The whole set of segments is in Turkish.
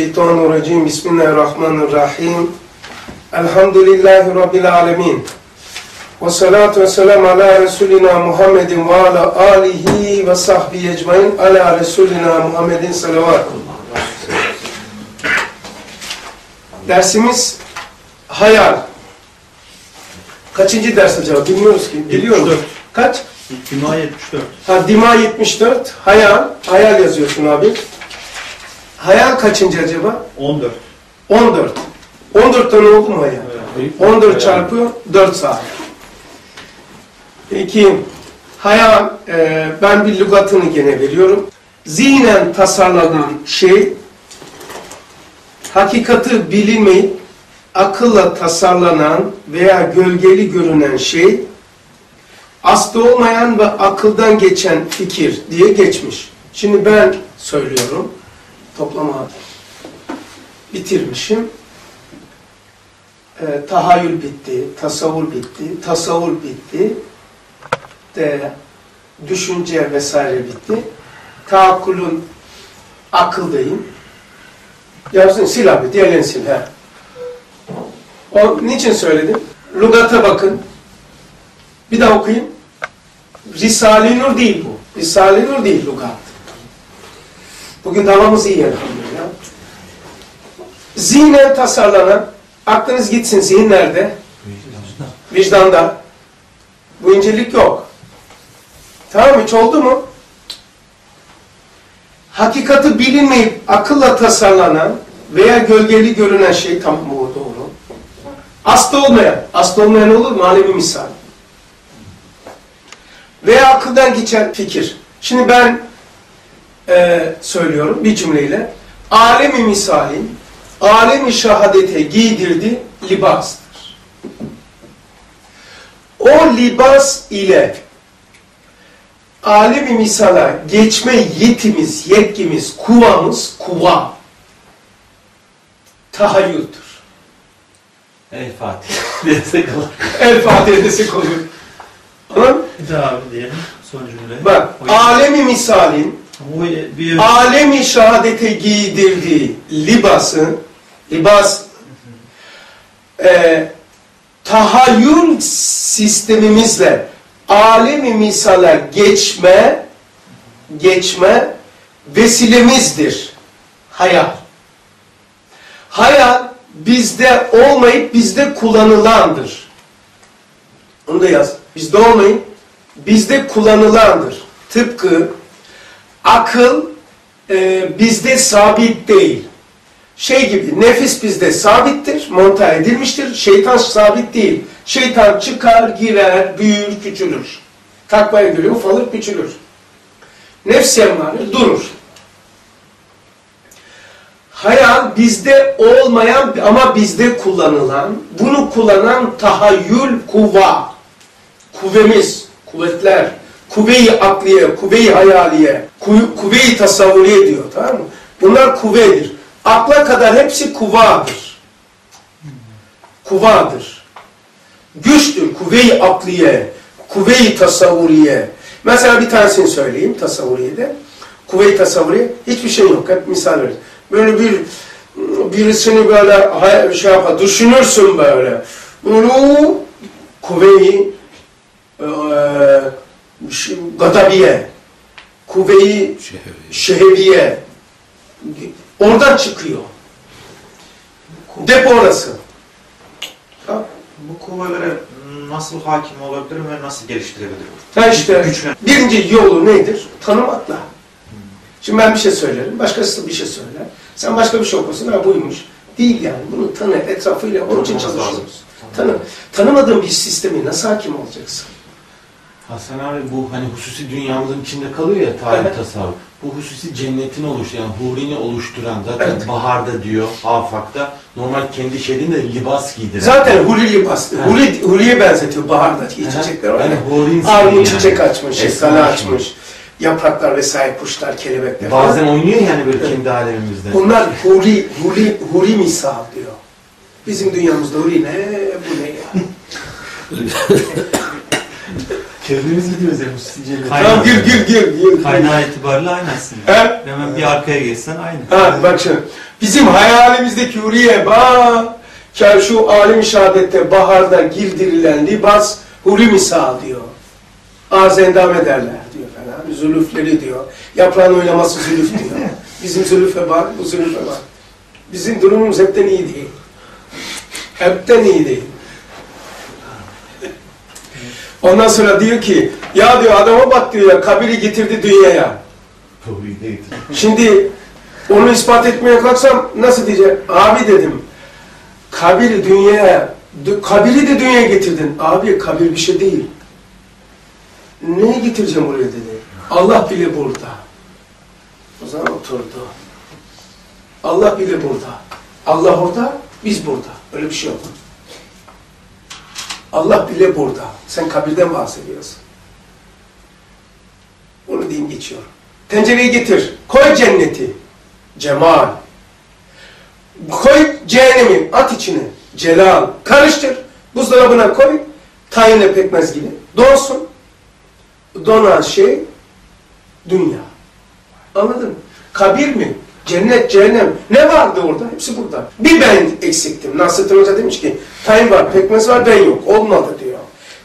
Şeytanirracim. Bismillahirrahmanirrahim. Elhamdülillahi Rabbil alemin. Ve salatu ve selam ala Resulina Muhammedin ve ala alihi ve sahbihi ecmain ala Resulina Muhammedin salavat. Dersimiz hayal. Kaçıncı ders acaba? Bilmiyoruz ki. Biliyor musun? Kaç? Dima 74. Ha, Dima 74. Hayal. Hayal yazıyorsun abi. Hayal kaçıncı acaba? 14. 14. 14 tane oldu mu hayal? 14 çarpı 4 saat. Peki, hayal, e, ben bir lügatını gene veriyorum. Zihnen tasarlanan şey, hakikati bilinmeyip akılla tasarlanan veya gölgeli görünen şey, aslı olmayan ve akıldan geçen fikir diye geçmiş. Şimdi ben söylüyorum, toplama bitirmişim. E, tahayyül bitti, tasavvur bitti, tasavvur bitti, de, düşünce vesaire bitti. Taakkulun akıldayım. Yazın sil abi, diğerlerini sil. He. O niçin söyledim? Lugata bakın. Bir daha okuyayım. Risale-i Nur değil bu. Risale-i Nur değil lugat. Bugün davamız iyi elhamdülillah. Zihnen tasarlanan, aklınız gitsin zihin nerede? Vicdanda. Bu incelik yok. Tamam hiç oldu mu? Hakikati bilinmeyip akılla tasarlanan veya gölgeli görünen şey tam bu doğru. Aslı olmayan, aslı olmayan olur manevi misal. Veya akıldan geçen fikir. Şimdi ben e, söylüyorum bir cümleyle. Alemi misalin, alemi şahadete giydirdi libastır. O libas ile alemi misala geçme yetimiz, yetkimiz, kuvamız, kuva tahayyüldür. El Fatih. Destek alır. El Fatiha desek olur. Tamam Bir daha abi diyelim. Son cümle. Bak, alemi misalin bir alemi şehadete giydirdiği libası, libas e, tahayyül sistemimizle alemi misala geçme, geçme vesilemizdir. Hayal. Hayal bizde olmayıp bizde kullanılandır. Onu da yaz. Bizde olmayıp bizde kullanılandır. Tıpkı akıl e, bizde sabit değil. Şey gibi nefis bizde sabittir, monta edilmiştir. Şeytan sabit değil. Şeytan çıkar, girer, büyür, küçülür. Takvaya göre ufalır, küçülür. Nefs emmarı durur. Hayal bizde olmayan ama bizde kullanılan, bunu kullanan tahayyül kuva. Kuvvemiz, kuvvetler, kuvve-i akliye, kuvve-i hayaliye, ku- kuvve-i tasavvuriye diyor tamam mı? Bunlar kuvvedir. Akla kadar hepsi kuvadır. Kuvadır. Güçtür kuvve-i akliye, kuvve-i tasavvuriye. Mesela bir tanesini söyleyeyim tasavvuriyede. Kuvve-i tasavvuriye hiçbir şey yok. Hep misal veririz. Böyle bir birisini böyle şey yapar, düşünürsün böyle. Böyle kuvve-i eee, ş- gadabiye, kuvve-i şehriye oradan çıkıyor. Depo orası. Bu kuvvelere nasıl hakim olabilirim ve nasıl geliştirebilirim? Ha işte Güçlen- birinci yolu nedir? Tanımakla. Şimdi ben bir şey söylerim, başkası bir şey söyler. Sen başka bir şey okursun, ha buymuş. Değil yani, bunu tanı, etrafıyla, onun için çalışıyoruz. Tanı. Tanımadığın bir sistemi nasıl hakim olacaksın? Hasan abi bu hani hususi dünyamızın içinde kalıyor ya tarih Evet. tasavvuf. Bu hususi cennetini oluşturan, hurini oluşturan zaten Evet. baharda diyor, afakta normal kendi şeyinde libas giydiren. Zaten huri libastı. Ha. Huri, huriye benzetiyor bahardaki Aha. çiçekler var Yani ya. hurin Armut yani. çiçek açmış, şeftali açmış. Yapraklar vesaire, kuşlar, kelebekler falan. Bazen oynuyor yani böyle Evet. kendi alemimizde. Bunlar huri, huri, huri misal diyor. Bizim dünyamızda huri ne, bu ne ya? Kendimiz hususi cennete. Kaynağı. Tamam gir gir gir. gir. Kaynağı itibariyle aynı aslında. He? Hemen bir arkaya geçsen aynı. Ha bak şimdi. Bizim hayalimizdeki huriye bak. Ya şu alim şehadette baharda girdirilen libas huri misal diyor. Arz endam ederler diyor falan. Zülüfleri diyor. Yaprağın oynaması zülüf diyor. Bizim zülüfe bak, bu zülüfe bak. Bizim durumumuz hepten iyi değil. Hepten iyi değil. Ondan sonra diyor ki, ya diyor adama bak diyor ya, kabiri getirdi dünyaya. Şimdi onu ispat etmeye kalksam nasıl diyeceğim? Abi dedim, kabiri dünyaya, dü- kabiri de dünyaya getirdin. Abi kabir bir şey değil. Neye getireceğim buraya dedi. Allah bile burada. O zaman oturdu. Allah bile burada. Allah orada, biz burada. Öyle bir şey yok. Allah bile burada. Sen kabirden bahsediyorsun. Onu diyeyim geçiyorum. Tencereyi getir. Koy cenneti. Cemal. Koy cehennemi. At içine. Celal. Karıştır. Buzdolabına koy. Tayinle pekmez gibi. Donsun. Donan şey dünya. Anladın mı? Kabir mi? Cennet, cehennem. Ne vardı orada? Hepsi burada. Bir ben eksiktim. Nasrettin Hoca demiş ki, tayin var, pekmez var, ben yok. Olmadı diyor.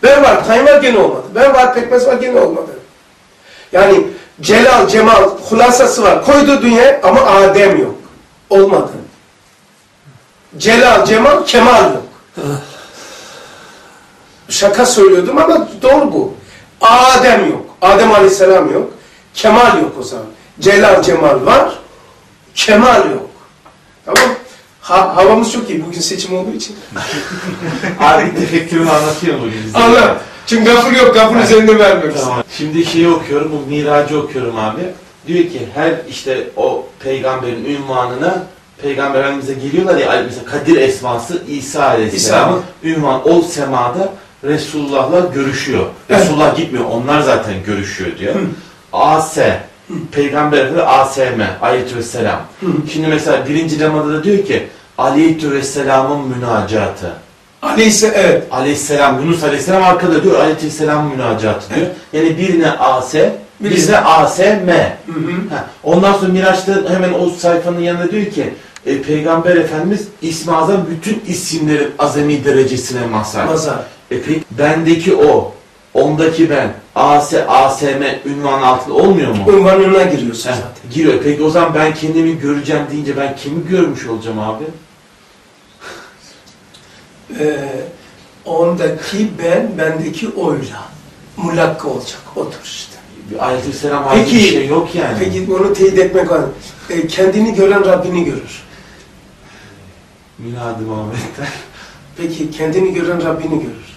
Ben var, tayin var, gene olmadı. Ben var, pekmez var, gene olmadı. Yani celal, cemal, hulasası var. Koydu dünya ama Adem yok. Olmadı. Celal, cemal, kemal yok. Şaka söylüyordum ama doğru bu. Adem yok. Adem aleyhisselam yok. Kemal yok o zaman. Celal, cemal var. Kemal yok. Tamam ha, Havamız çok iyi. Bugün seçim olduğu için. Abi tefekkürünü anlatıyor bugün bize. Anla. Çünkü gafur yok. Gafur üzerinde vermiyoruz. Tamam. Şimdi şeyi okuyorum, bu Miracı okuyorum abi. Diyor ki her işte o peygamberin ünvanına Peygamber Efendimiz'e geliyorlar ya mesela Kadir esması İsa Aleyhisselam ünvan o semada Resulullah'la görüşüyor. Resulullah gitmiyor. Onlar zaten görüşüyor diyor. AS Peygamber Efendimiz ASM Aleyhisselam. Şimdi mesela birinci lemada da diyor ki Aleyhisselam'ın münacatı. Aleyhisselam, evet. Aleyhisselam, Yunus Aleyhisselam arkada diyor, Aleyhisselam münacatı diyor. Yani birine AS, Birisi- birine ASM. Hı hı. Ha, Ondan sonra Miraç'ta hemen o sayfanın yanında diyor ki, e, Peygamber Efendimiz İsmi Azam bütün isimlerin azami derecesine mazhar. Mazhar. E peki bendeki o, ondaki ben, AS, ASM ünvan altında olmuyor mu? Unvanına giriyorsun Heh, zaten. giriyor. Peki o zaman ben kendimi göreceğim deyince ben kimi görmüş olacağım abi? Ee, ondaki ben, bendeki oyla. Mulakka olacak. Odur işte. Aleyhisselam Peki- bir şey yok yani. Peki onu teyit etmek lazım. Ee, kendini gören Rabbini görür. Milad-ı Muhammed'den. Peki kendini gören Rabbini görür.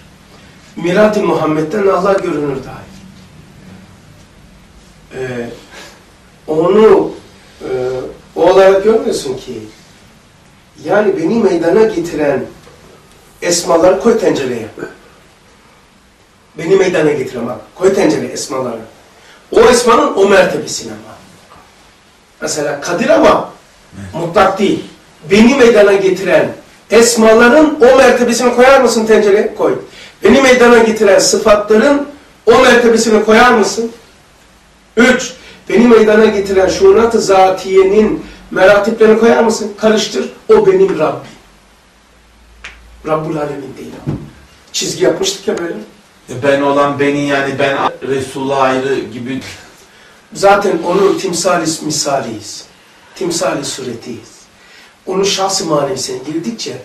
Mirad-ı Muhammed'den Allah görünür dahi. Ee, onu e, o olarak görmüyorsun ki yani beni meydana getiren esmaları koy tencereye. Beni meydana getiren bak. Koy tencereye esmaları. O esmanın o mertebesine bak. Mesela Kadir ama mutlak değil. Beni meydana getiren esmaların o mertebesini koyar mısın tencereye? Koy. Beni meydana getiren sıfatların o mertebesini koyar mısın? Üç. Beni meydana getiren şunat-ı zatiyenin meratiplerini koyar mısın? Karıştır. O benim Rabbim. Rabbul Alemin değil. Çizgi yapmıştık ya böyle. Ben olan beni yani ben Resulullah ayrı gibi Zaten onun timsali misaliyiz. Timsali suretiyiz. Onun şahsı manevisine girdikçe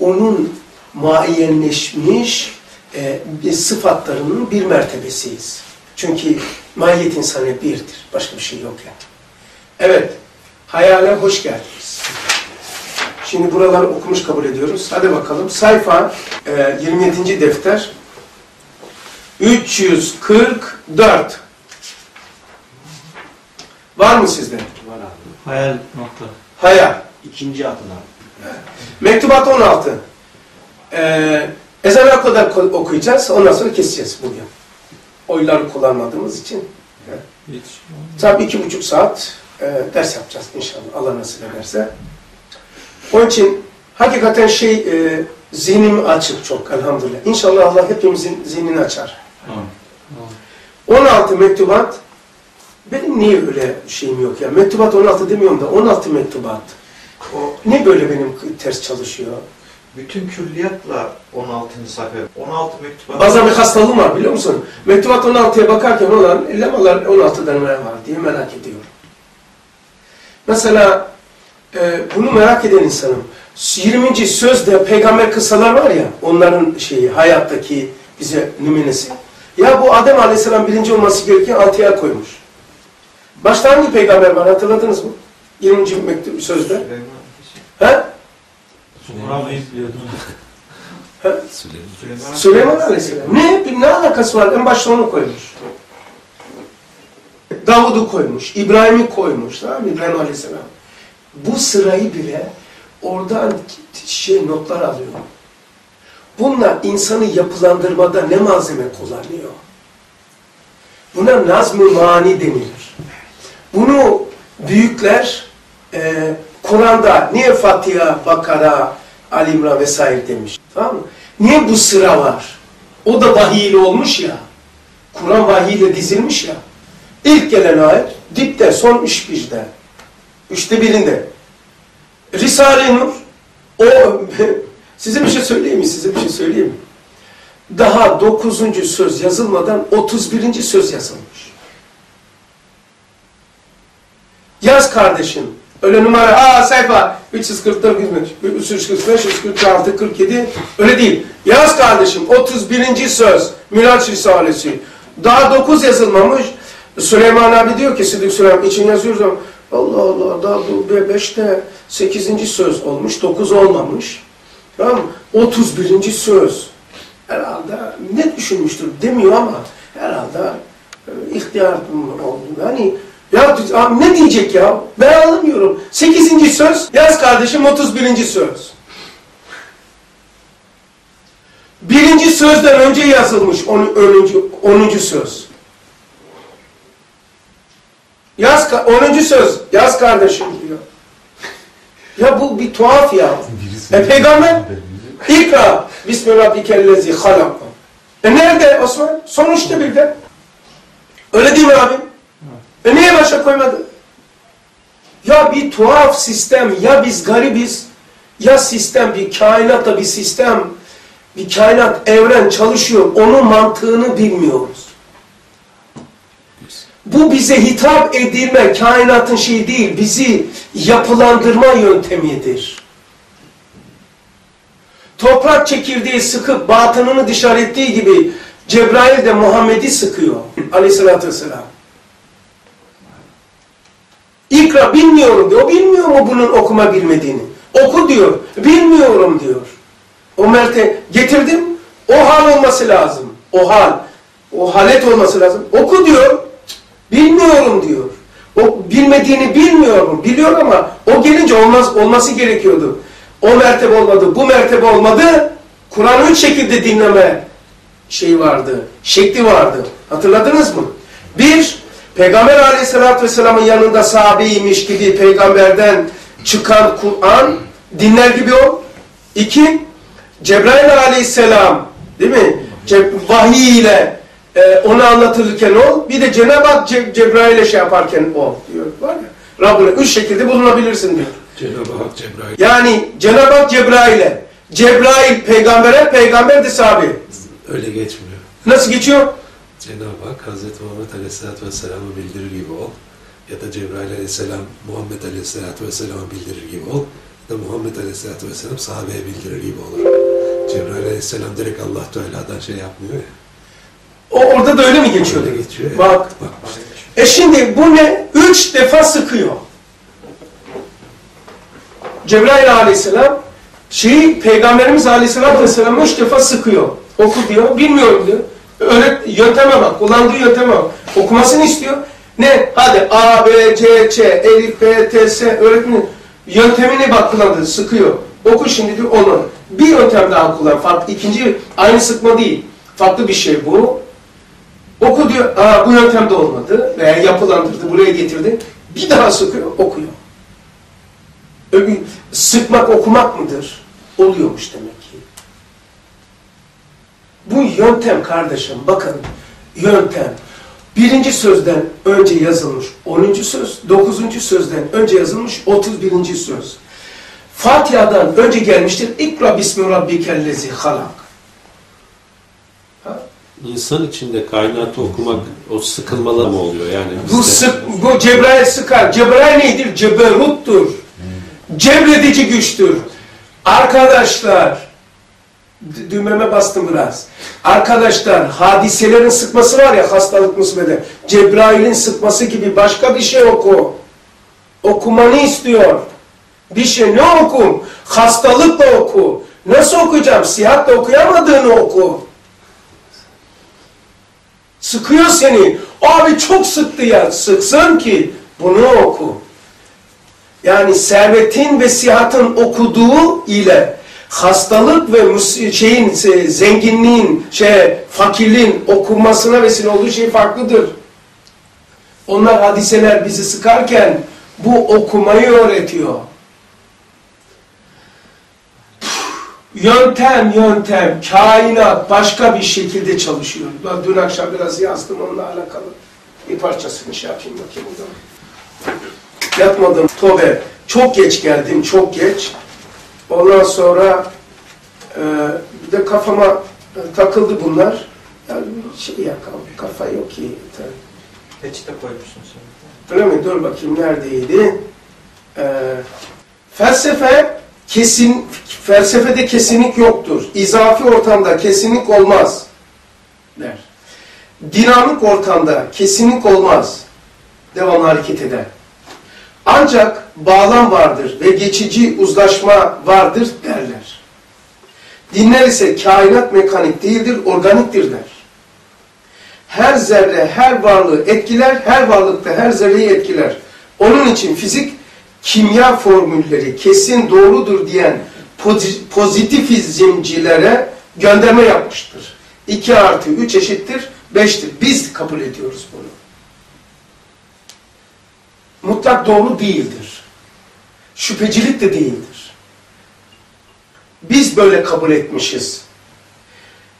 onun muayyenleşmiş e, sıfatlarının bir mertebesiyiz. Çünkü mahiyet insanı birdir. Başka bir şey yok yani. Evet. Hayale hoş geldiniz. Şimdi buraları okumuş kabul ediyoruz. Hadi bakalım. Sayfa e, 27. defter 344 Var mı sizde? Var abi. Hayal nokta. Hayal. İkinci atılar. Mektubat 16. Ee, ezana kadar okuyacağız. Ondan sonra keseceğiz bugün. Oyları kullanmadığımız için. Hiç. Tabii iki buçuk saat e, ders yapacağız inşallah. Allah nasip ederse. Onun için hakikaten şey e, zihnim açık çok elhamdülillah. İnşallah Allah hepimizin zihnini açar. Tamam. 16 mektubat benim niye öyle şeyim yok ya? Mektubat 16 demiyorum da 16 mektubat. O, ne böyle benim ters çalışıyor? Bütün külliyatla 16. sayfa. 16 mektubat. Bazen bir hastalığım var biliyor musun? Mektubat 16'ya bakarken olan lemalar 16'da ne var diye merak ediyorum. Mesela e, bunu merak eden insanım. 20. sözde peygamber kıssalar var ya, onların şeyi, hayattaki bize nümunesi. Ya bu Adem Aleyhisselam birinci olması gereken altıya koymuş. Başta hangi peygamber var hatırladınız mı? 20. mektup sözde. He? Kur'an'ı izliyordum. Süleyman. Süleyman Aleyhisselam. Ne? Bir ne alakası var? En başta onu koymuş. Davud'u koymuş, İbrahim'i koymuş. Tamam mı? İbrahim Aleyhisselam. Bu sırayı bile oradan şey notlar alıyor. Bunlar insanı yapılandırmada ne malzeme kullanıyor? Buna nazm-ı mani denilir. Bunu büyükler e, Kur'an'da niye Fatiha, Bakara, Ali İmran vesaire demiş. Tamam mı? Niye bu sıra var? O da vahiy olmuş ya. Kur'an vahiy dizilmiş ya. İlk gelen ayet dipte, son üç birde. Üçte birinde. Risale-i Nur o size bir şey söyleyeyim mi? Size bir şey söyleyeyim mi? Daha dokuzuncu söz yazılmadan otuz birinci söz yazılmış. Yaz kardeşim. Öyle numara, aa sayfa 344, 345, 346, 47 öyle değil. Yaz kardeşim 31. söz Miraç Risalesi. Daha 9 yazılmamış. Süleyman abi diyor ki Sıdık Süleyman için yazıyoruz ama Allah Allah daha bu 5'te 8. söz olmuş 9 olmamış. Tamam mı? 31. söz. Herhalde ne düşünmüştür demiyor ama herhalde e, ihtiyar oldu. Yani ya abi ne diyecek ya? Ben anlamıyorum. 8. söz yaz kardeşim 31. söz. Birinci sözden önce yazılmış 10. 10. söz. Yaz, 10. söz, yaz kardeşim diyor. Ya bu bir tuhaf ya. E peygamber, ikra, Bismillahirrahmanirrahim. E nerede Osman? Sonuçta bir de. Öyle değil mi abi? E niye başa koymadı? Ya bir tuhaf sistem, ya biz garibiz, ya sistem, bir kainatta bir sistem, bir kainat, evren çalışıyor, onun mantığını bilmiyoruz. Bu bize hitap edilme, kainatın şeyi değil, bizi yapılandırma yöntemidir. Toprak çekirdeği sıkıp batınını dışarı ettiği gibi Cebrail de Muhammed'i sıkıyor aleyhissalatü vesselam. İkra bilmiyorum diyor. O bilmiyor mu bunun okuma bilmediğini? Oku diyor. Bilmiyorum diyor. O merte getirdim. O hal olması lazım. O hal. O halet olması lazım. Oku diyor. Bilmiyorum diyor. O bilmediğini bilmiyorum. Biliyor ama o gelince olmaz olması gerekiyordu. O mertebe olmadı. Bu mertebe olmadı. Kur'an'ı üç şekilde dinleme şey vardı. Şekli vardı. Hatırladınız mı? Bir, Peygamber aleyhissalatü vesselamın yanında sahabeymiş gibi peygamberden çıkan Kur'an dinler gibi ol. İki, Cebrail aleyhisselam değil mi? Ce vahiy ile e, onu anlatırken ol. Bir de Cenab-ı Hak Ce Cebrail'e şey yaparken ol diyor. Var ya. Rabbine üç şekilde bulunabilirsin diyor. Cenab-ı Hak Cebrail Yani Cenab-ı Hak Cebrail'e. Cebrail peygambere, peygamber de sahabe. öyle geçmiyor. Nasıl geçiyor? Cenab-ı Hak Hazreti Muhammed Aleyhisselatü Vesselam'ı bildirir gibi ol. Ya da Cebrail Aleyhisselam Muhammed Aleyhisselatü Vesselam'ı bildirir gibi ol. Ya da Muhammed Aleyhisselatü Vesselam sahabeye bildirir gibi olur. Cebrail Aleyhisselam direkt Allah Teala'dan şey yapmıyor ya. O orada da öyle mi geçiyor? Öyle geçiyor ya. Bak. Bak. E şimdi bu ne? Üç defa sıkıyor. Cebrail aleyhisselam şeyi Peygamberimiz aleyhisselatü vesselam üç defa sıkıyor. Oku diyor. Bilmiyorum diyor. Öğret, yönteme bak. Kullandığı yönteme bak. Okumasını istiyor. Ne? Hadi A, B, C, Ç, Elif, B, T, S öğretmenin yöntemini bak kullandı. Sıkıyor. Oku şimdi diyor onu. Bir yöntem daha kullan. Farklı, ikinci aynı sıkma değil. Farklı bir şey bu. Oku diyor, aa bu yöntem de olmadı veya yapılandırdı, buraya getirdi. Bir daha sıkıyor, okuyor. Öbür, sıkmak okumak mıdır? Oluyormuş demek. Bu yöntem kardeşim, bakın yöntem. Birinci sözden önce yazılmış 10. söz, 9. sözden önce yazılmış 31. söz. Fatiha'dan önce gelmiştir. İkra bismi rabbikellezi halak. İnsan içinde kainatı okumak o sıkılmalı mı oluyor? Yani Bu, sık, bu Cebrail sıkar. Cebrail nedir? Ceberuttur. Cebredici güçtür. Arkadaşlar, düğmeme bastım biraz. Arkadaşlar, hadiselerin sıkması var ya hastalık musibede. Cebrail'in sıkması gibi başka bir şey oku. Okumanı istiyor. Bir şey ne okum? Hastalıkla oku. Nasıl okuyacağım? Sihatla okuyamadığını oku. Sıkıyor seni. Abi çok sıktı ya. Sıksın ki bunu oku. Yani servetin ve sihatın okuduğu ile hastalık ve şeyin zenginliğin, şey fakirliğin okunmasına vesile olduğu şey farklıdır. Onlar hadiseler bizi sıkarken bu okumayı öğretiyor. Yöntem, yöntem, kainat başka bir şekilde çalışıyor. Dün akşam biraz yazdım onunla alakalı. Bir parçasını şey yapayım bakayım. Yatmadım. Tobe. Çok geç geldim, çok geç. Ondan sonra e, bir de kafama e, takıldı bunlar. Yani şey ya kafa yok ki. Tabii. Peçete koymuşsun sen. Öyle mi? Dur bakayım neredeydi? Ee, felsefe kesin felsefede kesinlik yoktur. İzafi ortamda kesinlik olmaz der. Dinamik ortamda kesinlik olmaz. Devamlı hareket eder. Ancak bağlam vardır ve geçici uzlaşma vardır derler. Dinler ise kainat mekanik değildir, organiktir der her zerre, her varlığı etkiler, her varlıkta her zerreyi etkiler. Onun için fizik, kimya formülleri kesin doğrudur diyen pozi- pozitifizmcilere gönderme yapmıştır. 2 artı 3 eşittir 5'tir. Biz kabul ediyoruz bunu. Mutlak doğru değildir. Şüphecilik de değildir. Biz böyle kabul etmişiz.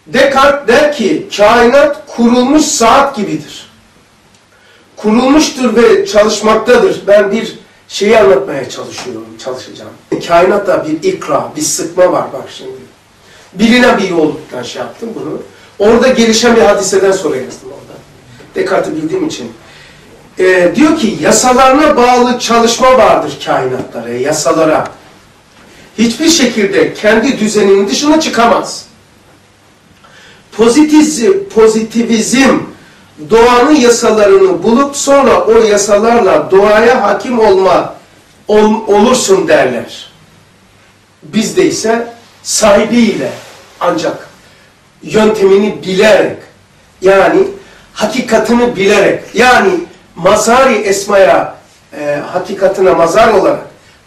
Descartes der ki kainat kurulmuş saat gibidir. Kurulmuştur ve çalışmaktadır. Ben bir şeyi anlatmaya çalışıyorum, çalışacağım. Kainatta bir ikra, bir sıkma var bak şimdi. Bilinen bir yolluktan şey yaptım bunu. Orada gelişen bir hadiseden sonra yazdım orada. Descartes'i bildiğim için. Ee, diyor ki yasalarına bağlı çalışma vardır kainatlara, yasalara. Hiçbir şekilde kendi düzeninin dışına çıkamaz pozitivizm, pozitivizm doğanın yasalarını bulup sonra o yasalarla doğaya hakim olma ol, olursun derler. Bizde ise sahibiyle ancak yöntemini bilerek yani hakikatini bilerek yani mazari esmaya e, hakikatine mazar olarak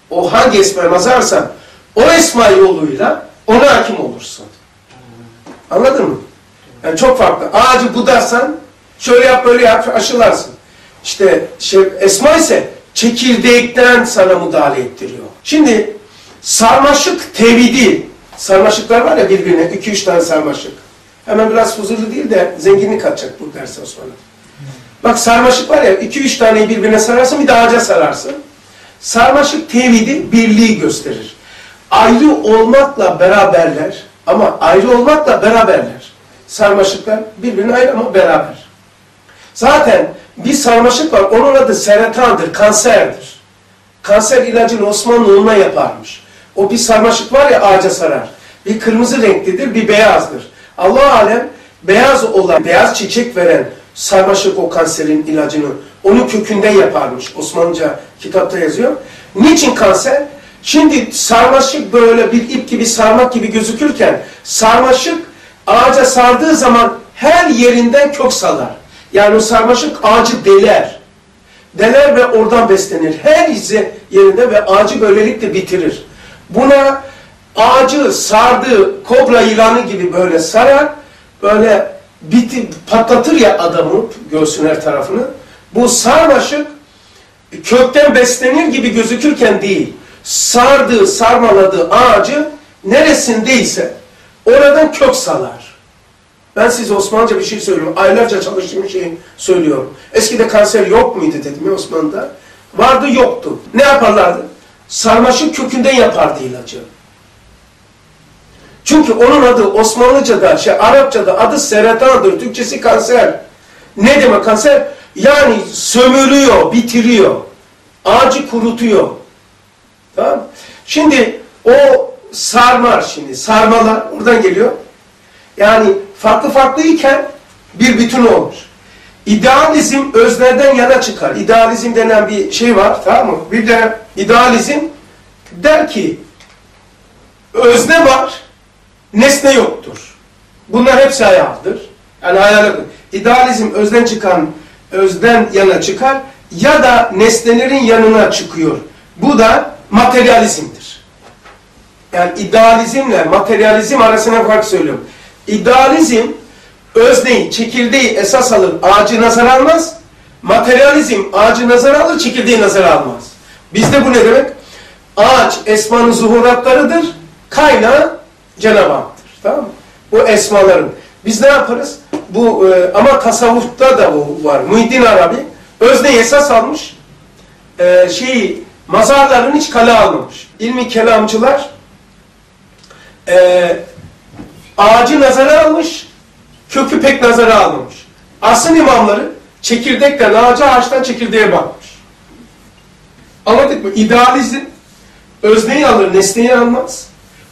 o hangi esmaya mazarsan o esma yoluyla ona hakim olursun. Anladın mı? Yani çok farklı. Ağacı budarsan şöyle yap böyle yap aşılarsın. İşte şey, esma ise çekirdekten sana müdahale ettiriyor. Şimdi sarmaşık tevhidi, sarmaşıklar var ya birbirine, iki üç tane sarmaşık. Hemen biraz huzurlu değil de zenginlik katacak bu dersten sonra. Bak sarmaşık var ya, iki üç taneyi birbirine sararsın, bir de ağaca sararsın. Sarmaşık tevhidi birliği gösterir. Ayrı olmakla beraberler ama ayrı olmakla beraberler. Sarmaşıklar birbirine ayrı ama beraber. Zaten bir sarmaşık var, onun adı seretandır, kanserdir. Kanser ilacını Osmanlı yaparmış. O bir sarmaşık var ya ağaca sarar. Bir kırmızı renklidir, bir beyazdır. Allah alem beyaz olan, beyaz çiçek veren sarmaşık o kanserin ilacını onun kökünden yaparmış. Osmanlıca kitapta yazıyor. Niçin kanser? Şimdi sarmaşık böyle bir ip gibi sarmak gibi gözükürken sarmaşık ağaca sardığı zaman her yerinden kök salar. Yani o sarmaşık ağacı deler. Deler ve oradan beslenir. Her izi yerinde ve ağacı böylelikle bitirir. Buna ağacı sardığı kobra yılanı gibi böyle sarar, böyle biti, patlatır ya adamı göğsün her tarafını. Bu sarmaşık kökten beslenir gibi gözükürken değil, sardığı, sarmaladığı ağacı neresindeyse oradan kök salar. Ben size Osmanlıca bir şey söylüyorum. Aylarca çalıştığım şeyi söylüyorum. Eskide kanser yok muydu dedim ya Osmanlı'da. Vardı yoktu. Ne yaparlardı? Sarmaşık kökünden yapardı ilacı. Çünkü onun adı Osmanlıca'da, şey Arapçada adı seratandır. Türkçesi kanser. Ne demek kanser? Yani sömürüyor, bitiriyor. Ağacı kurutuyor. Tamam Şimdi o sarmar şimdi, sarmalar buradan geliyor. Yani farklı farklı iken bir bütün olur. İdealizm özneden yana çıkar. İdealizm denen bir şey var tamam mı? Bir de idealizm der ki özne var, nesne yoktur. Bunlar hepsi hayaldir. Yani hayal İdealizm özden çıkan, özden yana çıkar ya da nesnelerin yanına çıkıyor. Bu da materyalizmdir. Yani idealizmle materyalizm arasına fark söylüyorum. İdealizm özneyi, çekirdeği esas alır, ağacı nazar almaz. Materyalizm ağacı nazar alır, çekirdeği nazar almaz. Bizde bu ne demek? Ağaç esmanın zuhuratlarıdır, kaynağı Cenab-ı Hak'tır. Tamam mı? Bu esmaların. Biz ne yaparız? Bu e, ama tasavvufta da bu var. Muhyiddin Arabi özneyi esas almış. E, şeyi mazarların hiç kale almamış. İlmi kelamcılar e, ağacı nazara almış, kökü pek nazara almamış. Asıl imamları çekirdekten ağaca, ağaçtan çekirdeğe bakmış. Anladık mı? İdealizm özneyi alır, nesneyi almaz.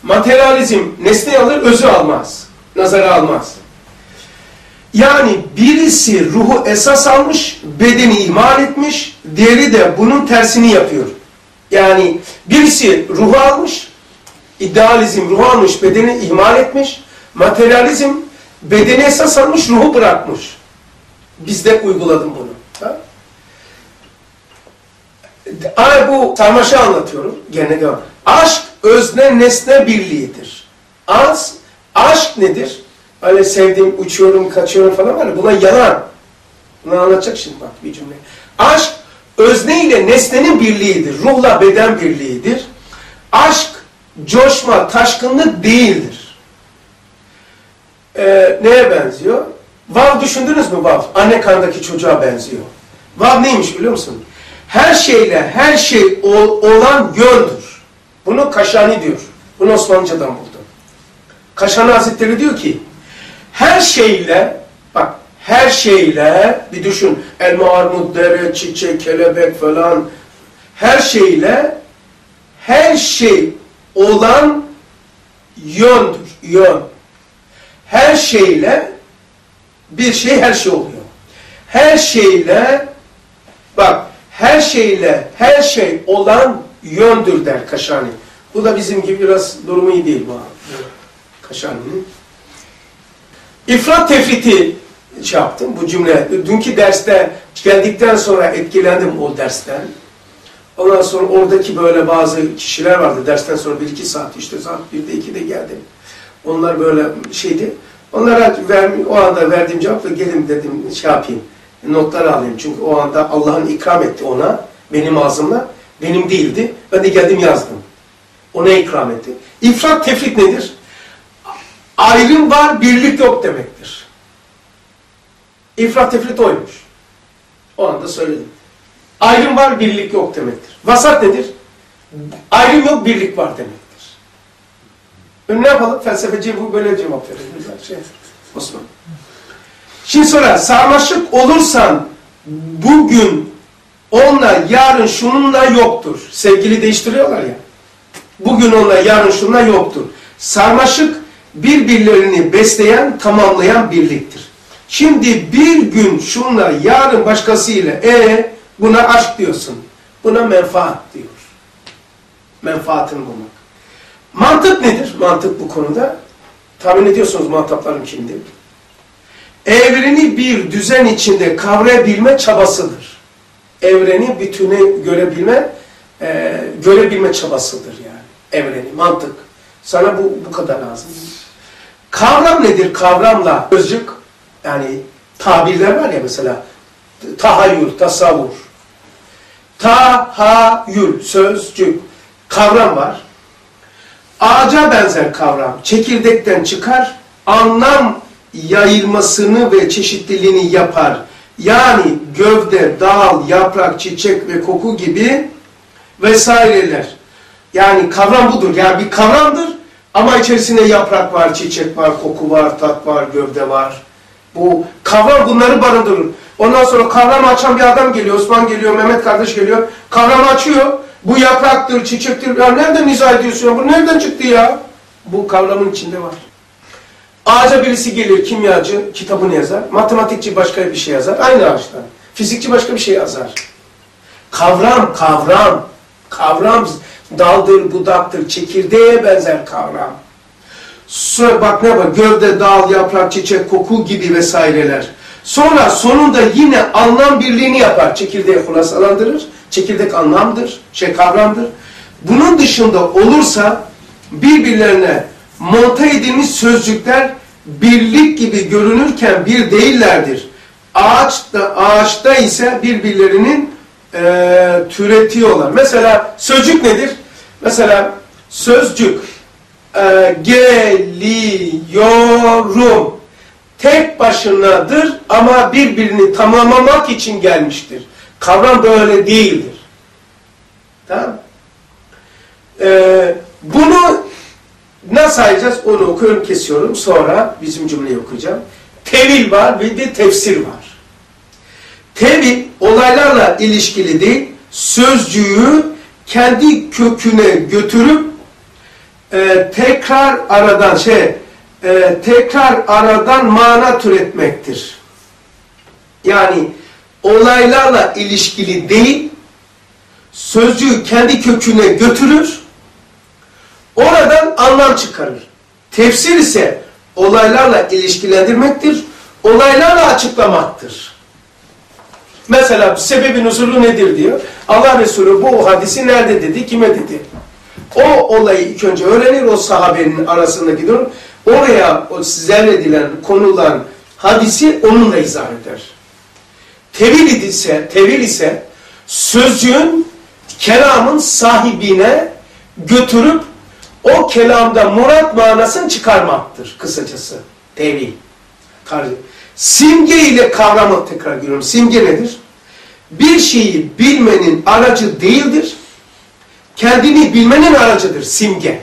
Materyalizm nesneyi alır, özü almaz. Nazara almaz. Yani birisi ruhu esas almış, bedeni ihmal etmiş, diğeri de bunun tersini yapıyor. Yani birisi ruhu almış, idealizm ruhu almış, bedeni ihmal etmiş, materyalizm bedeni esas almış, ruhu bırakmış. Bizde uyguladım bunu. Ha? Ay bu sarmaşı anlatıyorum. Gene devam. Aşk özne nesne birliğidir. Az, aşk nedir? Öyle sevdiğim, uçuyorum, kaçıyorum falan var ya, buna yalan. Bunu anlatacak şimdi bak bir cümle. Aşk özne ile nesnenin birliğidir. Ruhla beden birliğidir. Aşk coşma, taşkınlık değildir. Ee, neye benziyor? Vav düşündünüz mü vav? Anne karnındaki çocuğa benziyor. Vav neymiş biliyor musun? Her şeyle her şey ol, olan yöndür. Bunu Kaşani diyor. Bunu Osmanlıcadan buldum. Kaşani Hazretleri diyor ki her şeyle bak her şeyle bir düşün elma, armut, dere, çiçek, kelebek falan her şeyle her şey olan yöndür. Yön. Her şeyle bir şey her şey oluyor. Her şeyle bak her şeyle her şey olan yöndür der Kaşani. Bu da bizim gibi biraz durumu iyi değil bu Kaşani'nin. İfrat tefriti şey yaptım bu cümle. Dünkü derste geldikten sonra etkilendim o dersten. Ondan sonra oradaki böyle bazı kişiler vardı. Dersten sonra bir iki saat işte saat birde ikide geldim. Onlar böyle şeydi. Onlara ver, o anda verdiğim cevapla gelin dedim şey yapayım. Notlar alayım. Çünkü o anda Allah'ın ikram etti ona. Benim ağzımla. Benim değildi. Ben de geldim yazdım. Ona ikram etti. İfrat tefrit nedir? Ayrım var, birlik yok demektir. İfrat tefrit oymuş. O anda söyledim. Ayrım var, birlik yok demektir. Vasat nedir? Ayrım yok, birlik var demektir. Ne yapalım? Felsefeci bu böyle cevap verir. Şey, Osman. Şimdi sonra sarmaşık olursan bugün onunla yarın şununla yoktur. Sevgili değiştiriyorlar ya. Bugün onunla yarın şununla yoktur. Sarmaşık birbirlerini besleyen, tamamlayan birliktir. Şimdi bir gün şunla yarın başkasıyla e buna aşk diyorsun. Buna menfaat diyor. Menfaatını bulmak. Mantık nedir? Mantık bu konuda. Tahmin ediyorsunuz muhataplarım kimdir? Evreni bir düzen içinde kavrayabilme çabasıdır. Evreni bütüne görebilme, e, görebilme çabasıdır yani. Evreni, mantık. Sana bu, bu kadar lazım. Kavram nedir? Kavramla özcük, yani tabirler var ya mesela, tahayyül, tasavvur. Tahayyül, sözcük, kavram var. Ağaca benzer kavram, çekirdekten çıkar, anlam yayılmasını ve çeşitliliğini yapar. Yani gövde, dal, yaprak, çiçek ve koku gibi vesaireler. Yani kavram budur. Yani bir kavramdır ama içerisinde yaprak var, çiçek var, koku var, tat var, gövde var. Bu kavram bunları barındırır. Ondan sonra kavramı açan bir adam geliyor, Osman geliyor, Mehmet kardeş geliyor. Kavramı açıyor. Bu yapraktır, çiçektir. Ya nereden izah ediyorsun? ya? Bu nereden çıktı ya? Bu kavramın içinde var. Ağaca birisi gelir, kimyacı kitabını yazar. Matematikçi başka bir şey yazar. Aynı ağaçtan. Fizikçi başka bir şey yazar. Kavram, kavram. Kavram daldır, budaktır, çekirdeğe benzer kavram. Sonra bak ne var? Gövde, dal, yaprak, çiçek, koku gibi vesaireler. Sonra sonunda yine anlam birliğini yapar. Çekirdeği hulasalandırır. Çekirdek anlamdır, şey kavramdır. Bunun dışında olursa birbirlerine monta edilmiş sözcükler birlik gibi görünürken bir değillerdir. Ağaçta, ağaçta ise birbirlerinin e, türetiyorlar. Mesela sözcük nedir? Mesela sözcük e, geliyorum tek başınadır ama birbirini tamamlamak için gelmiştir. Kavram böyle değildir. Tamam ee, Bunu nasıl sayacağız? Onu okuyorum, kesiyorum. Sonra bizim cümleyi okuyacağım. Tevil var bir de tefsir var. Tevil olaylarla ilişkili değil, sözcüğü kendi köküne götürüp e, tekrar aradan şey e, tekrar aradan mana türetmektir. Yani olaylarla ilişkili değil, sözcüğü kendi köküne götürür, oradan anlam çıkarır. Tefsir ise olaylarla ilişkilendirmektir, olaylarla açıklamaktır. Mesela sebebin usulü nedir diyor. Allah Resulü bu hadisi nerede dedi, kime dedi? O olayı ilk önce öğrenir, o sahabenin arasındaki durum. Oraya o zerredilen, konulan hadisi onunla izah eder. Tevil ise, tevil ise sözcüğün kelamın sahibine götürüp o kelamda murat manasını çıkarmaktır kısacası. Tevil. Simge ile kavramı tekrar görüyorum. Simge nedir? Bir şeyi bilmenin aracı değildir. Kendini bilmenin aracıdır simge.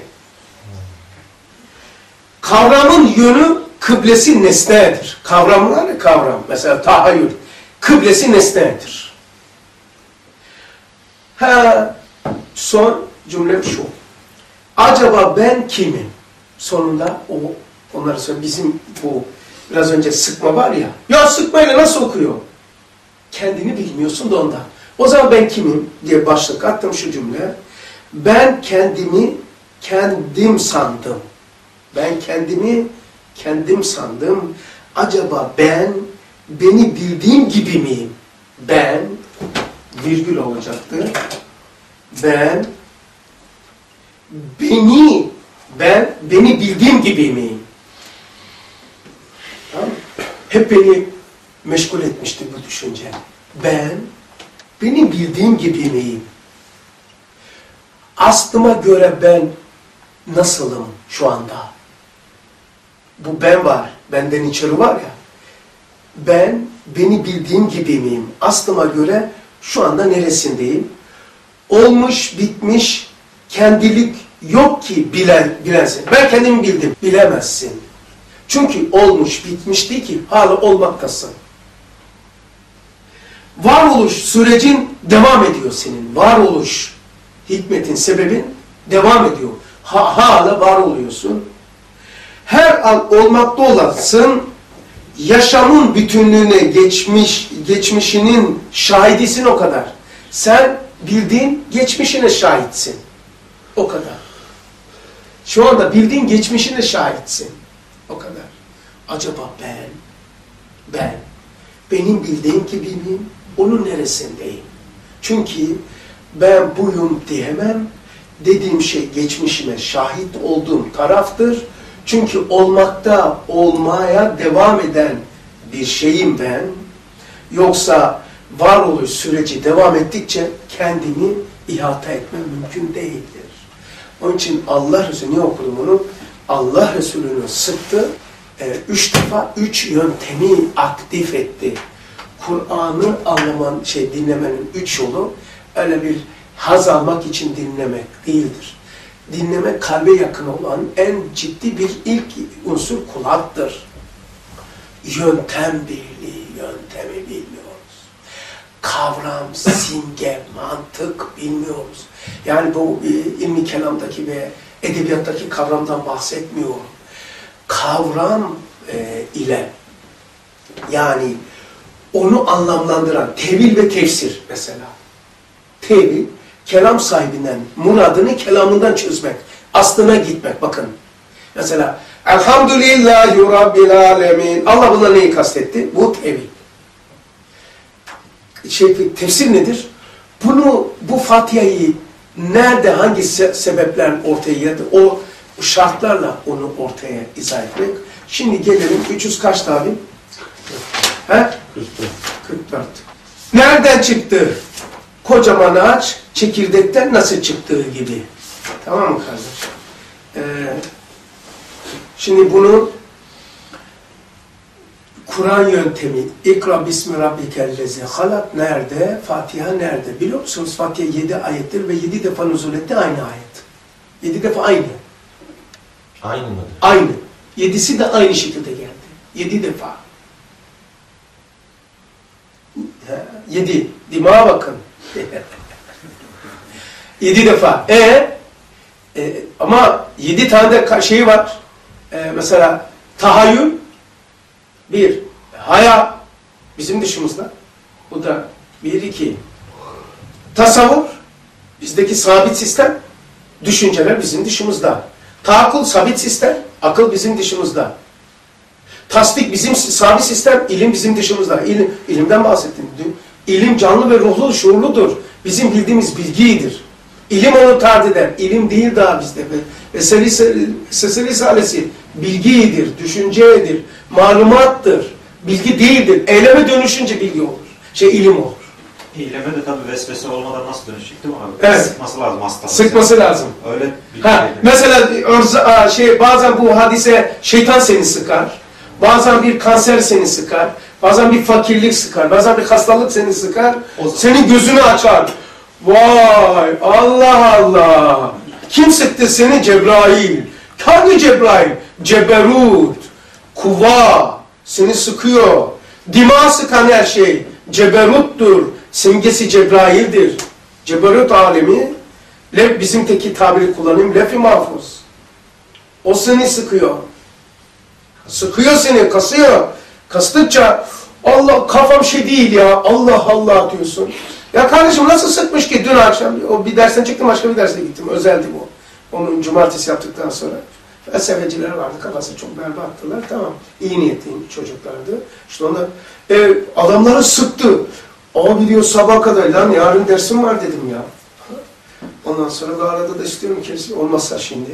Kavramın yönü kıblesi nesnedir. Kavramlar ne kavram? Mesela tahayyül. Kıblesi nesnedir. Ha, son cümlem şu. Acaba ben kimim? Sonunda o onları söyle bizim bu biraz önce sıkma var ya. Ya sıkmayla nasıl okuyor? Kendini bilmiyorsun da ondan. O zaman ben kimim diye başlık attım şu cümle. Ben kendimi kendim sandım. Ben kendimi kendim sandım. Acaba ben beni bildiğim gibi miyim? Ben virgül olacaktı. Ben beni ben beni bildiğim gibi miyim? Tamam Hep beni meşgul etmişti bu düşünce. Ben benim bildiğim gibi miyim? Aslıma göre ben nasılım şu anda? Bu ben var. Benden içeri var ya. Ben beni bildiğim gibi miyim? Aslıma göre şu anda neresindeyim? Olmuş, bitmiş, kendilik yok ki bilen, bilensin. Ben kendimi bildim. Bilemezsin. Çünkü olmuş, bitmiş değil ki. Hala olmaktasın. Varoluş sürecin devam ediyor senin. Varoluş hikmetin, sebebin devam ediyor. Ha, hala var oluyorsun. Her an olmakta olasın, yaşamın bütünlüğüne geçmiş, geçmişinin şahidisin o kadar. Sen bildiğin geçmişine şahitsin. O kadar. Şu anda bildiğin geçmişine şahitsin. O kadar. Acaba ben, ben, benim bildiğim gibi miyim? Onun neresindeyim? Çünkü ben buyum diyemem. Dediğim şey geçmişime şahit olduğum taraftır. Çünkü olmakta olmaya devam eden bir şeyim ben. Yoksa varoluş süreci devam ettikçe kendimi ihata etmem mümkün değildir. Onun için Allah Resulü, niye okudum onu? Allah Resulü'nü sıktı, e, üç defa üç yöntemi aktif etti. Kur'an'ı anlaman, şey dinlemenin üç yolu öyle bir haz almak için dinlemek değildir. Dinlemek kalbe yakın olan en ciddi bir ilk unsur kulaktır. Yöntem birliği, yöntemi bilmiyoruz. Kavram, simge, mantık bilmiyoruz. Yani bu e, ilmi kelamdaki ve edebiyattaki kavramdan bahsetmiyorum. Kavram e, ile yani onu anlamlandıran tevil ve tefsir mesela. Tevil, kelam sahibinden muradını kelamından çözmek, aslına gitmek. Bakın mesela Elhamdülillahi Rabbil Alemin. Allah buna neyi kastetti? Bu tevil. Şey, tefsir nedir? Bunu, bu Fatiha'yı nerede, hangi se- sebepler ortaya geldi? O şartlarla onu ortaya izah etmek. Şimdi gelelim 300 kaç tabi? He? 44. Nereden çıktı? Kocaman ağaç çekirdekten nasıl çıktığı gibi. Tamam mı kardeş? Ee, şimdi bunu Kur'an yöntemi, İkra bismi rabbikellezi halak nerede? Fatiha nerede? Biliyor musunuz? Fatiha 7 ayettir ve 7 defa nuzul etti aynı ayet. 7 defa aynı. Aynı mıdır? Aynı. Yedisi de aynı şekilde geldi. Yedi defa. Ha, Yedi. Dimağa bakın. yedi defa. E, e ama yedi tane de şeyi var. E, mesela tahayyül bir. Haya bizim dışımızda. Bu da bir, iki. Tasavvur bizdeki sabit sistem. Düşünceler bizim dışımızda. Tahakkul sabit sistem, akıl bizim dışımızda. Tasdik bizim sabit sistem, ilim bizim dışımızda. İlim, ilimden bahsettim. İlim canlı ve ruhlu, şuurludur. Bizim bildiğimiz bilgidir. İlim onu tard eder. İlim değil daha bizde. Ve Veseli Sesi Risalesi bilgidir, düşüncedir, malumattır. Bilgi değildir. Eyleme dönüşünce bilgi olur. Şey ilim olur. İyleme de tabii vesvese olmadan nasıl dönüşecek değil mi abi? Evet. Sıkması lazım hastalığı. Sıkması lazım. Öyle bir Ha, şey. mesela örza- şey bazen bu hadise şeytan seni sıkar. Bazen bir kanser seni sıkar. Bazen bir fakirlik sıkar. Bazen bir hastalık seni sıkar. Senin gözünü açar. Vay Allah Allah. Kim sıktı seni? Cebrail. Hangi Cebrail? Ceberut. Kuva. Seni sıkıyor. Dima sıkan her şey. Ceberuttur. Simgesi Cebrail'dir. Ceberut alemi Lef bizim teki tabiri kullanayım. Lef-i mahfuz. O seni sıkıyor. Sıkıyor seni, kasıyor. Kastıkça Allah kafam şey değil ya. Allah Allah diyorsun. Ya kardeşim nasıl sıkmış ki dün akşam? O bir dersten çıktım başka bir derse gittim. Özeldi bu. Onun cumartesi yaptıktan sonra. Felsefeciler vardı kafası çok berbattılar. Tamam. İyi niyetliyim çocuklardı. İşte onlar e, adamları sıktı. Abi diyor sabah kadar lan yarın dersim var dedim ya. Ondan sonra bu arada da istiyorum ki olmazsa şimdi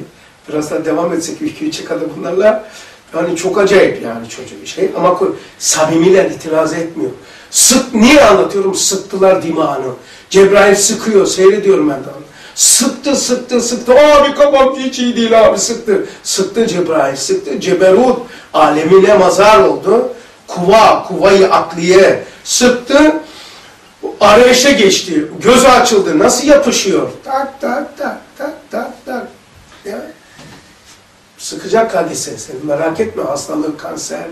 biraz daha devam etsek iki üçe kadar bunlarla yani çok acayip yani çocuk şey ama samimiler itiraz etmiyor. Sık, niye anlatıyorum? Sıktılar dimağını. Cebrail sıkıyor, seyrediyorum ben de onu. Sıktı, sıktı, sıktı. Abi kafam hiç iyi değil abi sıktı. Sıktı Cebrail, sıktı. Ceberut alemine mazar oldu. Kuva, kuvayı akliye sıktı. Arayışa geçti. Gözü açıldı. Nasıl yapışıyor? Tak tak tak tak tak tak. Sıkacak hadise seni. Merak etme hastalık, kanser,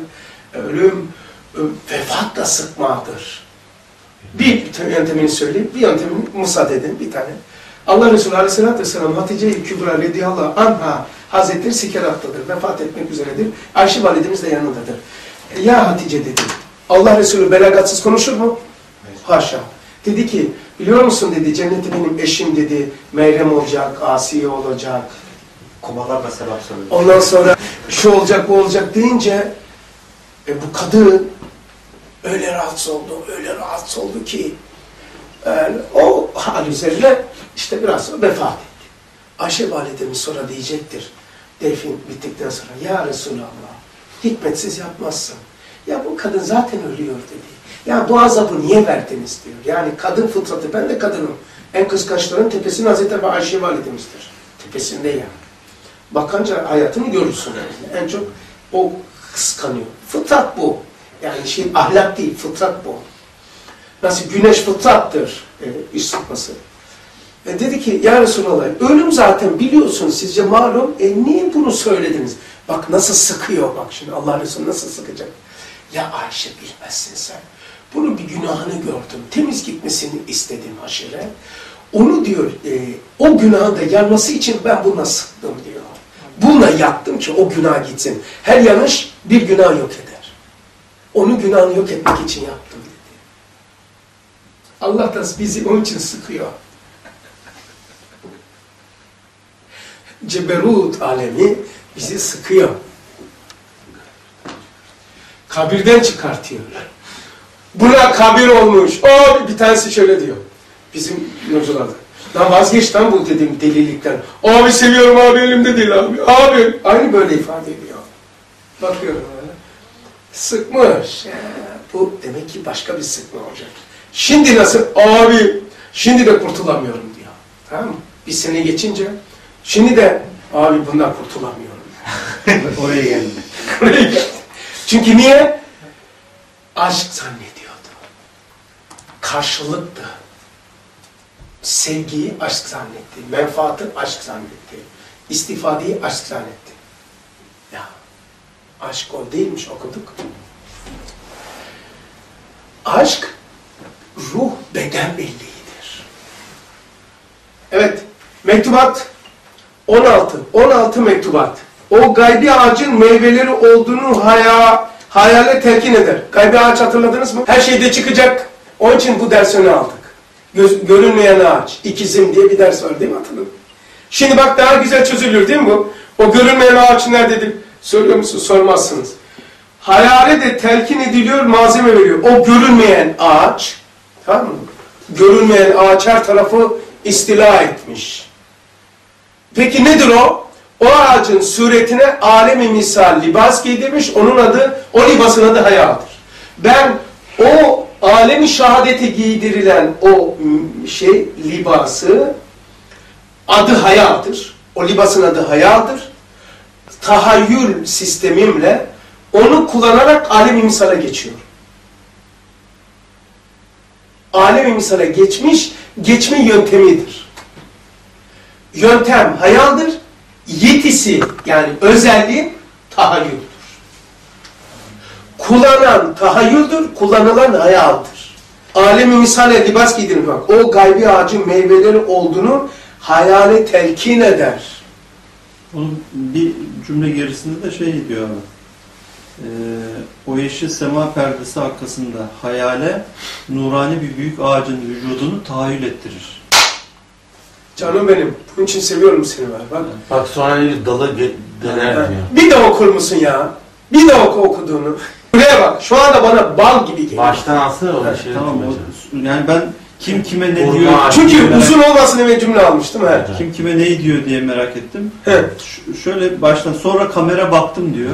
ölüm, vefat da sıkmadır. Bir yöntemini söyleyeyim, bir yöntemini müsaade edin, bir tane. Allah Resulü Aleyhisselatü Vesselam Hatice-i Kübra radıyallahu anha Hazretleri sikerattadır, vefat etmek üzeredir. Ayşe validemiz de yanındadır. E, Ya Hatice dedi, Allah Resulü belagatsız konuşur mu? Haşa. Dedi ki, biliyor musun dedi, cennette benim eşim dedi, Meryem olacak, Asiye olacak. Kumalar da selam söylüyor. Ondan sonra şu olacak, bu olacak deyince, e, bu kadın öyle rahatsız oldu, öyle rahatsız oldu ki, yani o hal üzerine işte biraz sonra vefat etti. Ayşe validemiz sonra diyecektir, defin bittikten sonra, ya Resulallah, hikmetsiz yapmazsın. Ya bu kadın zaten ölüyor dedi. Ya bu azabı niye verdiniz diyor. Yani kadın fıtratı, ben de kadınım. En kıskançların tepesinde Hazreti Ayşe validemizdir. Tepesinde yani. Bakınca hayatını görürsün. Yani. En çok o kıskanıyor. Fıtrat bu. Yani şey ahlak değil, fıtrat bu. Nasıl güneş fıtrattır e, iş sıkması. E dedi ki ya Resulallah ölüm zaten biliyorsun sizce malum. E niye bunu söylediniz? Bak nasıl sıkıyor bak şimdi Allah Resulü nasıl sıkacak. Ya Ayşe bilmezsin sen. Bunun bir günahını gördüm. Temiz gitmesini istedim haşere. Onu diyor e, o günahın da yanması için ben buna sıktım diyor. Bununla yattım ki o günah gitsin. Her yanlış bir günah yok eder. Onun günahını yok etmek için yaptım dedi. Allah da bizi onun için sıkıyor. Ceberut alemi bizi sıkıyor. Kabirden çıkartıyor. Buna kabir olmuş. O bir tanesi şöyle diyor. Bizim yolcularda. Lan vazgeç lan bu dedim delilikten. Abi seviyorum abi elimde değil abi. Abi. Aynı böyle ifade ediyor. Bakıyorum. Sıkmış. Bu demek ki başka bir sıkma olacak. Şimdi nasıl? Abi şimdi de kurtulamıyorum diyor. Tamam mı? Bir sene geçince şimdi de abi bundan kurtulamıyorum. Oraya geldi. Oraya. Çünkü niye? Aşk zannediyordu. Karşılıktı. Sevgiyi aşk zannetti. Menfaatı aşk zannetti. İstifadeyi aşk zannetti. Ya aşk o değilmiş okuduk. Aşk ruh beden birliğidir. Evet, mektubat 16. 16 mektubat. O gaybi ağacın meyveleri olduğunu haya, hayale telkin eder. Gaybi ağaç hatırladınız mı? Her şeyde çıkacak. Onun için bu dersini aldık. Göz, görünmeyen ağaç, ikizim diye bir ders var değil mi hatırladın? Şimdi bak daha güzel çözülür değil mi bu? O görünmeyen ağaç nerededir? Söylüyor musun? Sormazsınız. Hayale de telkin ediliyor, malzeme veriyor. O görünmeyen ağaç, tamam mı? Görünmeyen ağaç her tarafı istila etmiş. Peki nedir o? O ağacın suretine alemi misal libas giydirmiş. Onun adı, o libasın adı hayattır. Ben o alemi şehadete giydirilen o şey libası adı hayattır. O libasın adı hayattır. Tahayyül sistemimle onu kullanarak alemi misale geçiyor. Alemi misale geçmiş, geçme yöntemidir. Yöntem hayaldir, yetisi yani özelliği tahayyüldür. Kullanan tahayyüldür, kullanılan hayaldir. Alemi misale libas giydirin bak. O gaybi ağacın meyveleri olduğunu hayale telkin eder. Onun bir cümle gerisinde de şey diyor abi. Ee, o yeşil sema perdesi arkasında hayale nurani bir büyük ağacın vücudunu tahayyül ettirir. Canım benim, bunun için seviyorum seni ben. Bak. Bak sonra bir dala döner diyor. Bir de okur musun ya? Bir de oku okuduğunu. Buraya bak, şu anda bana bal gibi geliyor. Baştan alsana onu Evet, şey tamam o, yani ben kim kime ne diyor. Çünkü uzun olmasın diye cümle almıştım. He. Evet. kim kime neyi diyor diye merak ettim. He. Ş- şöyle baştan sonra kamera baktım diyor.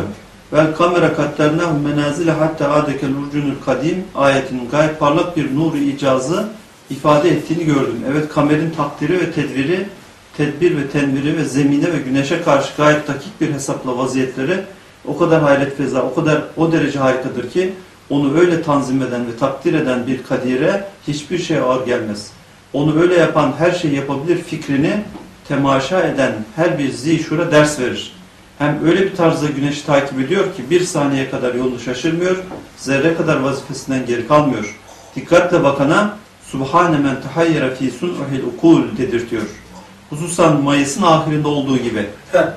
Ve kamera katlarnahu menazile hatta adekel urcunul kadim ayetinin gayet parlak bir nuru icazı ifade ettiğini gördüm. Evet kamerin takdiri ve tedbiri, tedbir ve tenviri ve zemine ve güneşe karşı gayet dakik bir hesapla vaziyetleri o kadar hayret feza, o kadar o derece harikadır ki onu öyle tanzim eden ve takdir eden bir kadire hiçbir şey ağır gelmez. Onu öyle yapan her şeyi yapabilir fikrini temaşa eden her bir zişura ders verir. Hem öyle bir tarzda güneşi takip ediyor ki bir saniye kadar yolunu şaşırmıyor, zerre kadar vazifesinden geri kalmıyor. Dikkatle bakana Subhane men tahayyere fi sun'uhil ukul dedirtiyor. Hususan Mayıs'ın ahirinde olduğu gibi.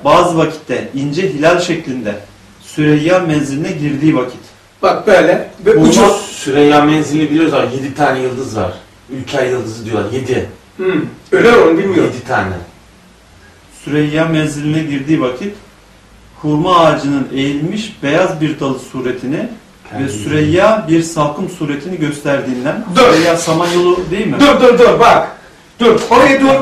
Bazı vakitte ince hilal şeklinde Süreyya menziline girdiği vakit. Bak böyle. Ve Bu ucu. Süreyya menzili biliyoruz ama 7 tane yıldız var. Ülker yıldızı diyorlar. 7. Hmm. Öyle onu bilmiyorum. 7 tane. Süreyya menziline girdiği vakit hurma ağacının eğilmiş beyaz bir dalı suretini ve Süreyya bir salkım suretini gösterdiğinden Dur. Süreyya Samanyolu değil mi? Dur dur dur bak. Dur oraya dur.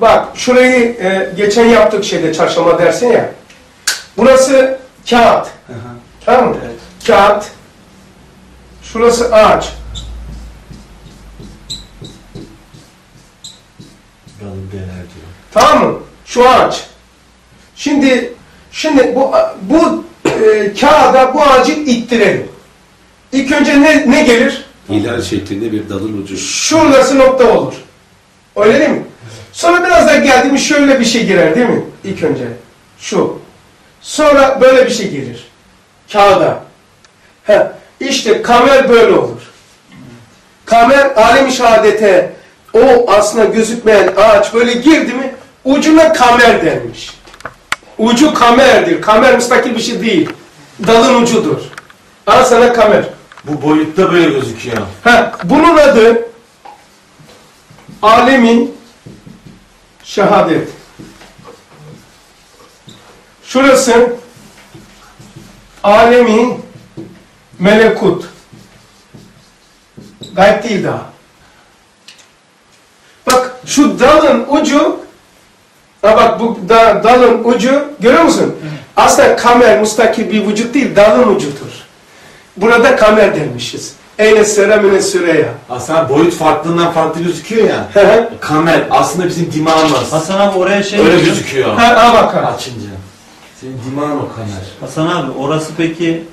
Bak şurayı e, geçen yaptık şeyde çarşamba dersin ya. Burası kağıt. Hı hı. Tamam mı? Evet. Kağıt. Şurası ağaç. Tamam mı? Şu ağaç. Şimdi şimdi bu bu e, kağıda bu ağacı ittirelim. İlk önce ne, ne gelir? Hilal şeklinde bir dalın ucu. Şurası nokta olur. Öyle değil mi? Sonra biraz daha geldi mi şöyle bir şey girer değil mi? İlk önce. Şu. Sonra böyle bir şey gelir. Kağıda. Heh. İşte kamer böyle olur. Kamer alem-i şehadete o aslında gözükmeyen ağaç böyle girdi mi ucuna kamer denmiş. Ucu kamerdir. Kamer müstakil bir şey değil. Dalın ucudur. Al sana kamer. Bu boyutta böyle gözüküyor. Ha, bunun adı alemin şehadet. Şurası alemi melekut. Gayb değil daha. Bak şu dalın ucu ha bak bu da, dalın ucu görüyor musun? Aslında kamer mustakil bir vücut değil dalın ucudur. Burada kamer demişiz. Eyle sere mine süreya. Aslında boyut farklılığından farklı gözüküyor ya. Kamer aslında bizim dimağımız. Hasan abi oraya şey Öyle diyor. gözüküyor. Ha, ha bak ha. Açınca. Senin dimağın o kamer. Hasan abi orası peki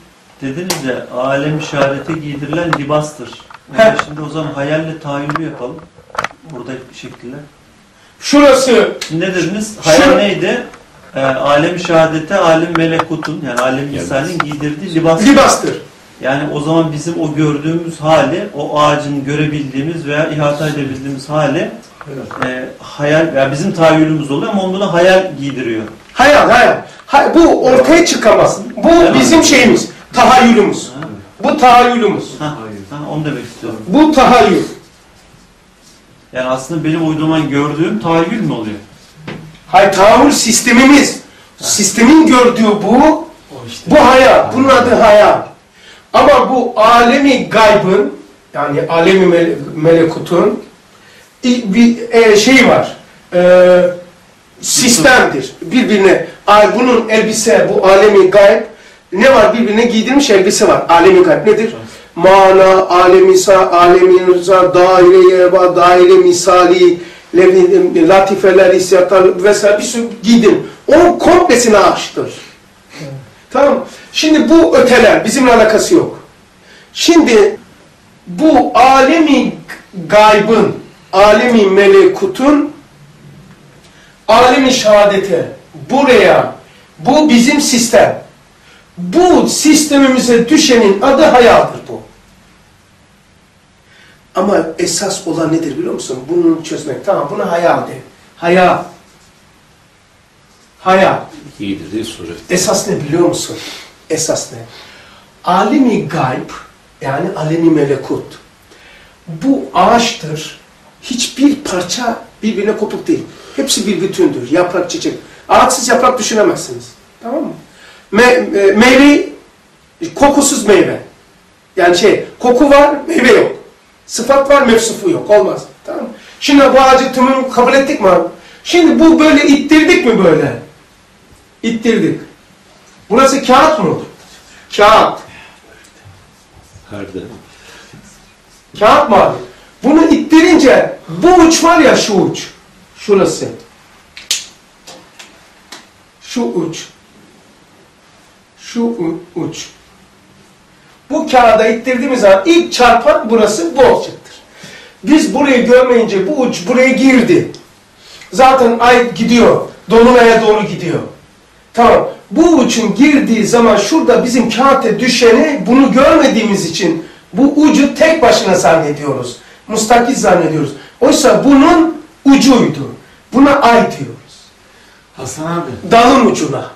dediniz ya alem işarete giydirilen libastır. He. Yani şimdi o zaman hayalle tahayyülü yapalım. Buradaki şekiller. Şurası ne dediniz? Hayal Şu- neydi? Ee, alem şehadete, alem melekutun yani alem insanın giydirdiği libas. libastır. Yani o zaman bizim o gördüğümüz hali, o ağacın görebildiğimiz veya ihata edebildiğimiz hali e, hayal, yani bizim tahayyülümüz oluyor ama onu hayal giydiriyor. Hayal, hayal. Hay- bu ortaya çıkamaz. Bu mi? bizim şeyimiz. Tahayyülümüz. Ha, Bu tahayyülümüz. ha, ha, onu demek istiyorum. Bu tahayyül. Yani aslında benim uydurman gördüğüm tahayyül mü oluyor? Hay tahayyül sistemimiz. Sistemin gördüğü bu, işte. bu hayal. Bunun adı hayal. Ama bu alemi gaybın, yani alemi mele- melekutun bir e, şey var. E, sistemdir. Birbirine, ay bunun elbise, bu alemi gayb, ne var? Birbirine giydirmiş elbise var. Alemi gayb nedir? Mana, alemi sa, alemi rıza, daire yeva, daire misali, lev- latifeler, hissiyatlar vesaire bir sürü giydim. O komplesini açtır. Tamam. Şimdi bu öteler bizimle alakası yok. Şimdi bu alemi gaybın, alemi melekutun, alemi şehadete buraya, bu bizim sistem. Bu sistemimize düşenin adı hayaldir bu. Ama esas olan nedir biliyor musun? Bunu çözmek. Tamam buna hayal de. Hayal. Hayal. Giydirdiği suret. Esas ne biliyor musun? Esas ne? Alemi gayb, yani alemi melekut. Bu ağaçtır. Hiçbir parça birbirine kopuk değil. Hepsi bir bütündür. Yaprak, çiçek. Ağaçsız yaprak düşünemezsiniz. Tamam mı? Me e, meyve, kokusuz meyve. Yani şey, koku var, meyve yok. Sıfat var, mevsufu yok. Olmaz. Tamam? Şimdi bu ağacı tümünü kabul ettik mi abi? Şimdi bu böyle ittirdik mi böyle? İttirdik. Burası kağıt mı? Kağıt. Herde. Kağıt mı abi? Bunu ittirince bu uç var ya şu uç. Şurası. Şu uç. Şu uç. Bu kağıda ittirdiğimiz zaman ilk çarpan burası bu olacaktır. Biz burayı görmeyince bu uç buraya girdi. Zaten ay gidiyor. Dolunay'a doğru gidiyor. Tamam. Bu uçun girdiği zaman şurada bizim kağıta düşeni bunu görmediğimiz için bu ucu tek başına zannediyoruz. Mustakil zannediyoruz. Oysa bunun ucuydu. Buna ay diyoruz. Hasan abi. Dalın ucuna.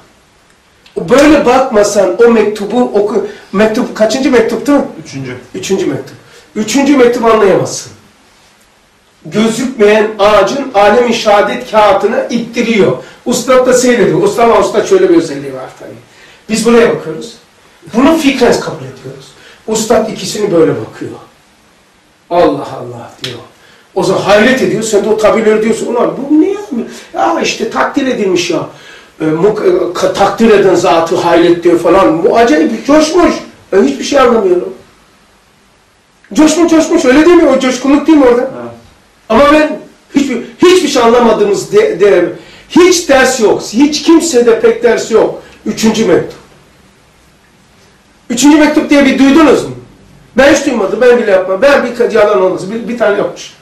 Böyle bakmasan o mektubu oku. Mektup kaçıncı mektuptu? Üçüncü. Üçüncü mektup. Üçüncü mektup anlayamazsın. Gözükmeyen ağacın alemi şehadet kağıtını ittiriyor. Ustad da seyrediyor. Usta ama usta şöyle bir özelliği var tabii. Biz buraya bakıyoruz. Bunu fikren kabul ediyoruz. Ustad ikisini böyle bakıyor. Allah Allah diyor. O zaman hayret ediyor. Sen de o tabirleri diyorsun. Ulan bu ne ya? Ya işte takdir edilmiş ya. E, e, takdir eden zatı hayret diyor falan. Bu acayip coşmuş. Ben hiçbir şey anlamıyorum. Coşmuş coşmuş öyle değil mi? O coşkunluk değil mi orada? Evet. Ama ben hiçbir, hiçbir şey anlamadığımız de, de- hiç ders yok. Hiç kimsede pek ders yok. Üçüncü mektup. Üçüncü mektup diye bir duydunuz mu? Ben hiç duymadım, ben bile yapmam. Ben bir yalan olmaz, bir, bir tane yapmış.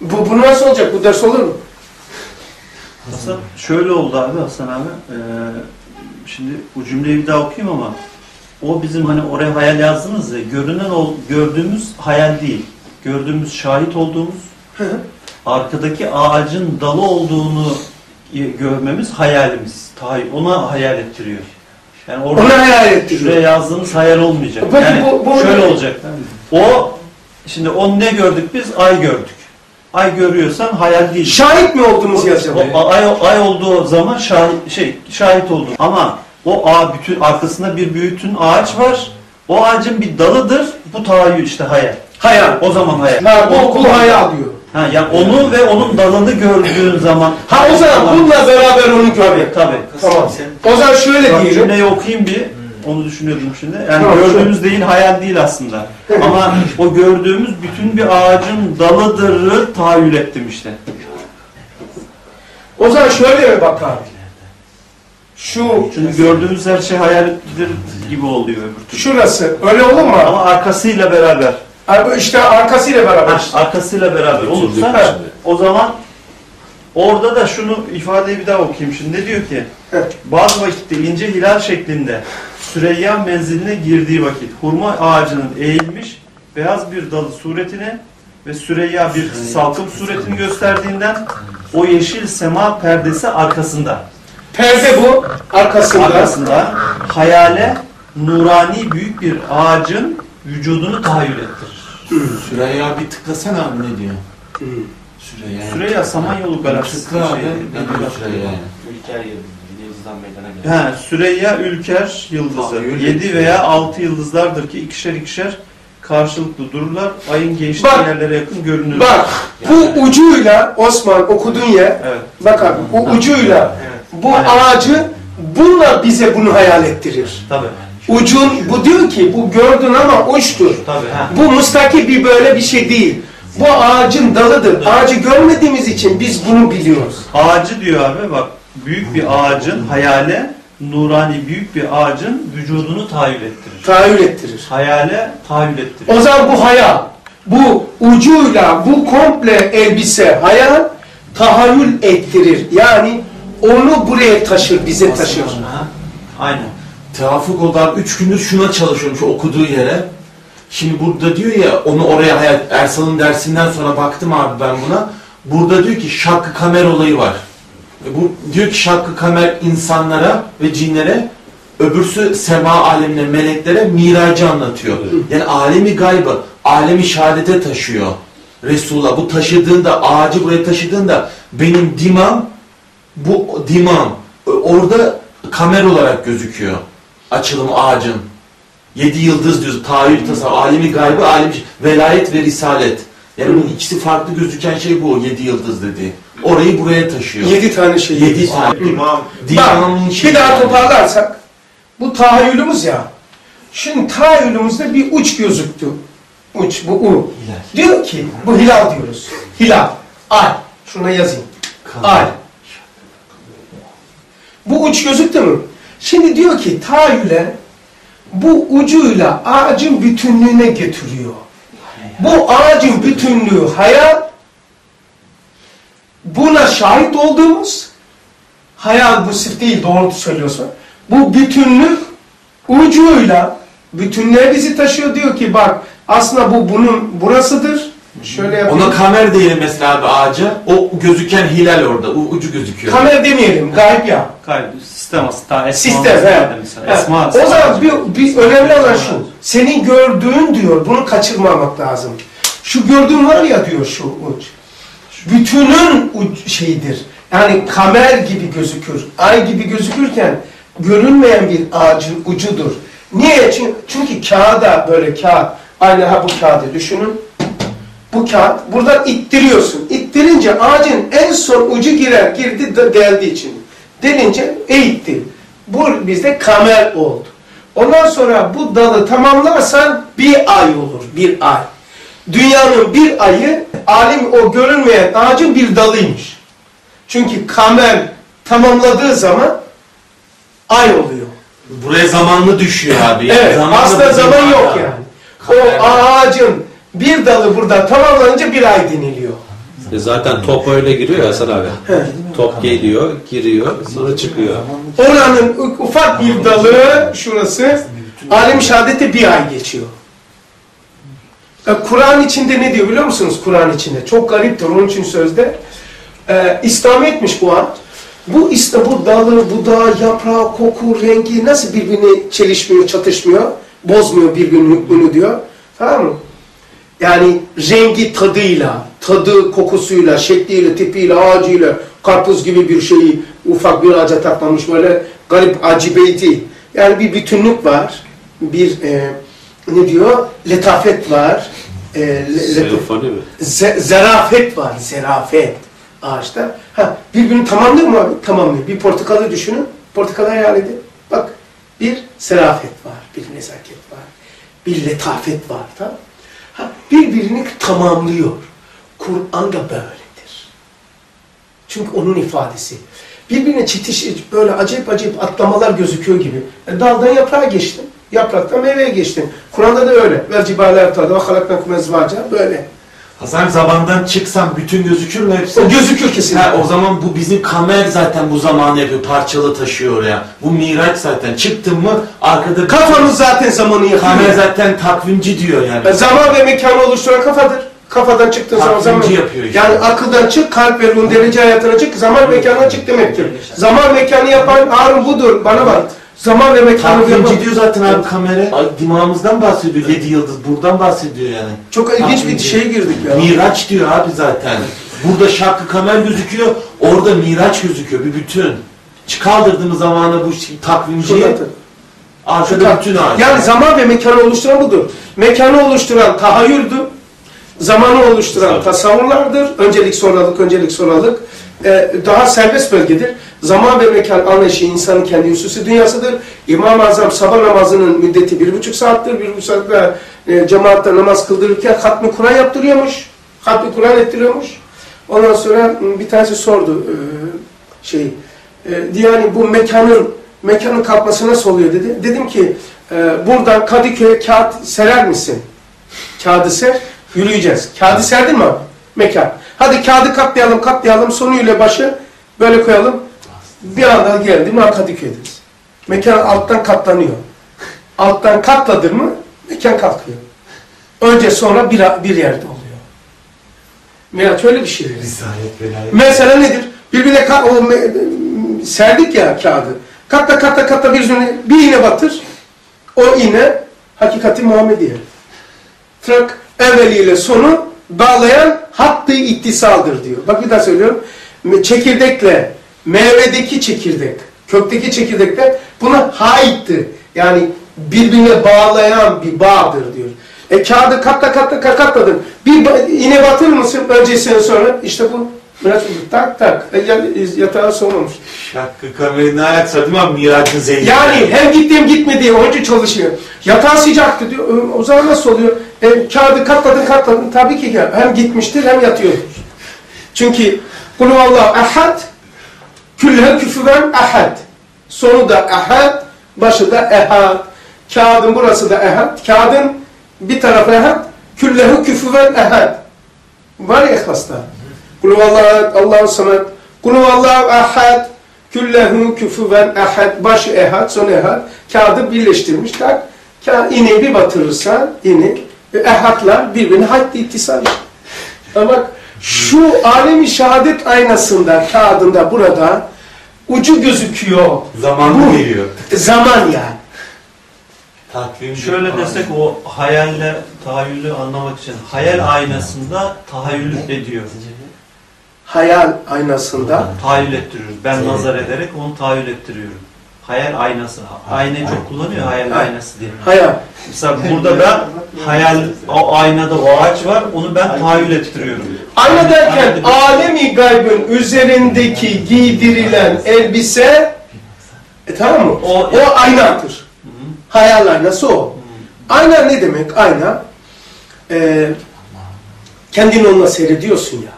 Bu, bu nasıl olacak? Bu ders olur mu? Hasan şöyle oldu abi Hasan abi. Ee, şimdi bu cümleyi bir daha okuyayım ama o bizim hani oraya hayal yazdınız ya görünen ol, gördüğümüz hayal değil. Gördüğümüz şahit olduğumuz arkadaki ağacın dalı olduğunu görmemiz hayalimiz. Tahay ona hayal ettiriyor. Yani orada Onu hayal ettiriyor. şuraya yazdığımız hayal olmayacak. Peki yani bu- bu- şöyle olacak. O şimdi onu ne gördük biz? Ay gördük. Ay görüyorsan hayal değil. Şahit mi olduğumuz yazacağım? O, ay, ay olduğu zaman şahit, şey, şahit oldu. Ama o ağ bütün arkasında bir büyütün ağaç var. O ağacın bir dalıdır. Bu tahayyül işte hayal. Hayal. O zaman hayal. Ha, O- bu hayal diyor. Ha, yani onu ve onun dalını gördüğün zaman. Ha o zaman bununla beraber onu görmek. Tabii. Tamam. O zaman şöyle diyelim. cümleyi okuyayım bir. Onu düşünüyordum şimdi. Yani Tamam, gördüğümüz değil, hayal değil aslında. Ama o gördüğümüz bütün bir ağacın dalıdırı tahayyül ettim işte. O zaman şöyle bir bak abi. Şu, Çünkü gördüğümüz her şey hayaldir gibi oluyor öbür türlü. şurası öyle olur mu? Ama arkasıyla beraber. İşte arkasıyla beraber. Ha, arkasıyla beraber olursa o zaman orada da şunu ifadeyi bir daha okuyayım şimdi. Ne diyor ki? Evet. Bazı vakitte ince hilal şeklinde Süreyya menziline girdiği vakit hurma ağacının eğilmiş beyaz bir dalı suretini ve Süreyya bir salkım suretini gösterdiğinden o yeşil sema perdesi arkasında. Perde bu. Arkasında. Arkasında hayale nurani büyük bir ağacın vücudunu tahayyül ettirir. Süreyya bir tıklasana abi ne diyor? Hı. Süreyya. Süreyya Samanyolu galaksisi. Tıkla abi. şey, Ne diyor Süreyya? Ülker Yıldız'dan meydana gelen. He, Süreyya Ülker yıldızı. Tahayyül 7 veya 6 yıldızlardır ki ikişer ikişer karşılıklı dururlar. Ayın geçtiği Bak. yerlere yakın görünür. Bak bu ucuyla Osman okudun ya. Evet. Bak abi bu ucuyla Evet. bu Aynen. ağacı bununla bize bunu hayal ettirir. Tabii. Ucun bu diyor ki bu gördün ama uçtur. Tabii. Ha. Bu mustakil bir böyle bir şey değil. Bu ağacın dalıdır. Ağacı görmediğimiz için biz bunu biliyoruz. Ağacı diyor abi bak büyük bir ağacın hayale nurani büyük bir ağacın vücudunu tahayyül ettirir. Tahayyül ettirir. Hayale tahayyül ettirir. O zaman bu hayal, bu ucuyla bu komple elbise hayal tahayyül ettirir. Yani onu buraya taşır, bize taşır. Ha. Aynen. Tevafuk abi. Üç gündür şuna çalışıyorum şu okuduğu yere. Şimdi burada diyor ya onu oraya hayal Ersal'ın dersinden sonra baktım abi ben buna. Burada diyor ki şakkı kamer olayı var. E bu diyor ki şakkı kamer insanlara ve cinlere öbürsü sema alemine, meleklere miracı anlatıyor. Yani alemi gaybı, alemi şehadete taşıyor. Resulullah bu taşıdığında, ağacı buraya taşıdığında benim dimam bu dimam e, orada kamer olarak gözüküyor. Açılım ağacın. Yedi yıldız diyoruz. Tahayyül tasavvur. Alemi gaybı, alemi velayet ve risalet. Yani ikisi farklı gözüken şey bu. Yedi yıldız dedi. Orayı buraya taşıyor. Yedi tane şey. Yedi tane. İmam Bak, bir daha toparlarsak, bu tahayyülümüz ya. Şimdi tahayyülümüzde bir uç gözüktü. Uç, bu U. Hilal. Diyor ki, bu hilal diyoruz. Hilal, ay. Şuna yazayım. Ay. Bu uç gözüktü mü? Şimdi diyor ki tahayyüle bu ucuyla ağacın bütünlüğüne getiriyor. Bu ağacın bütünlüğü hayal, buna şahit olduğumuz, hayal bu sırf değil doğru söylüyorsun. Bu bütünlük ucuyla bütünlüğe bizi taşıyor diyor ki bak aslında bu bunun burasıdır. Şöyle yapayım. Ona kamer diyelim mesela abi ağaca. O gözüken hilal orada. O ucu gözüküyor. Kamer demeyelim, gayb ya. Kaydı. Sistem aslında. Esma Sistem, mesela he. mesela. Esma. O zaman bir, bir önemli olan şu. Senin gördüğün diyor, bunu kaçırmamak lazım. Şu gördüğün var ya diyor şu uç. Bütünün uç şeyidir. Yani kamer gibi gözükür. Ay gibi gözükürken görünmeyen bir ağacın ucudur. Niye? Çünkü, çünkü kağıda böyle kağıt. Aynı ha bu kağıdı düşünün. Bu kağıt buradan ittiriyorsun. İttirince ağacın en son ucu girer, girdi de deldi için. Delince eğitti. Bu bizde kamer oldu. Ondan sonra bu dalı tamamlarsan bir ay olur, bir ay. Dünyanın bir ayı, alim o görünmeyen ağacın bir dalıymış. Çünkü kamer tamamladığı zaman ay oluyor. Buraya zamanlı düşüyor abi. Evet, Zamanlı aslında zaman yok yani. O ağacın bir dalı burada tamamlanınca bir ay deniliyor. E zaten top öyle giriyor Hasan abi. Top geliyor, giriyor, sonra çıkıyor. Oranın ufak bir dalı şurası alim şehadete bir ay geçiyor. Kur'an içinde ne diyor biliyor musunuz Kur'an içinde? Çok gariptir onun için sözde. E, İslamiyetmiş bu ağaç. Bu işte bu dalı, budağı, yaprağı, koku, rengi nasıl birbirini çelişmiyor, çatışmıyor, bozmuyor birbirinin hükmünü diyor. Tamam mı? Yani rengi tadıyla, tadı kokusuyla, şekliyle, tipiyle, ağacıyla, karpuz gibi bir şeyi ufak bir ağaca taklamış böyle garip acibeyti. Yani bir bütünlük var. Bir e, ne diyor? Letafet var. E, le- letaf- Senfoni mi? Ze- zerafet var, zerafet ağaçta. Ha, birbirini tamamlıyor mu abi? Tamamlıyor. Bir portakalı düşünün, portakalı hayal edin. Bak, bir zerafet var, bir nezaket var, bir letafet var. Tamam? Birbirini tamamlıyor. Kur'an da böyledir. Çünkü onun ifadesi. Birbirine çitiş, böyle acayip acayip atlamalar gözüküyor gibi. E, daldan yaprağa geçtin. Yapraktan meyveye geçtin. Kur'an'da da öyle. Vel cibale ertada ve halaknakum ezvaca. Böyle. Hasan zamandan çıksam bütün gözükür mü hepsi? O gözükür kesinlikle. Ha, o zaman bu bizim kamer zaten bu zamanı yapıyor. Parçalı taşıyor oraya. Bu miraç zaten. Çıktın mı arkada Kafamız zaten zamanı yapıyor. kamer zaten takvimci diyor yani. E, Zaman ve mekanı oluşturan kafadır. Kafadan çıktığın zaman zaman. Yapıyor işte. Yani akıldan çık, kalp ve ruhun derece hayatına çık, zaman mekanına çık demektir. Zaman mekanı yapan Harun budur. Bana bak. Zaman ve mekanı yapan. Takvimci diyor zaten abi kamera. Ay, Dimağımızdan bahsediyor. Yedi yıldız. Buradan bahsediyor yani. Çok ilginç bir Takvimci. şeye girdik ya. Miraç diyor abi zaten. Burada şarkı kamer gözüküyor. Orada miraç gözüküyor. Bir bütün. Çıkaldırdığımız zamanı bu şey- takvimciyi Şurada. arkada bütün ağaç. Yani zaman ve mekanı oluşturan budur. Mekanı oluşturan tahayyüldür. Zamanı oluşturan tasavvurlardır. Öncelik sonralık, öncelik sonralık. Ee, daha serbest bölgedir. Zaman ve mekan anlayışı insanın kendi hususi dünyasıdır. İmam-ı Azam sabah namazının müddeti bir buçuk saattir. Bir buçuk saatte e, cemaatte namaz kıldırırken hatmi Kur'an yaptırıyormuş. Hatmi Kur'an ettiriyormuş. Ondan sonra bir tanesi sordu e, şey e, yani bu mekanın mekanın kalkması nasıl oluyor dedi. Dedim ki e, buradan Kadıköy'e kağıt serer misin? Kağıdı ser, yürüyeceğiz. Kağıdı serdin mi? Mekan. Hadi kağıdı katlayalım, katlayalım, sonuyla başı böyle koyalım. Bir anda geldi mi Kadıköy'deyiz. Mekan alttan katlanıyor. Alttan katladın mı mekan kalkıyor. Önce sonra bir, bir yerde oluyor. Miraç öyle bir şey. Risalet. Mesela nedir? Birbirine ka- o me- serdik ya kağıdı. Katla katla katla bir üzerine bir iğne batır. O iğne hakikati Muhammediye. Trak evveliyle sonu bağlayan hattı ittisaldır diyor. Bak bir daha söylüyorum. Çekirdekle meyvedeki çekirdek, kökteki çekirdekler buna haittir. Yani birbirine bağlayan bir bağdır diyor. E kağıdı katla katla katla katladın. Bir iğne batırır mısın öncesine sonra? İşte bu. Biraz tak tak. E, ya- yatağa soğumamış. Şarkı kamerayı ne mi abi? Miracın zengini. Yani hem gitti hem gitmedi. Oyuncu çalışıyor. Yatağı sıcaktı diyor. O zaman nasıl oluyor? E, kağıdı katladın katladın. Tabii ki hem gitmiştir hem yatıyordur. Çünkü Kulu Allah ahad külle küfüven ahad. Sonu da ahad, başı da ehad. Kağıdın burası da ehad. Kağıdın bir tarafı ehad. Küllehu küfüven ehad. Var ya İhlas'ta. Kulu Allah Allahu samet. Kulu Allah ahad. Küllehu küfüven ehad. Başı ehad, sonu ehad. Kağıdı birleştirmiş. Tak. Ka iğneyi bir batırırsan iğne ehadlar birbirine haddi ittisal. Ama bak şu alemi şehadet aynasında, kağıdında burada ucu gözüküyor. Zamanlı Bu- geliyor. Zaman yani. Takvimci. Şöyle desek o hayalle tahayyülü anlamak için hayal aynasında tahayyül ediyor. Hayal aynasında Tahayyül ettiriyoruz. Ben nazar ederek onu tahayyül ettiriyorum. Hayal aynası. Aynayı çok kullanıyor hayal aynası diye. hayal. Mesela burada ben hayal o aynada o ağaç var onu ben tahayyül ettiriyorum. Ayna derken alemi gaybın üzerindeki giydirilen elbise e, tamam mı? O- O, aynadır. Hayal aynası o. Ayna ne demek? Ayna e, kendini onunla seyrediyorsun ya.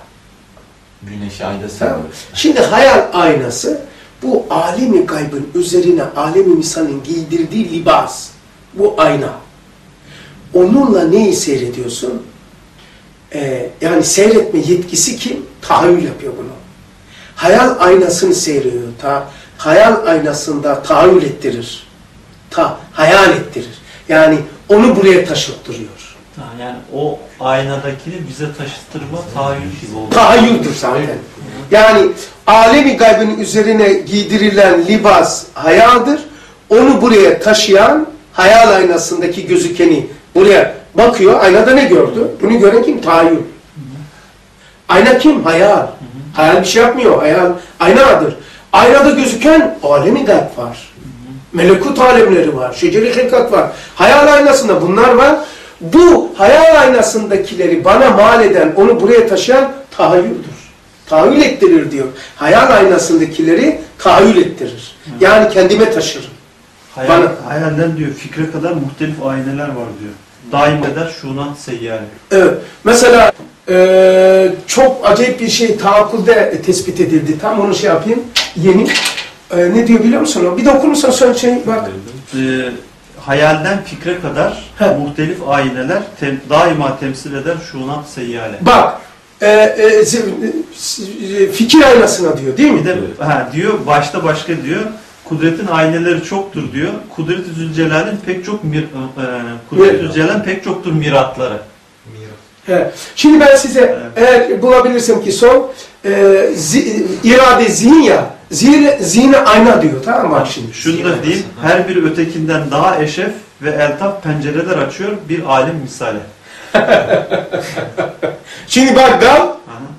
Güneş ayda Tamam. sen. Şimdi hayal aynası Bu alemi gaybın üzerine alemi misalin giydirdiği libas, bu ayna. Onunla neyi seyrediyorsun? Ee, yani seyretme yetkisi kim? Tahayyül yapıyor bunu. Hayal aynasını seyrediyor. Ta, hayal aynasında tahayyül ettirir. Ta, hayal ettirir. Yani onu buraya taşıttırıyor. Yani o aynadakini bize taşıttırma tahayyül gibi oldu. Tahayyüldür zaten. Yani alemi gaybın üzerine giydirilen libas hayaldir. Onu buraya taşıyan hayal aynasındaki gözükeni buraya bakıyor. Aynada ne gördü? Bunu gören kim? Tahayyül. Ayna kim? Hayal. Hayal bir şey yapmıyor. Hayal aynadır. Aynada gözüken alemi gayb var. Melekut alemleri var. Şeceri hilkat var. Hayal aynasında bunlar var. Bu hayal aynasındakileri bana mal eden, onu buraya taşıyan tahayyüldür. Tahayyül ettirir diyor. Hayal aynasındakileri tahayyül ettirir. Yani kendime taşırım. Hayal, Bana- hayalden diyor fikre kadar muhtelif ayneler var diyor. Daim eder şuna seyyare. Evet. Mesela eee, çok acayip bir şey tahakkülde tespit edildi. Tam onu şey yapayım. Yeni. Eee, ne diyor biliyor musun? Bir de okur musun şey? Bak. Ee, hayalden fikre kadar He. muhtelif ayneler tem- daima temsil eder şuna seyyare. Bak. Eee, eee, zi- e, fikir aynasına diyor değil mi? De ha, diyor başta başka diyor. Kudretin ayneleri çoktur diyor. Kudret-i Zülcelal'in pek çok mir, e, Kudret-i Zülcelal'in pek çoktur miratları. He. Şimdi ben size eğer bulabilirsem ki son e, zi- irade zihin ya zihin, zihni ayna diyor tamam mı bak şimdi. Şunu da diyeyim, her bir ötekinden daha eşef ve eltaf pencereler açıyor bir alim misali. Şimdi bak dal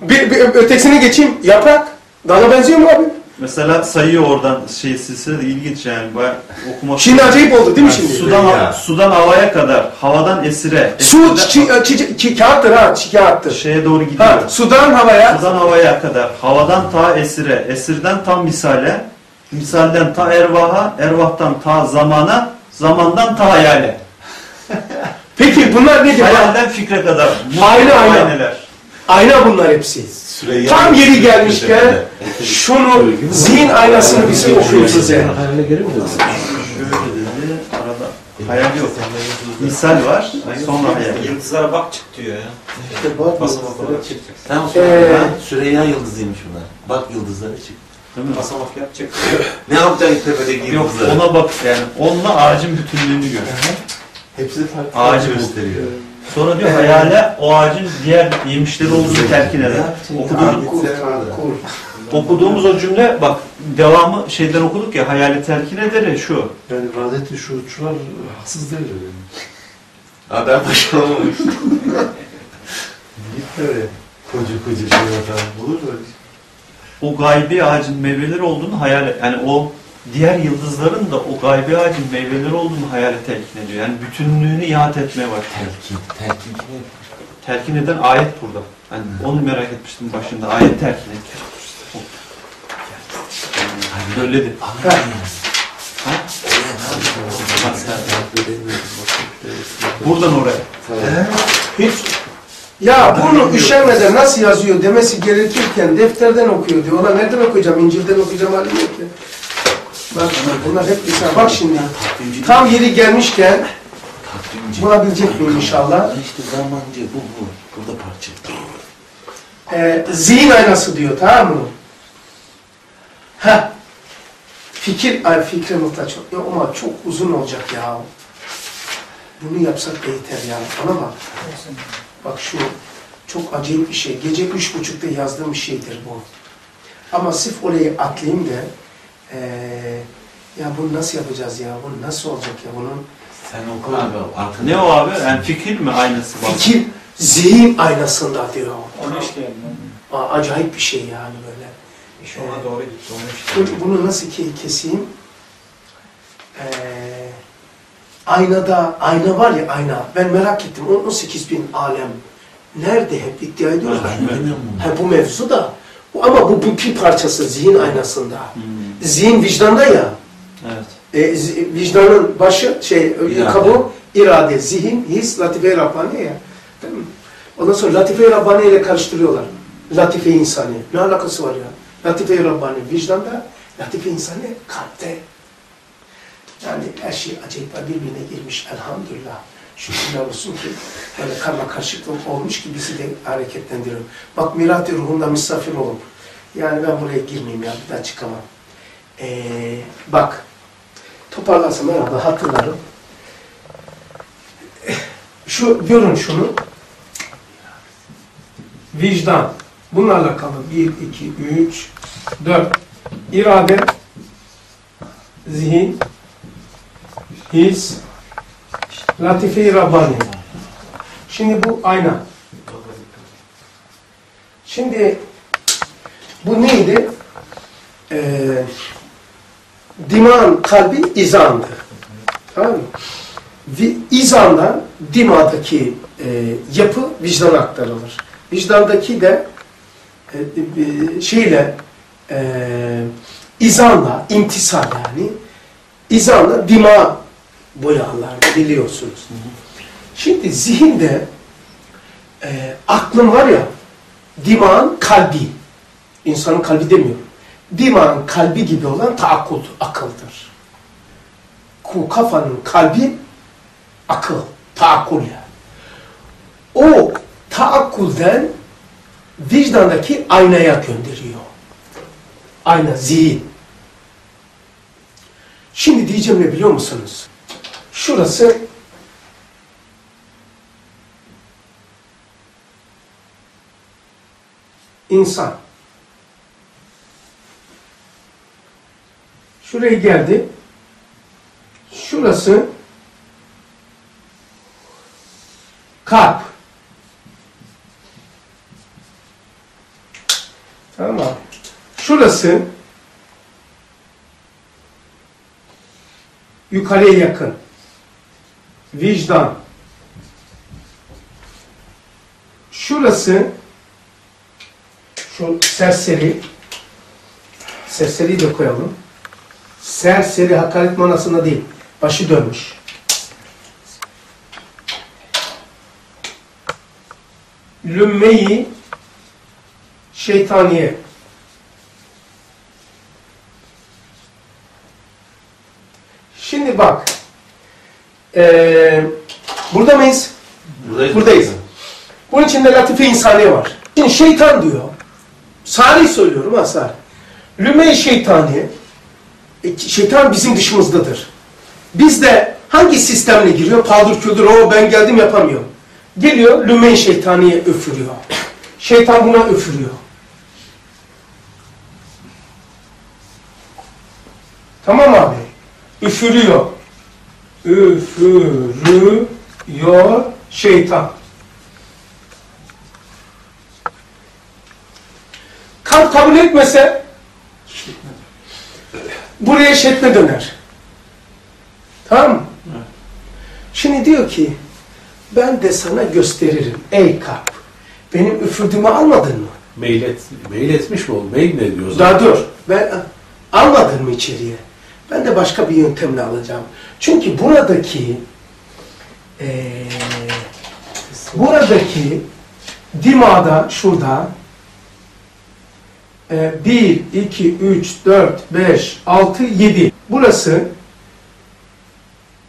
bir, bir ötekisine geçeyim yaprak dala benziyor mu abi? Mesela sayıyor oradan şey silsile de ilginç yani. Bayağı okumak. Şimdi acayip oldu değil mi Yani şimdi? Sudan, Ya. sudan havaya kadar, havadan esire, Su esirden- çi, çi, çi, kağıttır ha çi kağıttır. şeye doğru gidiyor. Ha, sudan havaya Sudan havaya kadar, havadan ta esire, esirden tam misale, misalden ta ervaha, ervahtan ta zamana, zamandan ta hayale. peki bunlar nedir? Hayalden fikre kadar. Ayna, ayna. ayneler. Ayna bunlar hepsi. Süreyya Tam yeri gelmişken şunu zihin aynasını size. Mi? Şöyle dedi, arada hayal yok. Misal var, sonra hayal. Yıldızlara bak çık diyor ya. İşte bak olarak çık. Tamam Ee, Süreyya, Süreyya yıldızıymış bunlar. Bak yıldızlara çık. Değil mi? Basamak yap çık. Ne yapacaksın tepedeki Yok yıldızları? ona bak yani onunla ağacın bütünlüğünü gör. Hepsi farklı Ağacı gösteriyor. Sonra diyor hayale o ağacın diğer yemişleri olduğunu telkin eder. Okuduğumuz, o cümle bak devamı şeyden okuduk ya hayali telkin eder şu. Yani vadetli şuurçular haksız değil öyle. Adam başlamamış. Git öyle. Koca koca şey bulur mu? O gaybi ağacın meyveleri olduğunu hayal yani o diğer yıldızların da o gaybi ağacın meyveleri olduğunu hayale telkin ediyor. Yani bütünlüğünü ihat etmeye başlıyor. Telkin, telkin? Telkin eden ayet burada. Yani onu merak etmiştim başında. Ayet telkin ediyor. Söyledi. Buradan oraya. Hiç ya bunu üşenmeden nasıl yazıyor demesi gerekirken defterden okuyor diyor. Ona nereden okuyacağım? İncil'den okuyacağım halim yok ya. Bak bunlar hep lisan. Bak şimdi tam yeri gelmişken bulabilecek miyim inşallah? İşte zamancı bu bu. Burada parça. Ee, zihin aynası diyor tamam mı? Heh. Fikir, ay fikre muhtaç. Ya ama çok uzun olacak ya. Bunu yapsak yeter ya. Bana bak. Bak şu çok acayip bir şey. Gece üç buçukta yazdığım bir şeydir bu. Ama sırf orayı atlayayım da eee, ya bunu nasıl yapacağız ya? Bu nasıl olacak ya bunun? Sen oku abi. Arkada. Ne o abi? Yani fikir mi aynısı? Bak. Fikir zihin aynasında diyor. Onu işte yani. Aa, acayip bir şey yani böyle. İş ona doğru gitti. Onu işte. Bunu nasıl ki keseyim? Ee, aynada, ayna var ya ayna. Ben merak ettim. 18 bin alem. Nerede hep iddia ediyoruz. Ha, bu mevzu da. Ama bu, bu bir parçası zihin aynasında. Hmm, Zihin vicdanda ya. Evet. E, vicdanın başı, şey, İrade. kabuğu, irade, zihin, his, latife-i Rabbani ya. Değil mi? Ondan sonra latife-i Rabbani ile karıştırıyorlar. Latife-i insani. Ne alakası var ya? Latife-i Rabbani vicdanda, Latife insanı kalpte. Yani her şey acayip birbirine girmiş elhamdülillah. Şükürler olsun ki böyle karma karışıklık olmuş ki bizi de hareketlendiriyor. Bak mirat ruhunda misafir olun. Yani ben buraya girmeyeyim ya bir daha çıkamam. Ee, bak toparlarsam herhalde hatırlarım. Şu görün şunu. Vicdan. Bunlarla alakalı 1, 2, 3, 4. İrade, zihin, his, latife-i Rabbani. Şimdi bu ayna. Şimdi bu neydi? Ee, diman kalbi izandı. Tamam mı? İzandan dimadaki e, yapı vicdana aktarılır. Vicdandaki de e, e, şeyle e, izanla, imtisal yani izanla dima boyarlar biliyorsunuz. Şimdi zihinde e, aklın var ya dimağın kalbi insanın kalbi demiyorum. Dimağın kalbi gibi olan taakkul, akıldır. Ku kafanın kalbi akıl, taakkul yani. O taakkulden vicdandaki aynaya gönderiyor. Ayna, zihin. Şimdi diyeceğim ne biliyor musunuz? Şurası insan. Şuraya geldi. Şurası kalp. Tamam. Şurası yukarıya yakın. Vicdan. Şurası şu serseri serseriyi de koyalım. Serseri hakaret manasında değil. Başı dönmüş. Lümmeyi şeytaniye. Şimdi bak. Ee, burada mıyız? Buradayız. Buradayız. Bunun içinde latife insaniye var. Şimdi şeytan diyor. Salih söylüyorum ha Salih. Lüme-i şeytaniye. E, Şeytan bizim dışımızdadır. Biz de hangi sistemle giriyor? Paldır küldür o ben geldim yapamıyorum. Geliyor lüme-i şeytaniye öfürüyor. Şeytan buna öfürüyor. Tamam abi. Üfürüyor. Üfürüyor şeytan. Kalp kabul etmese buraya şekle döner. Tamam mı? Şimdi diyor ki ben de sana gösteririm ey kalp. Benim üfürdüğümü almadın mı? Mail, et, mail etmiş mi o? Mail ne diyor? Daha dur. Ben almadın mı içeriye? Ben de başka bir yöntemle alacağım. Çünkü buradaki eee buradaki dimada şurada e, 1, 2, 3, 4, 5, 6, 7. Burası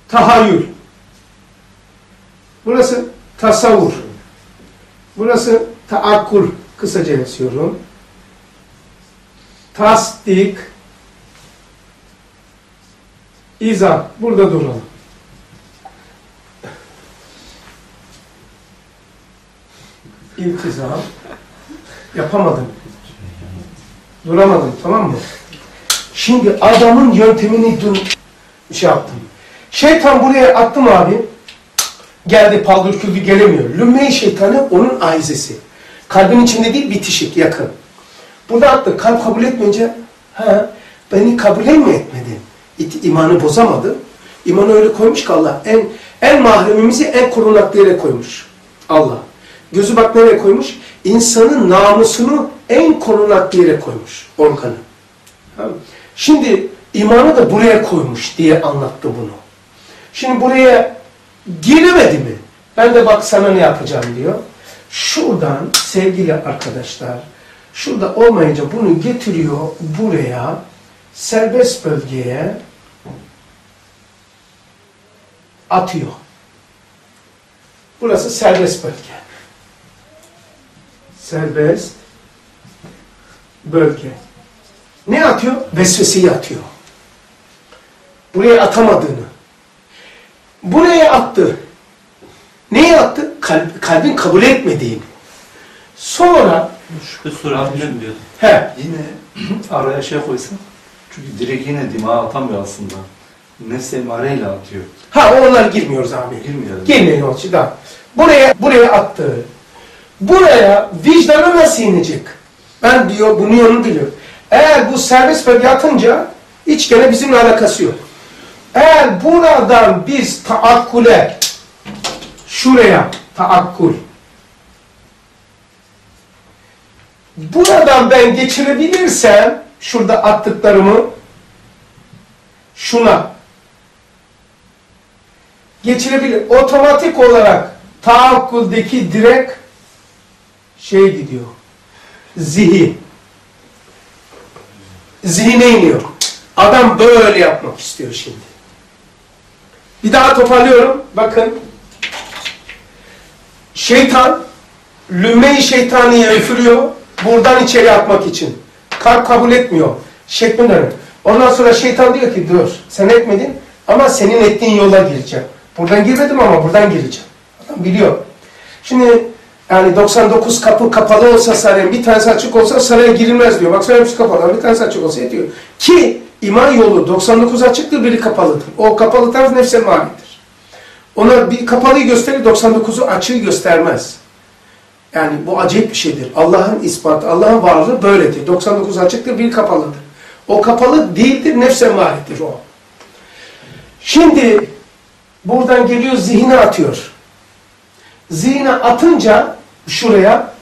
tahayyül. Burası tasavvur. Burası taakkul. Kısaca yazıyorum. Tasdik. İzah. Burada duralım. İltizam. Yapamadım. Duramadım tamam mı? Şimdi adamın yöntemini dün şey yaptım. Şeytan buraya attım abi. Geldi paldır küldü gelemiyor. Lümme-i şeytanı onun aizesi. Kalbin içinde değil bitişik yakın. Burada attı. Kalp kabul etmeyince ha, beni kabul mi etmedi? İt, bozamadı. İmanı öyle koymuş ki Allah. En, en mahremimizi en korunaklı yere koymuş. Allah. Gözü bak nereye koymuş? İnsanın namusunu en korunaklı yere koymuş. Mı? Şimdi imanı da buraya koymuş diye anlattı bunu. Şimdi buraya giremedi mi? Ben de bak sana ne yapacağım diyor. Şuradan sevgili arkadaşlar, şurada olmayınca bunu getiriyor buraya serbest bölgeye atıyor. Burası serbest bölge. Serbest bölge. Ne atıyor? Vesveseyi atıyor. Buraya atamadığını. Buraya attı. Neyi attı? Kalp, kalbin kabul etmediğini. Sonra Şüphe suretinden diyor. he, Yine araya şey koysak, çünkü direkt yine dimağa atamıyor aslında. Nefs emareyle atıyor. ha onlar girmiyoruz abi. Girmiyor. Girmeyin o açıdan. Buraya, buraya attı. Buraya vicdana nasıl inecek? Ben diyor, bunu yolunu biliyorum. Eğer bu serbest bölge atınca hiç gene bizimle alakası yok. Eğer buradan biz taakkule şuraya taakkul buradan ben geçirebilirsem şurada attıklarımı şuna geçirebilir. Otomatik olarak taakkuldeki direkt şey gidiyor. Zihin. Zihine iniyor. Adam böyle yapmak istiyor şimdi. Bir daha toparlıyorum. Bakın. Şeytan lümme-i şeytaniye üfürüyor. Buradan içeri atmak için. Kalp kabul etmiyor. Şeklin önü. Ondan sonra şeytan diyor ki dur sen etmedin ama senin ettiğin yola gireceğim. Buradan girmedim ama buradan gireceğim. Adam biliyor. Şimdi yani 99 kapı kapalı olsa sarayın bir tanesi açık olsa saraya girilmez diyor. Bak sarayın kapalı bir tanesi açık olsa yetiyor. Ki iman yolu 99 açıktır biri kapalıdır. O kapalı taraf nefse manidir. Ona bir kapalıyı gösterir 99'u açığı göstermez. Yani bu acayip bir şeydir. Allah'ın ispatı, Allah'ın varlığı böyledir. 99 açıktır, bir kapalıdır. O kapalı değildir, nefse emarettir o. Şimdi buradan geliyor zihine atıyor. Zihine atınca şuraya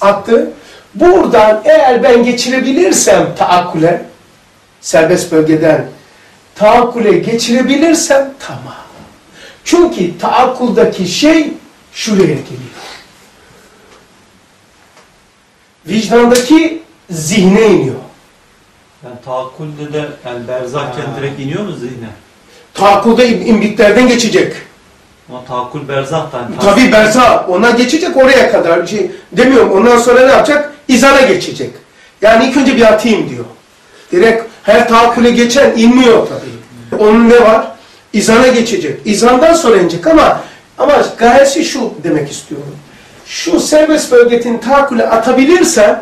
attı. Buradan eğer ben geçirebilirsem taakkule, serbest bölgeden taakkule geçirebilirsem tamam. Çünkü taakkuldaki şey şuraya geliyor. vicdandaki zihne iniyor. Yani taakkulde de yani berzakken direkt iniyor mu zihne? Taakkulda imbiklerden geçecek. Ama taakkul berzahtan. Tabi berza ona geçecek oraya kadar. Şey, demiyorum ondan sonra ne yapacak? İzana geçecek. Yani ilk önce bir atayım diyor. Direkt her taakkule geçen inmiyor tabii. Onun ne var? İzana geçecek. İzandan sonra inecek ama ama gayesi şu demek istiyorum. Şu serbest bölgetin taakkule atabilirse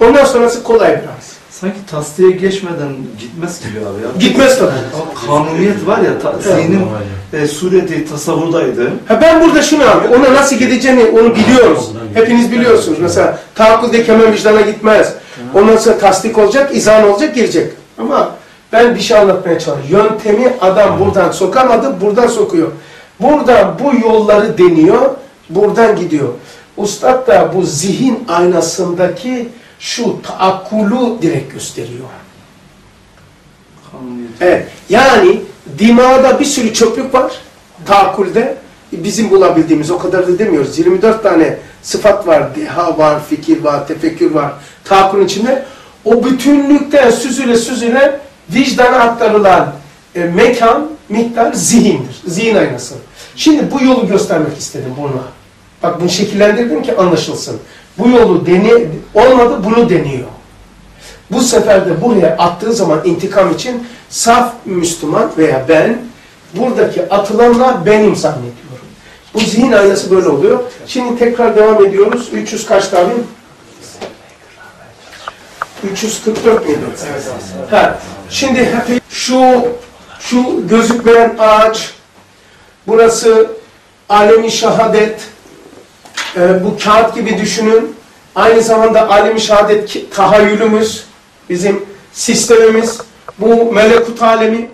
ondan sonrası kolay biraz. Sanki tasdiye geçmeden gitmez gibi abi ya. Gitmez tabii. Kanuniyet var ya, ta, zihnin e, sureti tasavvurdaydı. Ha ben burada şunu abi, ona nasıl gideceğini onu biliyoruz. Hepiniz biliyorsunuz. Mesela taakkuldeki hemen vicdana gitmez. Ondan sonra tasdik olacak, izan olacak, girecek. Ama ben bir şey anlatmaya çalışıyorum. Yöntemi adam buradan sokamadı, buradan sokuyor. Buradan bu yolları deniyor, buradan gidiyor. Ustad da bu zihin aynasındaki şu taakkulu direkt gösteriyor. Evet. Yani dimağda bir sürü çöplük var. Taakkulde. Bizim bulabildiğimiz o kadar da demiyoruz. 24 tane sıfat var. Deha var, fikir var, tefekkür var. Taakkulün içinde. O bütünlükten süzüle süzüle vicdana aktarılan e, mekan, miktar zihindir. Zihin aynası. Şimdi bu yolu göstermek istedim buna. Bak bunu şekillendirdim ki anlaşılsın. Bu yolu dene, olmadı bunu deniyor. Bu sefer de buraya attığı zaman intikam için saf Müslüman veya ben buradaki atılanlar benim zannediyorum. Bu zihin aynası böyle oluyor. Şimdi tekrar devam ediyoruz. 300 kaç abi? 344 miydi? Evet. Ha. Şimdi şu şu gözükmeyen ağaç burası alemi şehadet e, bu kağıt gibi düşünün. Aynı zamanda alemi şehadet tahayyülümüz bizim sistemimiz bu melekut alemi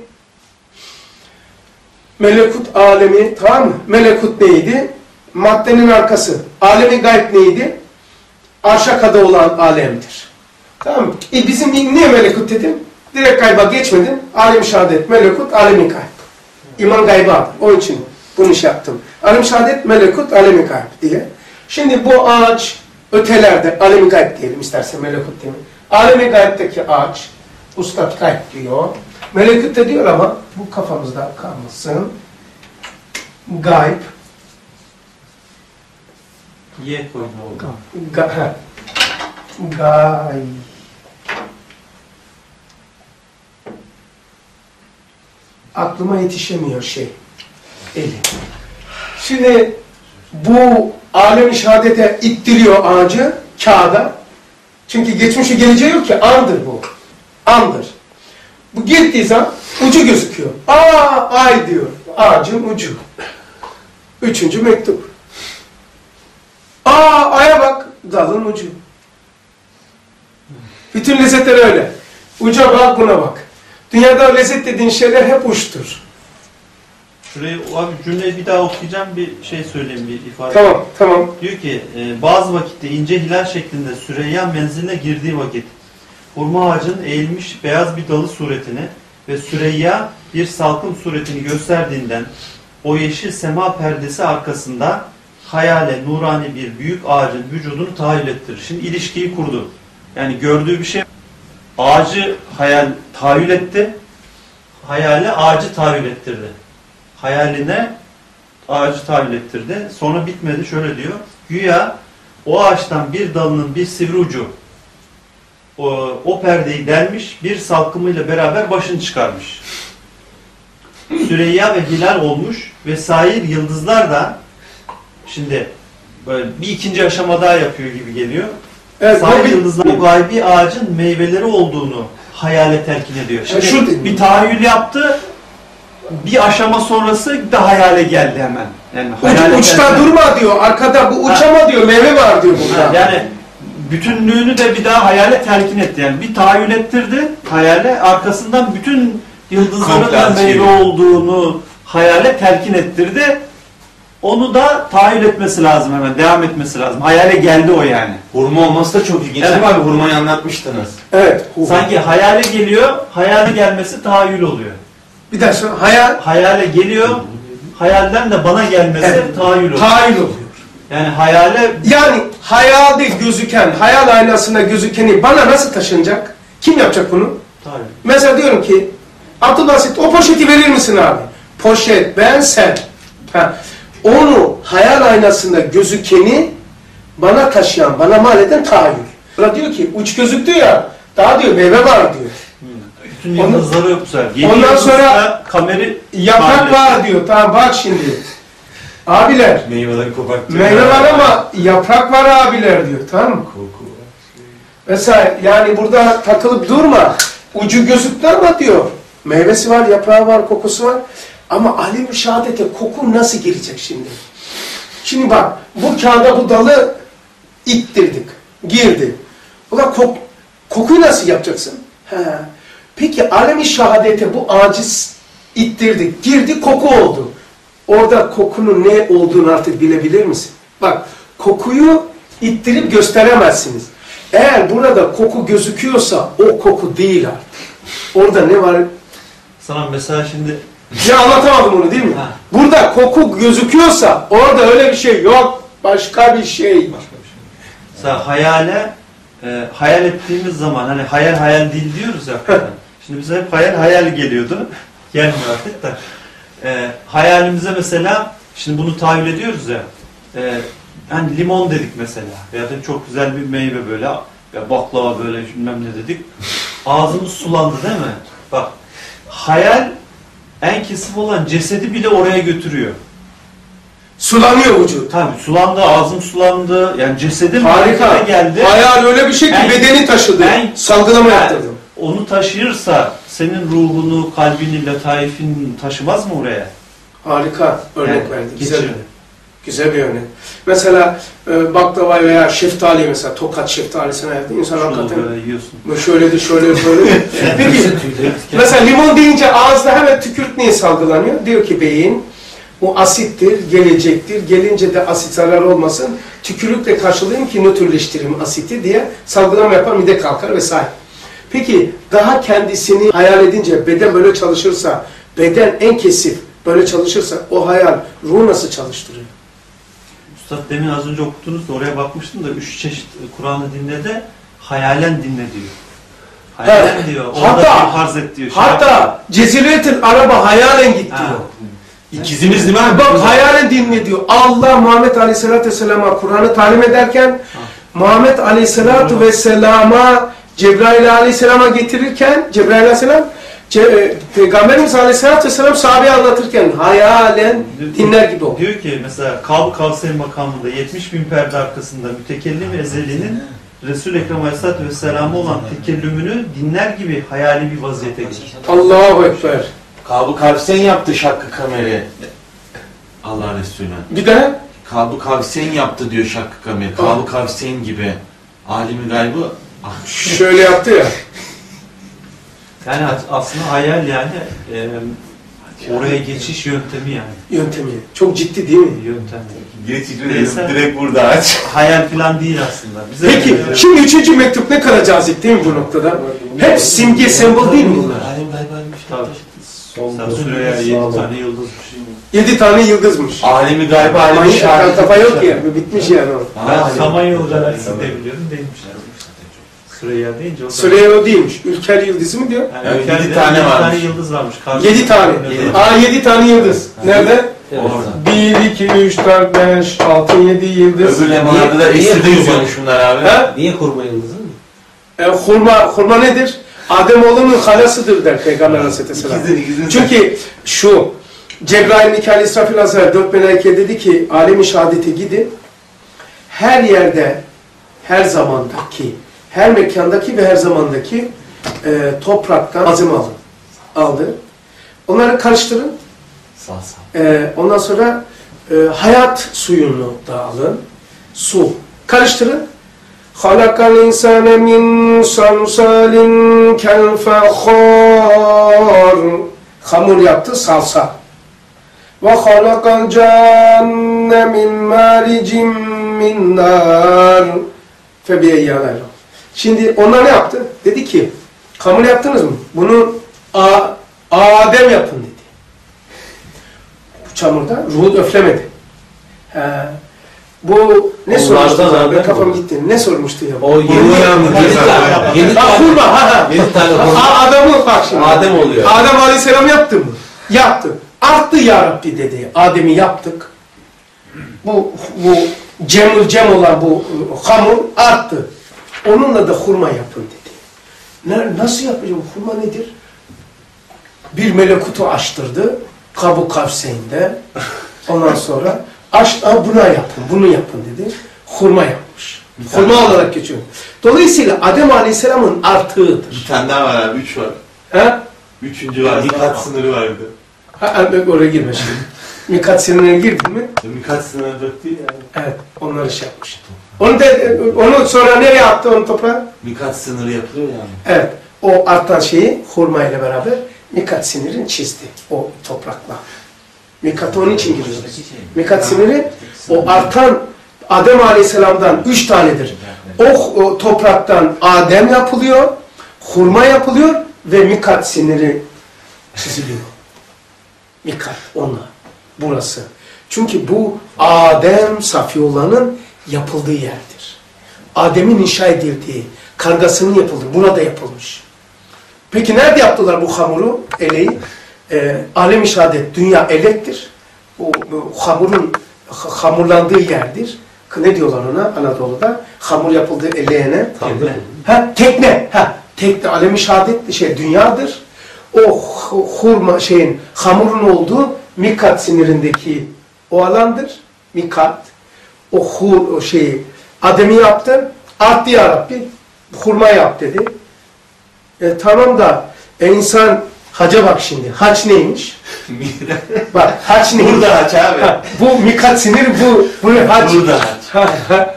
melekut alemi tamam mı? Melekut neydi? Maddenin arkası. Alemi gayb neydi? Arşakada olan alemdir. Tamam mı? E bizim niye melekut dedim? Direkt gayba geçmedim. Alem şehadet, melekut, alemi gayb. İman gaybı aldım. Onun için bunu şey yaptım. Alem şehadet, melekut, alemi gayb diye. Şimdi bu ağaç ötelerde, alemi gayb diyelim istersen melekut diyelim. Alemi gaybdeki ağaç, Ustad gayb diyor. Melekut de diyor ama bu kafamızda kalmasın. Gayb. Ye oğlum. Ga. Gayb. Aklıma yetişemiyor şey. Eli. Şimdi bu alem-i şehadete ittiriyor ağacı kağıda. Çünkü geçmişi geleceği yok ki andır bu. Andır. Bu gittiği zaman ucu gözüküyor. Aa ay diyor. Ağacın ucu. Üçüncü mektup. Aa aya bak. Dalın ucu. Bütün lezzetler öyle. Uca bak buna bak. Dünyada lezzet dediğin şeyler hep uçtur. Şurayı abi cümleyi bir daha okuyacağım bir şey söyleyeyim bir ifade. Tamam tamam. Diyor ki e, bazı vakitte ince hilal şeklinde Süreyya menziline girdiği vakit hurma ağacının eğilmiş beyaz bir dalı suretini ve Süreyya bir salkım suretini gösterdiğinden o yeşil sema perdesi arkasında hayale nurani bir büyük ağacın vücudunu tahayyül ettirir. Şimdi ilişkiyi kurdu. Yani gördüğü bir şey ağacı hayal tahayyül etti. Hayale ağacı tahayyül ettirdi. Hayaline ağacı tahayyül ettirdi. Sonra bitmedi şöyle diyor. Güya o ağaçtan bir dalının bir sivri ucu o, o perdeyi delmiş bir salkımıyla beraber başını çıkarmış. Süreyya ve Hilal olmuş ve sair yıldızlar da şimdi böyle bir ikinci aşama daha yapıyor gibi geliyor. Evet, Sair bu bir- yıldızlar o gaybi ağacın meyveleri olduğunu hayale telkin ediyor. Şimdi şu dedi. bir tahayyül yaptı bir aşama sonrası da hayale geldi hemen. Yani hayale Uç, uçta geldi. durma diyor. Arkada bu uçama diyor. Meyve var diyor burada. Ha, Yani bütünlüğünü de bir daha hayale telkin etti. Yani bir tahayyül ettirdi hayale. Arkasından bütün yıldızların da meyve olduğunu hayale telkin ettirdi. Onu da tahayyül etmesi lazım hemen. Devam etmesi lazım. Hayale geldi o yani. Hurma olması da çok ilginç Evet. değil mi abi? Hurmayı anlatmıştınız. Evet. Sanki hayale geliyor, hayale gelmesi tahayyül oluyor. Bir daha sonra hayal Hayale geliyor, hayalden de bana gelmesi Evet. tahayyül oluyor. tahayyül oluyor. Yani hayale Yani hayalde gözüken, hayal aynasında gözükeni bana nasıl taşınacak? Kim yapacak bunu? tahayyül. Mesela diyorum ki Abdülbasit o poşeti verir misin abi? Poşet ben sen. Ha. Onu hayal aynasında gözükeni bana taşıyan, bana mal eden tahayyül. Bana diyor ki uç gözüktü ya daha diyor meyve var diyor. Bütün yıldızları sefer. Yedi Ondan sonra- kameri Yaprak var diyor. Tamam bak şimdi. Abiler Meyveleri koparttı. meyve var ama yaprak var abiler diyor. Tamam mı? Mesela yani burada takılıp durma. Ucu gözüktü ama diyor. Meyvesi var, yaprağı var, kokusu var. Ama alim şehadete koku nasıl girecek şimdi? Şimdi bak bu kağıda bu dalı ittirdik. Girdi. Ulan kok, kokuyu nasıl yapacaksın? He. Peki alemi şehadete bu ağacı s- ittirdik. Girdi koku oldu. Orada kokunun ne olduğunu artık bilebilir misin? Bak kokuyu ittirip gösteremezsiniz. Eğer burada koku gözüküyorsa o koku değil artık. Orada ne var? Sana mesela şimdi Ya anlatamadım onu değil mi? Ha. Burada koku gözüküyorsa orada öyle bir şey yok. Başka bir şey. mesela hayale e, hayal ettiğimiz zaman hani hayal hayal değil diyoruz ya. Şimdi bize hep hayal hayal geliyordu. Gelmiyor artık da. E, hayalimize mesela şimdi bunu tahayyül ediyoruz ya. E, hani limon dedik mesela. Ya da çok güzel bir meyve böyle. Ya baklava böyle bilmem ne dedik. Ağzımız sulandı değil mi? Bak hayal en kesif olan cesedi bile oraya götürüyor. Sulanıyor vücut. Tabii sulandı, ağzım sulandı. Yani cesedim Harika. geldi. Hayal öyle bir şey ki Ben- bedeni taşıdı. ben- Salgılama Ben- yaptırdım. Onu taşıyırsa senin ruhunu, kalbini, letaifini taşımaz mı oraya? Harika örnek Yani verdi. Güzel. geçirir. Güzel bir örnek. Mesela e, baklava veya şeftali mesela tokat şeftalisine evde insan Şunu hakikaten böyle yiyorsun. şöyle de şöyle böyle. Peki mesela limon deyince ağızda hemen tükürt niye salgılanıyor? Diyor ki beyin bu asittir, gelecektir. Gelince de asit zarar olmasın. Tükürükle karşılayayım ki nötrleştireyim asiti diye salgılama yapar mide kalkar vesaire. Peki daha kendisini hayal edince beden böyle çalışırsa, beden en kesif böyle çalışırsa o hayal ruhu nasıl çalıştırıyor? Üstad demin az önce okuttunuz da oraya bakmıştım da üç çeşit Kur'an'ı dinle de hayalen dinle diyor. Hayalen diyor. Orada Hatta- farz et diyor. Şey Hatta Ceziretil Araba hayalen gitti Ha. diyor. İkizimiz değil mi? Bak hayalen dinle diyor. Allah Muhammed Aleyhisselatü Vesselam'a Kur'an'ı talim ederken Muhammed Aleyhisselatü Vesselam'a Cebrail Aleyhisselam'a getirirken Cebrail Aleyhisselam Ce- e, Peygamberimiz Aleyhisselatü Vesselam sahabeye anlatırken hayalen dinler gibi oldu. Diyor ki mesela Kab Kavseyn makamında 70 bin perde arkasında mütekellim ezeli'nin Resul-i Ekrem Aleyhisselatü Vesselam'a olan tekellümünü dinler gibi hayali bir vaziyete geçir. Allahu Ekber. Kabı Kavsen yaptı şakkı kameri. Allah Resulüne. Bir de Kabı Kavsen yaptı diyor şakkı kameri. Kabı Kavsen gibi. Alimi gaybı. Şöyle yaptı ya. Yani aslında hayal yani e, oraya geçiş yöntemi yani. Yöntemi. Çok ciddi değil mi? Yöntem. Geçici Neyse. direkt burada aç. Hayal falan değil aslında. Bize Peki şimdi üçüncü mektup ne kadar cazip değil mi bu noktada? Hep simge, sembol değil mi bunlar? Tabii. Sen Süreyya 7 tane yıldızmış. Yedi tane yıldızmış. Alemi gaybı alemi Manyak şahit. kafa yok ya. bitmiş yani o. Ben Samanyolu galaksisi de biliyorum değilmişler. Süreyya deyince o da... Süreyya o değilmiş. Ülker yıldızı mı diyor? Yani ülkede yedi tane yedi varmış. tane yıldız varmış. Karşı- Yedi tane. Yedi. Aa yedi tane yıldız. Nerede? Orada. Bir, iki, üç, dört, beş, altı, yedi yıldız. Öbür lemalarda da Niye- eksi de niye yüzüyormuş bunlar abi. Ha? Niye kurma yıldızı mı? E, hurma, hurma nedir? Ademoğlunun halasıdır der Peygamber Aleyhisselam. Çünkü şu, Cebrail, Mikail, İsrafil, Azrail, dört melaike dedi ki, alemi şehadete gidin. Her yerde, her zamandaki, her mekandaki ve her zamandaki e, topraktan malzeme alın. Aldı. Onları karıştırın. Sağ sağ. E, ondan sonra e, hayat suyunu da alın. Su. Karıştırın. İnsane min salsalin kel fehar. Hamur yaptı salsa. Ve halakal canne min maricin min nar. Febiyeyyalar. Şimdi onlar ne yaptı? Dedi ki, hamur yaptınız mı? Bunu A- Adem yapın dedi. Bu çamurda ruhu üflemedi. He. Bu ne sormuştu? Ben kafam gitti. Ne sormuştu ya? O Kurma yalnız yedi tane, yedi Ha tane, hurma ha ha. yedi tane hurma. Ha, Adamı bak şimdi. Adem oluyor. Adem Aleyhisselam yaptı mı? Yaptı. Arttı ya Rabbi dedi. Adem'i yaptık. Bu bu cemül cem olan bu e, hamur arttı. Onunla da hurma yapın dedi. Ne, nasıl yapacağım? Hurma nedir? Bir melekutu açtırdı. Kabu Kavseyn'de. Ondan sonra aç, "Aa, buna yapın, bunu yapın dedi. Hurma yapmış. Hurma olarak geçiyor. Dolayısıyla Adem Aleyhisselam'ın artığıdır. Bir tane daha var abi. Üç var. Ha? Üçüncü var. Mikat sınırı vardı. Ha, ha, bak oraya girme şimdi. Mikat sinirine girdin mi? Mikat sınırı değil yani. Evet, onları şey yapmış. Onu da, onu sonra nereye attı onu toprağa? Mikat sınırı yapılıyor yani. Evet, o artan şeyi hurma ile beraber mikat sinirini çizdi o toprakla. Mikat onun için giriyor. Mikat siniri o artan Adem Aleyhisselam'dan üç tanedir. O, o topraktan Adem yapılıyor, hurma yapılıyor ve mikat siniri çiziliyor. Mikat onunla. Burası. Çünkü bu Adem Safiyullah'ın yapıldığı yerdir. Adem'in inşa edildiği, kargasının yapıldığı, burada yapılmış. Peki nerede yaptılar bu hamuru, eleği? Ee, alem-i şehadet, dünya elektir. Bu, bu hamurun ha- hamurlandığı yerdir. Ne diyorlar ona Anadolu'da? Hamur yapıldığı eleğine. Tekne. Ha, tekne. Ha, tekne alem-i şehadet şey dünyadır. O hu- hurma şeyin hamurun olduğu mikat sinirindeki o alandır. Mikat. O hur o şeyi Adem'i yaptı. Arttı ya Rabbi. Hurma yap dedi. E, tamam da e, insan haca bak şimdi. Hac neymiş? bak hac neymiş? Burada aç abi. Ha, bu mikat sinir bu. Bu hac. Burada aç. Ha, ha.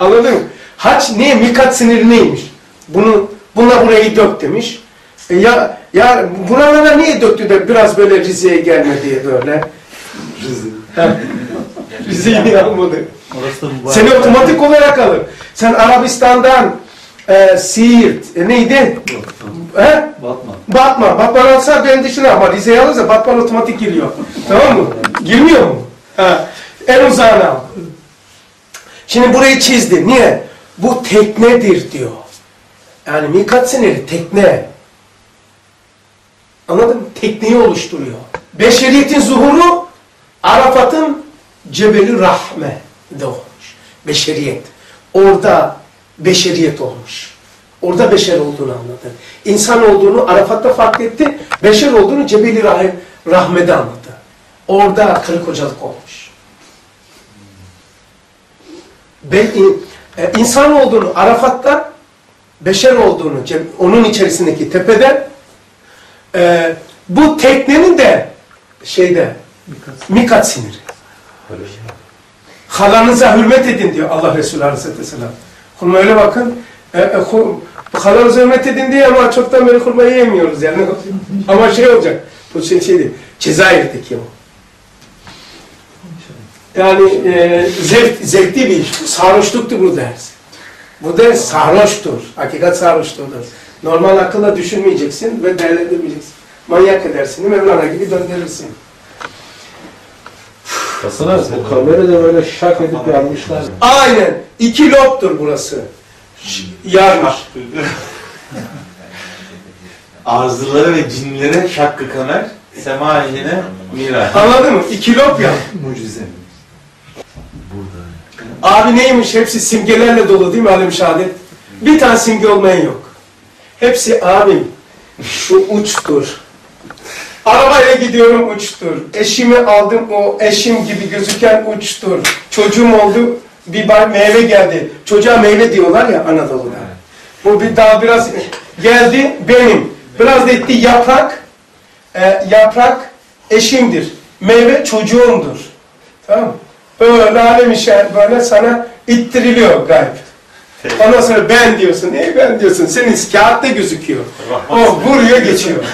Anladın mı? Haç ne? Mikat siniri neymiş? Bunu, bununla burayı dök demiş. E ya, ya buralara niye döktü de biraz böyle Rize'ye gelmedi böyle? Ha, Rize'yi niye almadı? Orası da mübarek. Seni otomatik olarak alır. Sen Arabistan'dan e, Siirt, e, neydi? He? Batman. Batman. Batman alsa benim dışına ama Rize'yi alırsa Batman otomatik giriyor. tamam mı? Girmiyor mu? Ha. En uzağını al. Şimdi burayı çizdi. Niye? Bu teknedir diyor. Yani mikat seneri tekne. Anladın mı? Tekneyi oluşturuyor. Beşeriyetin zuhuru Arafat'ın Cebeli Rahme'de olmuş. Beşeriyet. Orada beşeriyet olmuş. Orada beşer olduğunu anladı. İnsan olduğunu Arafat'ta fark etti. Beşer olduğunu Cebeli Rah- Rahme'de anladı. Orada karı kocalık olmuş. Be, in- e, insan olduğunu Arafat'ta beşer olduğunu onun içerisindeki tepede e, bu teknenin de şeyde mikat siniri. Halanıza hürmet edin diyor Allah Resulü Aleyhisselatü Vesselam. Hurma öyle bakın. E, e, halanıza hürmet edin diye ama çoktan beri hurmayı yemiyoruz yani. ama şey olacak. Bu şey, şey değil. Cezayir'deki o. Yani e, zevk, zevkli bir iş. Sarhoşluktur bu ders. Bu ders sarhoştur. Hakikat sarhoşluğudur. Normal akılla düşünmeyeceksin ve değerlendirmeyeceksin. Manyak edersin. Mevlana gibi döndürürsün. Hasan abi bu kamerada böyle şak edip yanmışlar. Aynen. İki lobdur burası. Yarmış. Arzılara ve cinlere şakkı kamer, sema ehline miraç. Anladın mı? İki lob ya. Mucize. Abi neymiş? Hepsi simgelerle dolu değil mi Alem Şehadet? Bir tane simge olmayan yok. Hepsi abim. Şu uçtur. Arabayla gidiyorum uçtur. Eşimi aldım o eşim gibi gözüken uçtur. Çocuğum oldu bir bar meyve geldi. Çocuğa meyve diyorlar ya Anadolu'da. Bu bir daha biraz geldi benim. Biraz etti yaprak. E, yaprak eşimdir. Meyve çocuğumdur. Tamam mı? Böyle alem böyle sana ittiriliyor gayb. Ondan sonra ben diyorsun. Ne ben diyorsun? Senin kağıtta gözüküyor. O vuruyor geçiyor.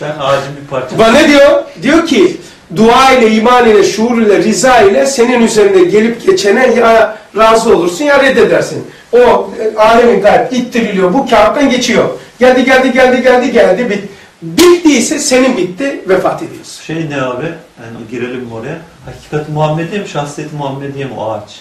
Sen ağacın bir parçası. Bana ne diyor? Diyor ki dua ile, iman ile, şuur ile, riza ile senin üzerinde gelip geçene ya razı olursun ya reddedersin. O e, alemin gayb ittiriliyor. Bu kağıttan geçiyor. Geldi geldi geldi geldi geldi. Bit. Bittiyse senin bitti vefat ediyorsun. Şey ne abi? Yani girelim oraya? Hakikat-i Muhammediye mi, şahsiyet-i Muhammediye mi o ağaç?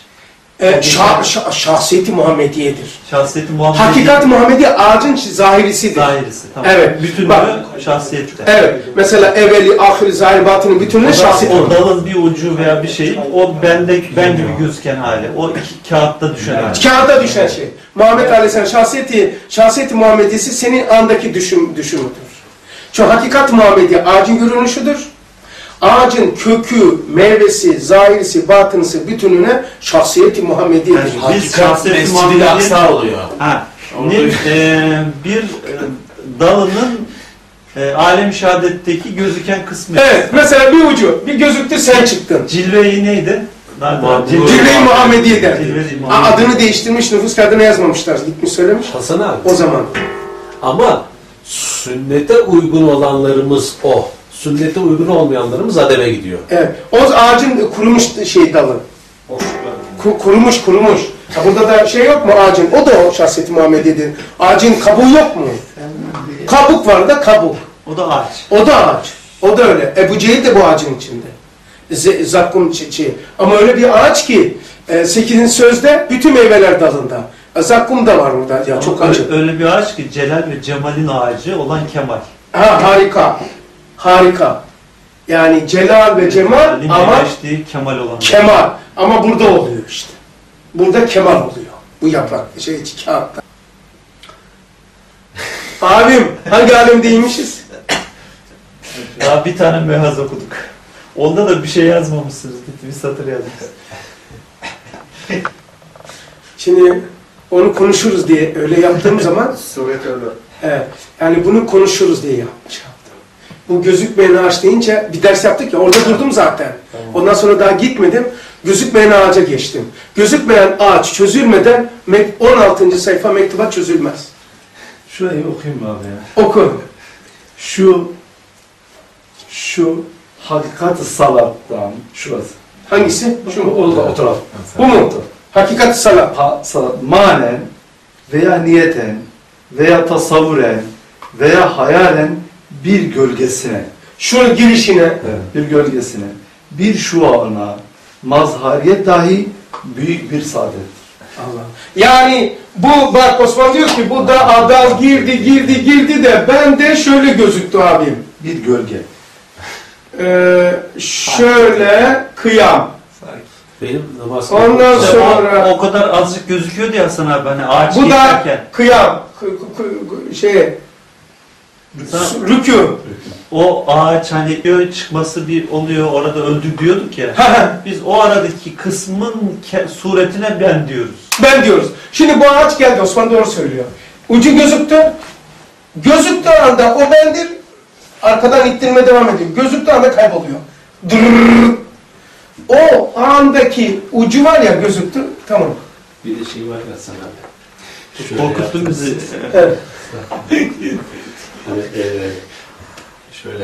E, şah, şah, şahsiyeti Muhammediye'dir. Şahsiyet-i Muhammediye Hakikat Muhammedi ağacın zahirisidir. zahirisi. Tamam. Evet. Bütünlüğü Bak. şahsiyette. Evet. Mesela evveli, ahiri, zahir, batının bütününe O, şahsiyet o dalın bir ucu veya bir şey, o bende ben gibi gözüken hali. O iki kağıtta düşen hali. Kağıda düşen şey. Muhammed Aleyhisselam şahsiyeti, şahsiyeti Muhammedisi senin andaki düşün, düşümüdür. Çünkü hakikat Muhammedi ağacın görünüşüdür. Ağacın kökü, meyvesi, zahirisi, batınısı bütününe şahsiyeti Muhammediyedir. Yani biz Hakikat şahsiyeti mescidi Muhammediye aksa oluyor. Ha, ne, e, bir e, dalının e, alem şehadetteki gözüken kısmı. Evet, mesela bir ucu, bir gözüktü sen çıktın. Cilveyi neydi? Cilve-i Muhammediye der. Cilve-i Aa, Muhammediye. Adını değiştirmiş, nüfus kağıdına yazmamışlar. Gitmiş söylemiş. Hasan abi. O zaman. Ama sünnete uygun olanlarımız o. Sünnete uygun olmayanlarımız ademe gidiyor. Evet. O ağacın kurumuş şey dalı. Ku- kurumuş kurumuş. Ha, burada da şey yok mu ağacın? O da o şahsiyeti Muhammediye'dir. Ağacın kabuğu yok mu? Kabuk var da kabuk. O da ağaç. O da ağaç. O da öyle. Ebu Cehil de bu ağacın içinde. Z- zakkum çiçeği. Ama öyle bir ağaç ki e, 8. sözde bütün meyveler dalında. E, zakkum da var burada. Ya çok acı. öyle, öyle bir ağaç ki Celal ve Cemal'in ağacı olan Kemal. Ha harika. Harika. Yani celal ve cemal Cemal'in ama Kemal olan. Kemal. Ama burada oluyor işte. Burada kemal oluyor. Bu yaprak, şey kağıtta. Abim, hangi alemdeymişiz? Daha bir tane mehaz okuduk. Onda da bir şey yazmamışsınız. Bir satır yazmışsınız. Şimdi onu konuşuruz diye öyle yaptığım zaman, evet, yani bunu konuşuruz diye yapmış. Bu gözükmeyen ağaç deyince bir ders yaptık ya, orada durdum zaten. Ondan sonra daha gitmedim, gözükmeyen ağaca geçtim. Gözükmeyen ağaç çözülmeden mek- 16. sayfa mektubat çözülmez. Şurayı okuyayım abi ya? Oku. Şu şu hakikat salattan şurası. Hangisi? Şu mu? o, o taraf. Bu mu? Hakikat salat. Ha, salat manen veya niyeten veya tasavvuren veya hayalen bir gölgesine Şunun girişine bir gölgesine bir şuana mazhariyet dahi büyük bir saadettir. Allah. Yani bu bak Osman diyor ki bu da adam girdi girdi girdi de ben de şöyle gözüktü abim. Bir gölge. Ee, şöyle kıyam. Benim Ondan İşte sonra o, o kadar azıcık gözüküyordu ya Hasan abi hani ağaç bu da kıyam. Kı- kı- kı- şey rükû. O ağaç hani göğe çıkması bir oluyor orada öldü diyorduk ya. Biz o aradaki kısmın suretine ben diyoruz. ben diyoruz. Şimdi bu ağaç geldi Osman doğru söylüyor. Ucu gözüktü. Gözüktüğü anda o bendir. Arkadan ittirme devam ediyor. Gözüktüğü anda kayboluyor. Dırrrr. O andaki ucu var ya gözüktü. Tamam. bir de şey var ya sana Korkuttun bizi. Evet. Hani eee şöyle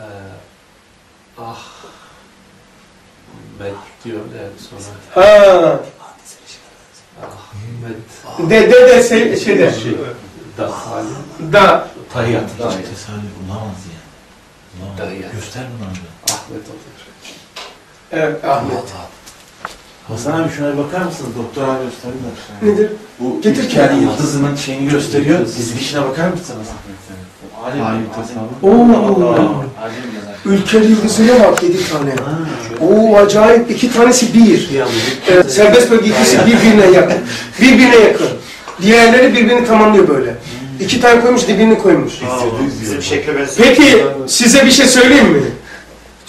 eee ah Ahmet diyor da sonra Ha. Ahmet De de de şey, şeyde. şey da Da. tayyat Hiç tesadüf olamaz ya. Olamaz. Göster bunu abi. Ahmet oluyor. Evet Ahmet. Hasan abi şuna bakar mısınız? Doktor abi gösterdiler. Nedir? Bu Getir kendini. yıldızının şeyini gösteriyor. Dizilişine bakar mısınız? Alim Alim alim tasavvuf. Oo. Ülker yıldızına bak yedi tane. Oo acayip. iki tanesi bir. Ee, serbest bölge ikisi birbirine yakın. Birbirine yakın. Diğerleri birbirini tamamlıyor böyle. İki tane koymuş, birbirini koymuş. Bizim şekle benziyor. Peki size bir şey söyleyeyim mi?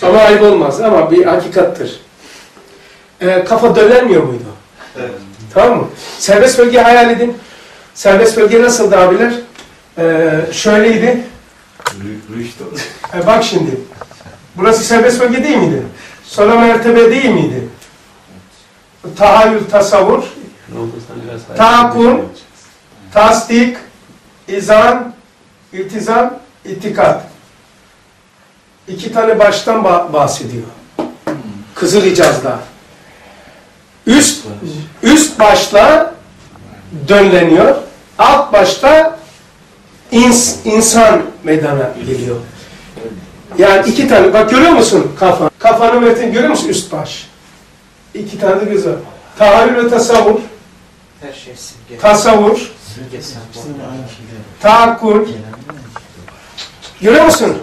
Ama ayıp olmaz ama bir hakikattır. Ee, kafa dönenmiyor muydu? Evet. Tamam mı? Serbest bölge hayal edin. Serbest bölge nasıldı abiler? Ee, şöyleydi. E bak şimdi. Burası serbest bölge değil miydi? Sonra mertebe değil miydi? Tahayyül, tasavvur, edin. tasdik, izan, iltizam, itikat. İki tane baştan ba- bahsediyor. Kızıl İcaz'da. Üst, üst başta dönleniyor. Alt başta ins, insan meydana geliyor. Yani iki tane, bak görüyor musun kafa? Kafanın metni görüyor musun üst baş? İki tane de göz var. Tahayyül ve tasavvur, Her şey simge. tasavvur, Simge sen tahakkül. Görüyor musun?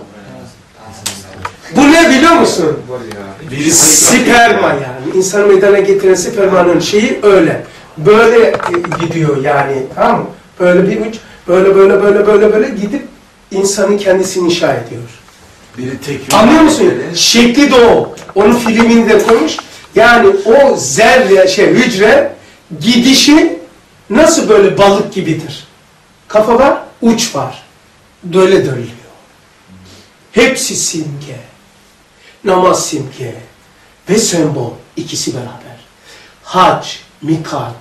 Bu ne biliyor musun? Sperma yani. İnsan meydana getiren spermanın şeyi öyle. Böyle e, gidiyor yani. Tamam mı? Böyle bir uç, böyle böyle böyle böyle böyle gidip insanın kendisini inşa ediyor. Biri tek Anlıyor musun? Şekli de o. Onun filmini de koymuş. Yani o zerre, şey hücre gidişi nasıl böyle balık gibidir. Kafa var, uç var. Böyle dönüyor. Hepsi simge. Namaz simge ve sembol ikisi beraber. Hac, mikat.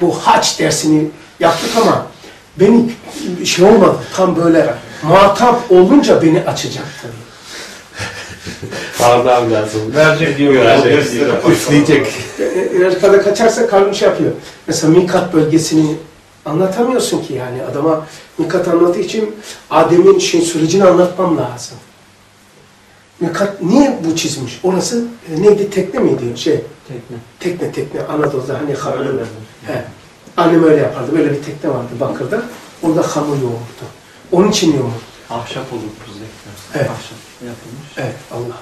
Bu hac dersini yaptık ama beni şey olmadı tam böyle muhatap olunca beni açacak tabii. Pardon lazım. Verecek diyor. Üfleyecek. Amerika'da kaçarsa kalbim şey yapıyor. Mesela Mikat bölgesini anlatamıyorsun ki yani adama Mikat anlattığı için Adem'in şey sürecini anlatmam lazım. Niye bu çizmiş? Orası e, neydi? Tekne miydi? Şey, Tekne. tekne tekne Anadolu'da hani hamur. He. Annem öyle yapardı. Böyle bir tekne vardı Bakır'da. Orada hamur yoğurdu. Onun için yoğurdu. Ahşap olur kuzekler. Evet. Ahşap yapılmış. Evet Allah.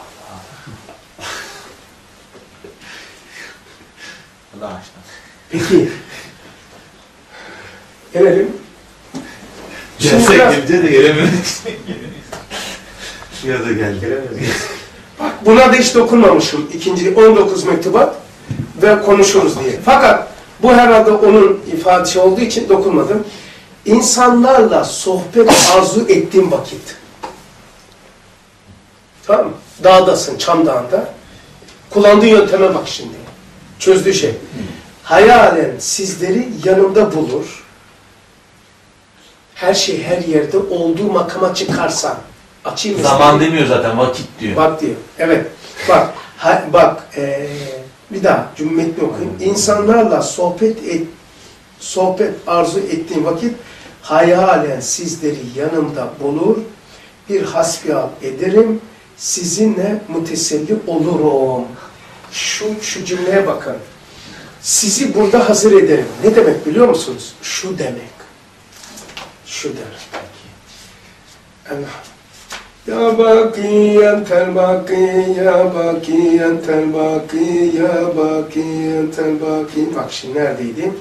Allah aşkına. Peki. Gelelim. Şimdi Gelsek gelince de gelemedik. Ya da geldi. Bak buna da hiç dokunmamışım. İkinci 19 mektubat ve konuşuruz diye. Fakat bu herhalde onun ifadesi olduğu için dokunmadım. İnsanlarla sohbet arzu ettiğim vakit. Tamam mı? Dağdasın, Çam Dağı'nda. Kullandığı yönteme bak şimdi. Çözdüğü şey. Hayalen sizleri yanımda bulur. Her şey her yerde olduğu makama çıkarsan. Açayım mı? Zaman demiyor zaten vakit diyor. Bak diyor. Evet. Bak. Ha, bak. eee, bir daha cümletini okuyayım. İnsanlarla sohbet et, sohbet arzu ettiğim vakit hayalen sizleri yanımda bulur, bir hasbihal ederim, sizinle müteselli olurum. Şu, şu cümleye bakın. sizi burada hazır ederim. Ne demek biliyor musunuz? Şu demek. Şu demek. Allah. Ya baki entel baki ya baki entel baki ya baki entel baki. Bak şimdi neredeydim?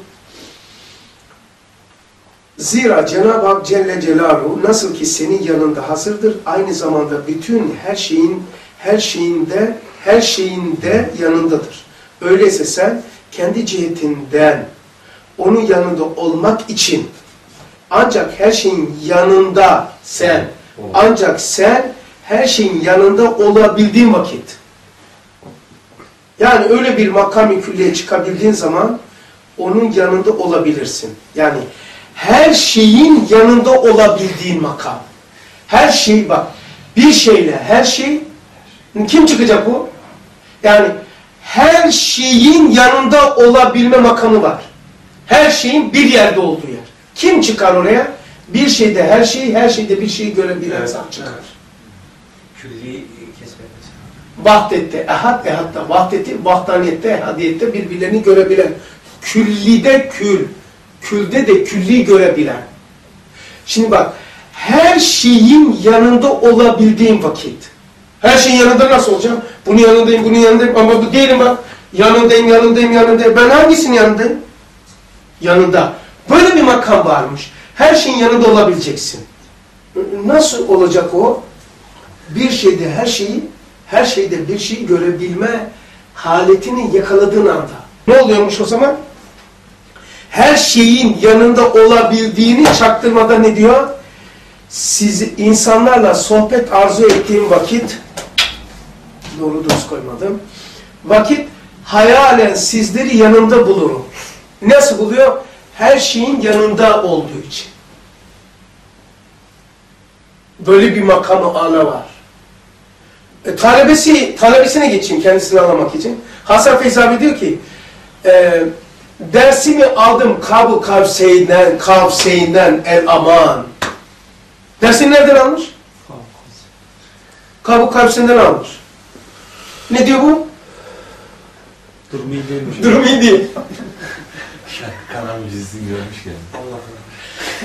Zira Cenab-ı Hak Celle Celaluhu nasıl ki senin yanında hazırdır, aynı zamanda bütün her şeyin her şeyinde her şeyinde yanındadır. Öyleyse sen kendi cihetinden onun yanında olmak için ancak her şeyin yanında sen ancak sen her şeyin yanında olabildiğin vakit yani öyle bir makam-ı külliye çıkabildiğin zaman onun yanında olabilirsin. Yani her şeyin yanında olabildiğin makam. Her şey bak bir şeyle her şey kim çıkacak bu? Yani her şeyin yanında olabilme makamı var. Her şeyin bir yerde olduğu yer. Kim çıkar oraya? Bir şeyde her şeyi, her şeyde bir şeyi görebilen Evet, zat çıkar. Külli kesmemesi. Vahdette, ehad, ehadda, vahdeti, vahdaniyette, ehadiyette birbirlerini görebilen. Küllide kül, külde de külli görebilen. Şimdi bak, her şeyin yanında olabildiğin vakit. Her şeyin yanında nasıl olacağım? Bunun yanındayım, bunun yanındayım ama bu değilim bak. Yanındayım, yanındayım, yanındayım. Ben hangisinin yanındayım? Yanında. Böyle bir makam varmış. Her şeyin yanında olabileceksin. Nasıl olacak o? Bir şeyde her şeyi, her şeyde bir şeyi görebilme haletini yakaladığın anda. Ne oluyormuş o zaman? Her şeyin yanında olabildiğini çaktırmadan ne diyor? Siz insanlarla sohbet arzu ettiğim vakit doğru düz koymadım. Vakit hayalen sizleri yanımda bulurum. Nasıl buluyor? Her şeyin yanında olduğu için. Böyle bir makamı ana var. E, talebesi, talebesine geçeyim kendisini anlamak için. Hasan Feyzi abi diyor ki e, dersimi aldım Kab-ı Kavseyn'den, Kavseyn'den el aman. Dersini nereden almış? Kab-ı Kavseyn'den almış. Ne diyor bu? Durumu iyi Kanan müjdesini görmüş yani.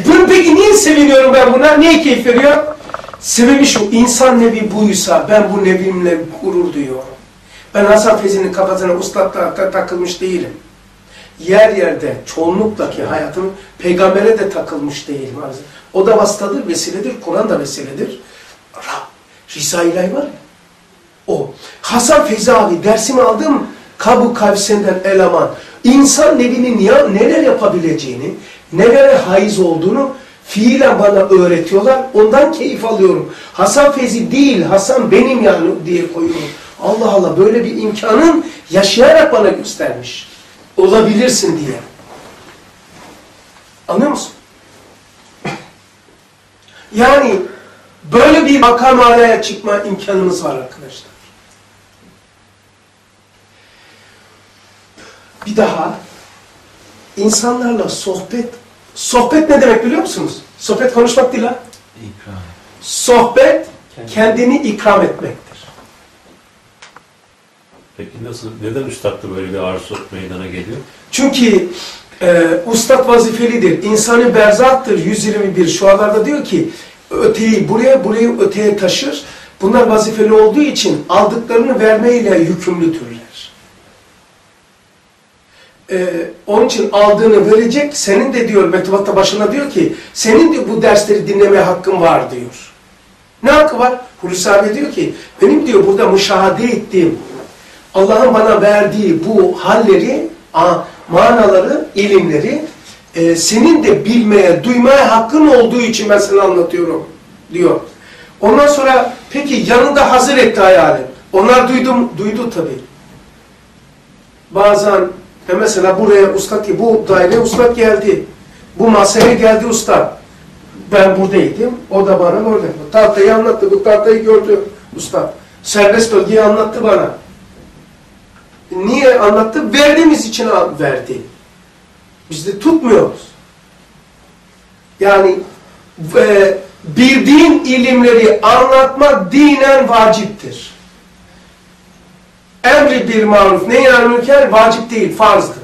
Bunu peki niye seviniyorum ben buna? Niye keyif veriyor? Sebebi şu, insan nevi buysa ben bu nevimle gurur duyuyorum. Ben Hasan Feyzi'nin kafasına ustakla ta- takılmış değilim. Yer yerde çoğunlukla ki hayatım peygambere de takılmış değilim. O da vasıtadır, vesiledir, Kur'an da vesiledir. Rab, Rıza ilahi var ya, o. Hasan Feyzi abi dersimi aldım, Kabu Kavsen'den eleman. İnsan nevinin ya, neler yapabileceğini, nelere haiz olduğunu fiilen bana öğretiyorlar. Ondan keyif alıyorum. Hasan Feyzi değil, Hasan benim yani diye koyuyorum. Allah Allah böyle bir imkanın yaşayarak bana göstermiş. Olabilirsin diye. Anlıyor musun? Yani böyle bir makam alaya çıkma imkanımız var arkadaşlar. Bir daha insanlarla sohbet sohbet ne demek biliyor musunuz? Sohbet konuşmak değil ha. İkram. Sohbet kendini ikram etmektir. Peki nasıl, neden üstadda böyle bir arzu meydana geliyor? Çünkü e, ustad vazifelidir. İnsanı berzattır 121 şualarda diyor ki öteyi buraya burayı öteye taşır. Bunlar vazifeli olduğu için aldıklarını vermeyle yükümlüdürler. Ee, onun için aldığını verecek. Senin de diyor mektubatta başına diyor ki senin de bu dersleri dinlemeye hakkın var diyor. Ne hakkı var? Hulusi abi diyor ki benim diyor burada müşahede ettiğim Allah'ın bana verdiği bu halleri, manaları, ilimleri e, senin de bilmeye, duymaya hakkın olduğu için ben sana anlatıyorum diyor. Ondan sonra peki yanında hazır etti hayali. Onlar duydum, duydu tabii. Bazen e mesela buraya ustad, bu daire ustad geldi. Bu masaya geldi ustad. Ben buradaydım, o da bana orada. Tahtayı anlattı, bu tahtayı gördü ustad. Serbest bölgeyi anlattı bana. Niye anlattı? Verdiğimiz için verdi. Biz de tutmuyoruz. Yani e, bildiğin ilimleri anlatmak dinen vaciptir. Emri bir maruf, neyi münker vacip değil, farzdır.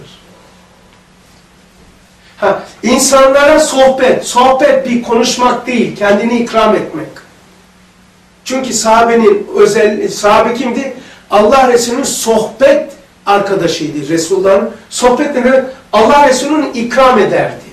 Ha, insanlara sohbet, sohbet bir konuşmak değil, kendini ikram etmek. Çünkü sahabenin özel, sahabe kimdi? Allah Resulü'nün sohbet arkadaşıydı. Resulullah'ın sohbet ne demek? Allah Resulü'nün ikram ederdi.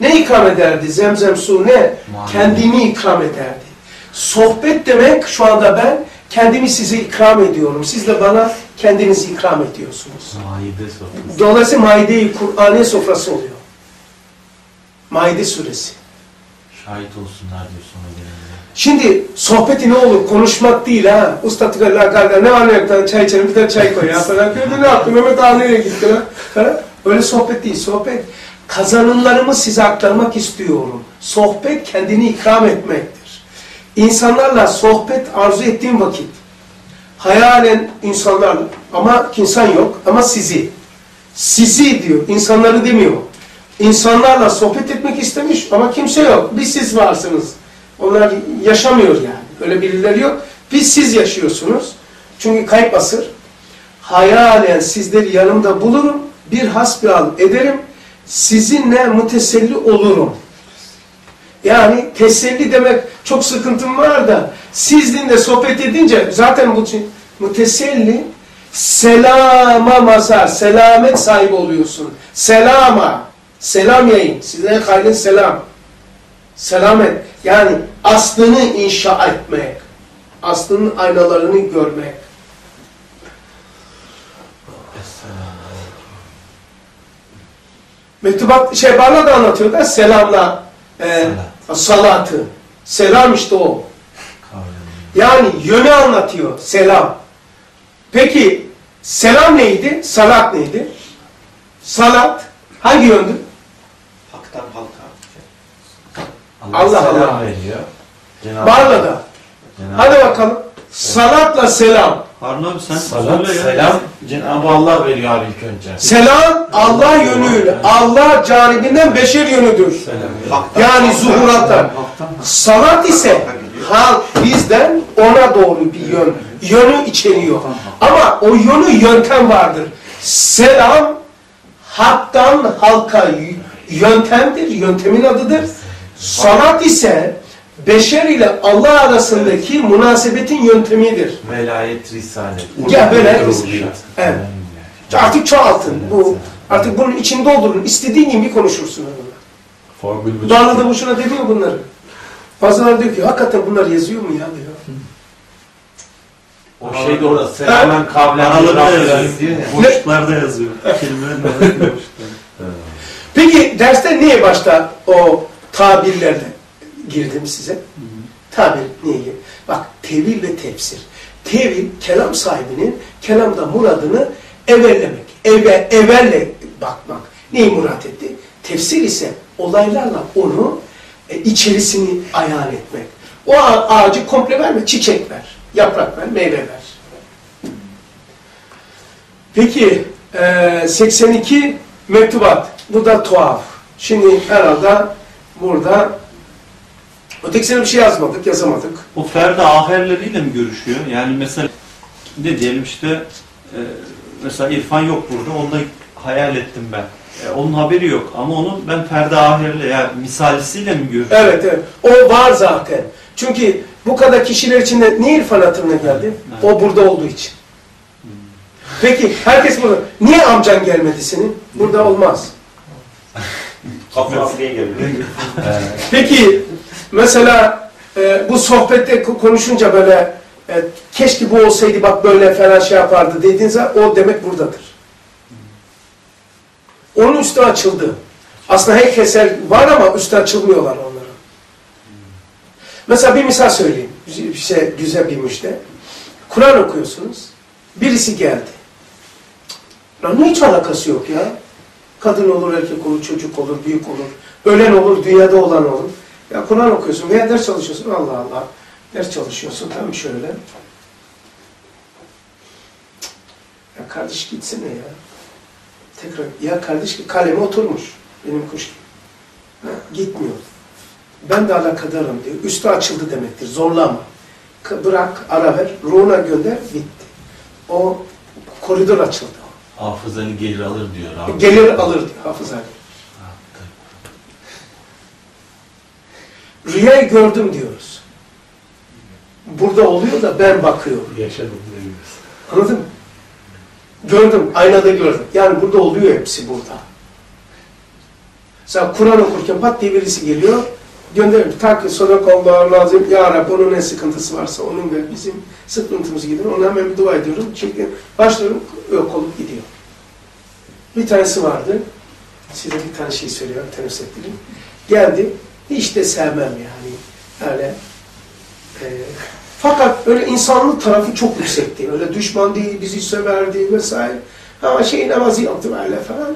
Ne ikram ederdi? Zemzem su ne? Manevi. Kendini ikram ederdi. Sohbet demek şu anda ben kendimi size ikram ediyorum. Siz de bana kendinizi ikram ediyorsunuz. Maide sofrası. Dolayısıyla Maide-i Kur'an'ın sofrası oluyor. Maide suresi. Şahit olsunlar diyor sonra gelenler. Şimdi sohbeti ne olur? Konuşmak değil ha. Usta tıkarlar kardeşler ne var ne yok lan çay içelim bir de çay koy ya falan. Kötü ne yaptın Mehmet Ağa nereye gitti lan? Falan. Öyle sohbet değil. Sohbet kazanımlarımı size aktarmak istiyorum. Sohbet kendini ikram etmektir. İnsanlarla sohbet arzu ettiğim vakit hayalen insanlarla ama insan yok ama sizi sizi diyor insanları demiyor. İnsanlarla sohbet etmek istemiş ama kimse yok. Bir siz varsınız. Onlar yaşamıyor yani. Öyle birileri yok. Bir siz yaşıyorsunuz. Çünkü kayıp asır. Hayalen sizleri yanımda bulurum. Bir hasbihal ederim. Sizinle müteselli olurum. Yani teselli demek çok sıkıntım var da sizinle sohbet edince zaten bu müteselli selama mazhar, selamet sahibi oluyorsun. Selama, selam yayın. Size hayrın selam. Selamet. Yani aslını inşa etmek. Aslının aynalarını görmek. Mektubat şey bana da anlatıyor da selamla e, salatı. Selam işte o. Yani yönü anlatıyor selam. Peki selam neydi? Salat neydi? Salat hangi yöndü? Haktan halka. Allah selam Allah. veriyor. Cenab-ı Barla da. Cenab-ı Hadi bakalım. Salatla selam. Harun abi sen Salat, söyle ya. selam Cenab-ı Allah veriyor abi ilk önce. Selam Allah yönüyle. Allah canibinden beşer yönüdür. Yani zuhurattan. Salat ise halk bizden ona doğru bir yön. Yönü içeriyor. Ama o yönü yöntem vardır. Selam haktan halka yöntemdir. Yöntemin adıdır. Salat ise beşer ile Allah arasındaki münasebetin yöntemidir. Velayet, risalet. Ya böyle. Evet. Artık çoğaltın. Bu artık bunun içini doldurun. İstediğin gibi konuşursun onunla. Dağlı da boşuna demiyor bunları. Bazıları diyor ki hakikaten bunlar yazıyor mu ya diyor. O şey de orada selamen kavlen. Boşluklarda yazıyor. Kelimelerin. Peki derste niye başta o tabirlerle girdim size? Tabir niye? Bak tevil ve tefsir. Tevil kelam sahibinin kelamda muradını evvellemek. Eve, evelle bakmak. Neyi murat etti? Tefsir ise olaylarla onu e, içerisini ayar etmek. O ağa- ağacı komple verme, çiçek ver, yaprak ver, meyve ver. Peki e, 82 mektubat. Bu da tuhaf. Şimdi herhalde burada ötekisine bir şey yazmadık, yazamadık. O Ferdi aherleriyle mi görüşüyor? Yani mesela ne diyelim işte e, mesela İrfan yok burada. Onu da hayal ettim ben. E, onun haberi yok ama onun ben Ferdi aherle yani misalisiyle mi görüşüyor? Evet, evet. O var zaten. Çünkü bu kadar kişiler içinde niye İrfan hatırına geldi? Evet. O burada olduğu için. Peki herkes burada. Niye amcan gelmedi senin? Burada olmaz. Kafası diye geliyor. Peki mesela e, bu sohbette ko- konuşunca böyle e, keşke bu olsaydı bak böyle falan şey yapardı dediğiniz zaman o demek buradadır. Onun üstü açıldı. Aslında herkeser var ama üstü açılmıyorlar onlara. Mesela bir misal söyleyeyim. Bir şey, güzel bir müjde. Kur'an okuyorsunuz. Birisi geldi. Lan hiç alakası yok ya. Kadın olur, erkek olur, çocuk olur, büyük olur. Ölen olur, dünyada olan olur. Ya Kur'an okuyorsun veya ders çalışıyorsun. Allah Allah. Ders çalışıyorsun tamam şöyle. Ya kardeş gitsene ya. Tekrar ya kardeş ki kaleme oturmuş. Benim kuş. Ha, gitmiyor. Ben de alakadarım diyor. Üstü açıldı demektir. Zorlama. Bırak, ara ver, ruhuna gönder, bitti. O koridor açıldı. Hafızanı gelir alır diyor abi. Gelir alır diyor Hafız Rüyayı gördüm diyoruz. Burada oluyor da ben bakıyorum. Yaşadım diyebiliriz. Anladın mı? Gördüm, aynada gördüm. Yani burada oluyor hepsi burada. Mesela Kur'an okurken pat diye birisi geliyor, gönderiyor. Ta ki sadakallahu lazım, ya Rabbi onun ne sıkıntısı varsa onun ve bizim sıkıntımızı gider. Ona hemen bir dua ediyorum. Çünkü başlıyorum, yok olup gidiyor. Bir tanesi vardı, size bir tane şey söylüyorum, teneffüs ettireyim. Geldi, hiç de sevmem yani. Öyle e, fakat öyle insanlık tarafı çok yüksekti. Öyle düşman değil, bizi severdi vesaire. Ama şey namazı yaptım öyle falan.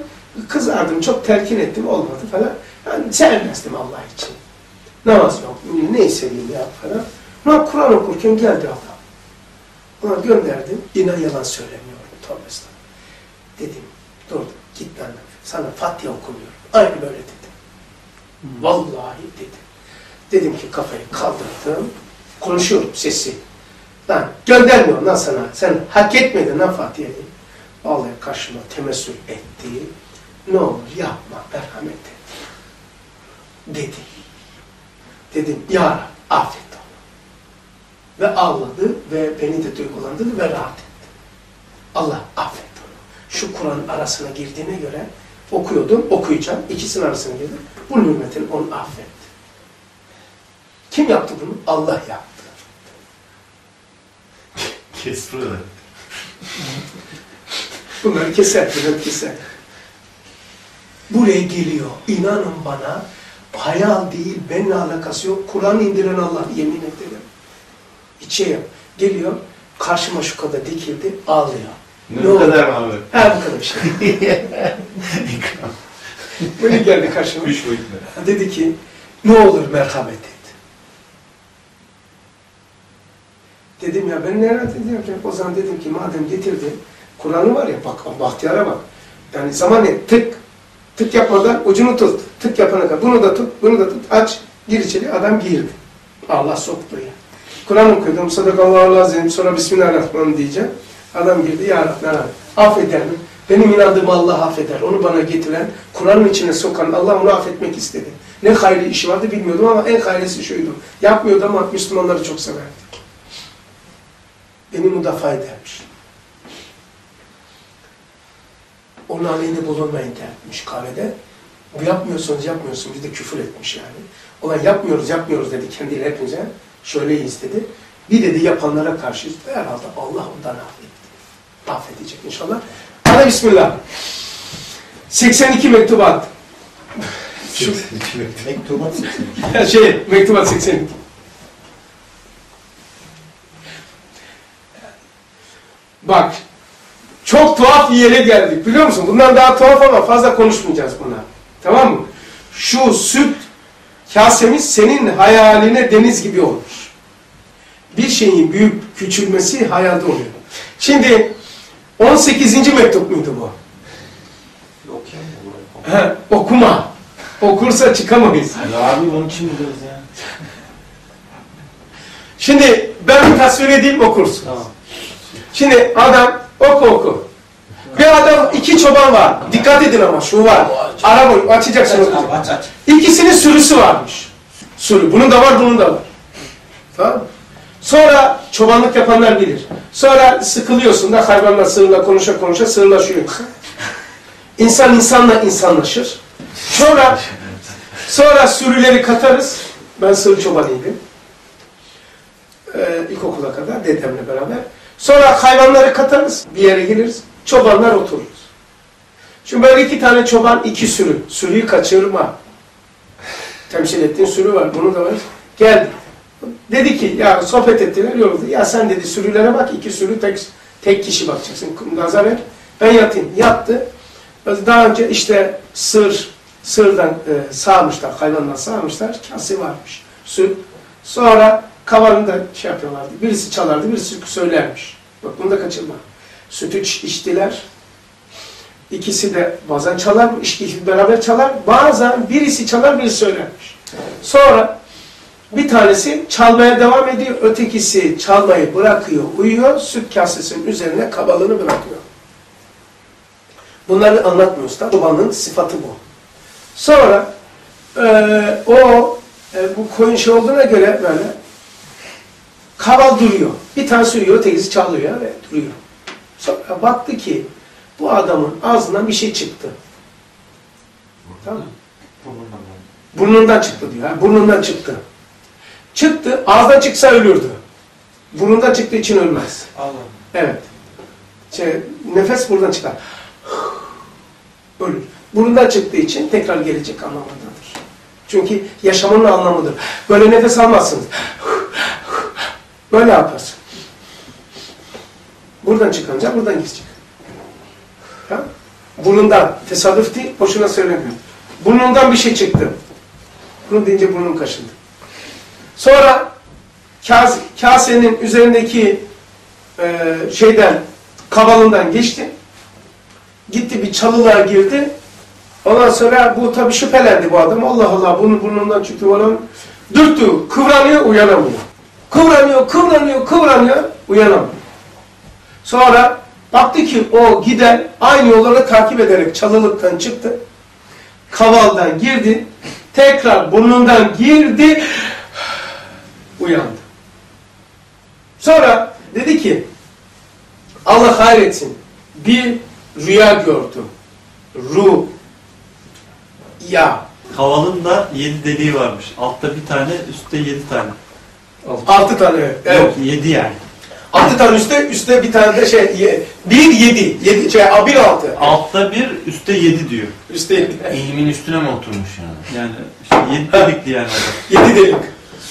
Kızardım, çok telkin ettim, olmadı falan. Yani sevmezdim Allah için. Namaz yok, ne istediğim ya falan. Ama Kur'an okurken geldi adam. Ona gönderdim, inan yalan söylemiyorum. Tövbe. Dedim, dur git lan. Sana Fatiha okumuyorum. Aynı böyle dedim. Vallahi dedim. Dedim ki kafayı kaldırdım. Konuşuyorum sesi. Lan göndermiyorum lan sana. Sen hak etmedin lan Fatiha'yı. Vallahi karşıma temessül etti. Ne olur yapma merhamet et. Dedi. Dedim ya affet onu. Ve ağladı ve beni de duygulandırdı ve rahat etti. Allah affet onu. Şu Kur'an arasına girdiğine göre okuyordum, okuyacağım. İkisinin arasına girdim. Bu nimetin onu affetti. Kim yaptı bunu? Allah yaptı. Kes burada. Bunları keser, bunları keser. Buraya geliyor. İnanın bana, hayal değil, benimle alakası yok. Kur'an indiren Allah, yemin ederim. Yok. Geliyor, karşıma şu kadar dikildi, ağlıyor. Ne, Ne kadar abi? Her bu kadar bir şey. Böyle geldi karşıma. Üç boyutlu. Dedi ki, ne olur merhamet et. Dedim ya ben ne rahat edeceğim? O zaman dedim ki madem getirdi, Kur'an'ı var ya bak Bahtiyar'a bak. Yani zaman et tık, tık yapmadan ucunu tut, tık yapana kadar. Bunu da tut, bunu da tut, aç, gir içeri. Adam girdi. Allah soktu ya. Kur'an okuyordum, sadakallahu lazim, sonra Bismillahirrahmanirrahim diyeceğim. Adam girdi, ya Rabbi, affeder mi? Benim inandığım Allah affeder. Onu bana getiren, Kur'an'ın içine sokan Allah onu affetmek istedi. Ne hayırlı işi vardı bilmiyordum ama en hayırlısı şuydu. Yapmıyordu ama Müslümanları çok severdi. Beni müdafaa edermiş. Onun aleyhine bulunmayın dermiş kahvede. Bu yapmıyorsunuz, yapmıyorsunuz. Biz de küfür etmiş yani. Ulan yapmıyoruz, yapmıyoruz dedi kendiyle hepinize. Şöyleyiz dedi. Bir dedi yapanlara karşı herhalde Allah ondan affetti. Affedecek inşallah. Hadi Bismillah. 82 mektubat. Şu, Mektubat şey, mektubat 82. Bak, çok tuhaf bir yere geldik biliyor musun? Bundan daha tuhaf ama fazla konuşmayacağız buna. Tamam mı? Şu süt kasemiz senin hayaline deniz gibi olmuş. Bir şeyin büyük küçülmesi hayalde oluyor. Şimdi 18. mektup muydu bu? He, okuma. Okursa çıkamayız. Ya abi onun için biliyoruz ya. Şimdi ben bir tasvir edeyim okursun. Şimdi adam oku oku. Bir adam iki çoban var. Dikkat edin ama şu var. Araba açacaksın okuyacak. Aç aç. İkisinin sürüsü varmış. Sürü. Bunun da var, bunun da var. Tamam mı? Sonra çobanlık yapanlar bilir. Sonra sıkılıyorsun da hayvanla sığırla konuşa konuşa sığırlaşıyor. İnsan insanla insanlaşır. Sonra sonra sürüleri katarız. Ben sığır çobanıydım. Ee, ilkokula kadar dedemle beraber. Sonra hayvanları katarız. Bir yere geliriz. Çobanlar otururuz. Şimdi böyle iki tane çoban, iki sürü. Sürüyü kaçırma. Temsil ettiğin sürü var. Bunu da var. Geldi. Dedi ki ya sohbet ettiler yoruldu. Ya sen dedi sürülere bak. iki sürü tek, tek kişi bakacaksın. Nazar et. Ben yatayım. Yattı. Daha önce işte sır, sırdan e, sağmışlar, hayvandan sağmışlar, kase varmış, süt. Sonra kavanı da şey yapıyorlardı, birisi çalardı, birisi söylermiş. Bak bunu da kaçırma. Sütü iç- içtiler, ikisi de bazen çalar, ikisi beraber çalar, bazen birisi çalar, birisi söylermiş. Sonra bir tanesi çalmaya devam ediyor, ötekisi çalmayı bırakıyor, uyuyor, süt kasesinin üzerine kabalığını bırakıyor. Bunları anlatmıyor usta. Çobanın sıfatı bu. Sonra eee, o E, bu koyun şey olduğuna göre böyle kaval duruyor. Bir tane sürüyor, ötekisi çalıyor ve duruyor. Sonra baktı ki bu adamın ağzından bir şey çıktı. Tamam mı? Burnundan çıktı diyor. Ha, burnundan çıktı. Çıktı, ağızdan çıksa ölürdü. Burnundan çıktığı için ölmez. Allah. Evet. Şey, nefes buradan çıkar. Ölür. Burundan çıktığı için tekrar gelecek anlamındadır. Çünkü yaşamının anlamıdır. Böyle nefes almazsınız. Böyle yaparsın. Buradan çıkınca buradan gidecek. Ha? Burnundan. Tesadüf değil, boşuna söylemiyorum. Burnundan bir şey çıktı. Bunu deyince burnum kaşındı. Sonra kas- kasenin üzerindeki e, şeyden, kavalından geçti. Gitti bir çalılığa girdi. Ondan sonra bu tabii şüphelendi bu adam. Allah Allah bunun burnundan çıktı falan. Dürttü, kıvranıyor, uyanamıyor. Kıvranıyor, kıvranıyor, kıvranıyor, uyanamıyor. Sonra baktı ki o giden aynı yolları takip ederek çalılıktan çıktı. Kavaldan girdi. Tekrar burnundan girdi. Uyandı. Sonra dedi ki Allah hayretsin bir rüya gördüm. Ru ya Kavalın da yedi deliği varmış. Altta bir tane, üstte yedi tane. altı tane evet. Yok yedi yani. Altı tane üstte üstte bir tane de şey ye- bir yedi yedi şey a, bir altı Altta bir, üstte yedi diyor. üstte yedi, İlmin üstüne mi oturmuş yani? Yani işte yedi delikli yani yedi delik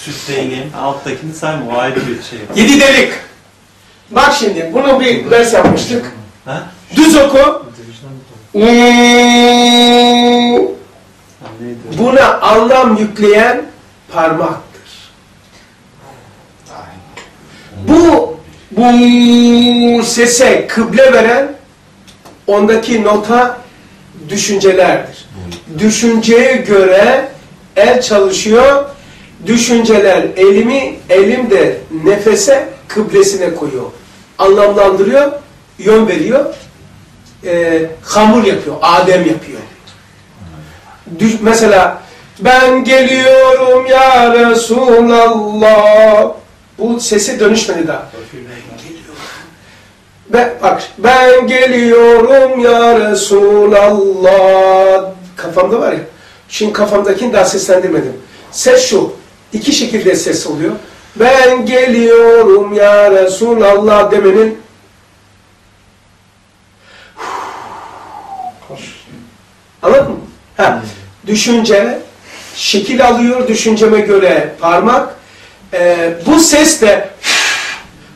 Değneğin alttakini sayma o ayrı bir şey. yedi delik. Bak şimdi bunu bir ders yapmıştık. Ha? Düz oku. Buna anlam yükleyen parmaktır. Bu bu sese kıble veren ondaki nota düşüncelerdir. Düşünceye göre el çalışıyor. Düşünceler elimi, elim de nefese kıblesine koyuyor. Anlamlandırıyor, yön veriyor. Ee, hamur yapıyor, Adem yapıyor. Düş, mesela ben geliyorum ya Resulallah. Bu sesi dönüşmedi daha. Ben, bak ben geliyorum ya Resulallah. Kafamda var ya. Şimdi kafamdakini daha seslendirmedim. Ses şu. İki şekilde ses oluyor. Ben geliyorum ya Resulallah demenin Anladın mı? Ha, düşünce şekil alıyor düşünceme göre parmak. Ee, bu ses de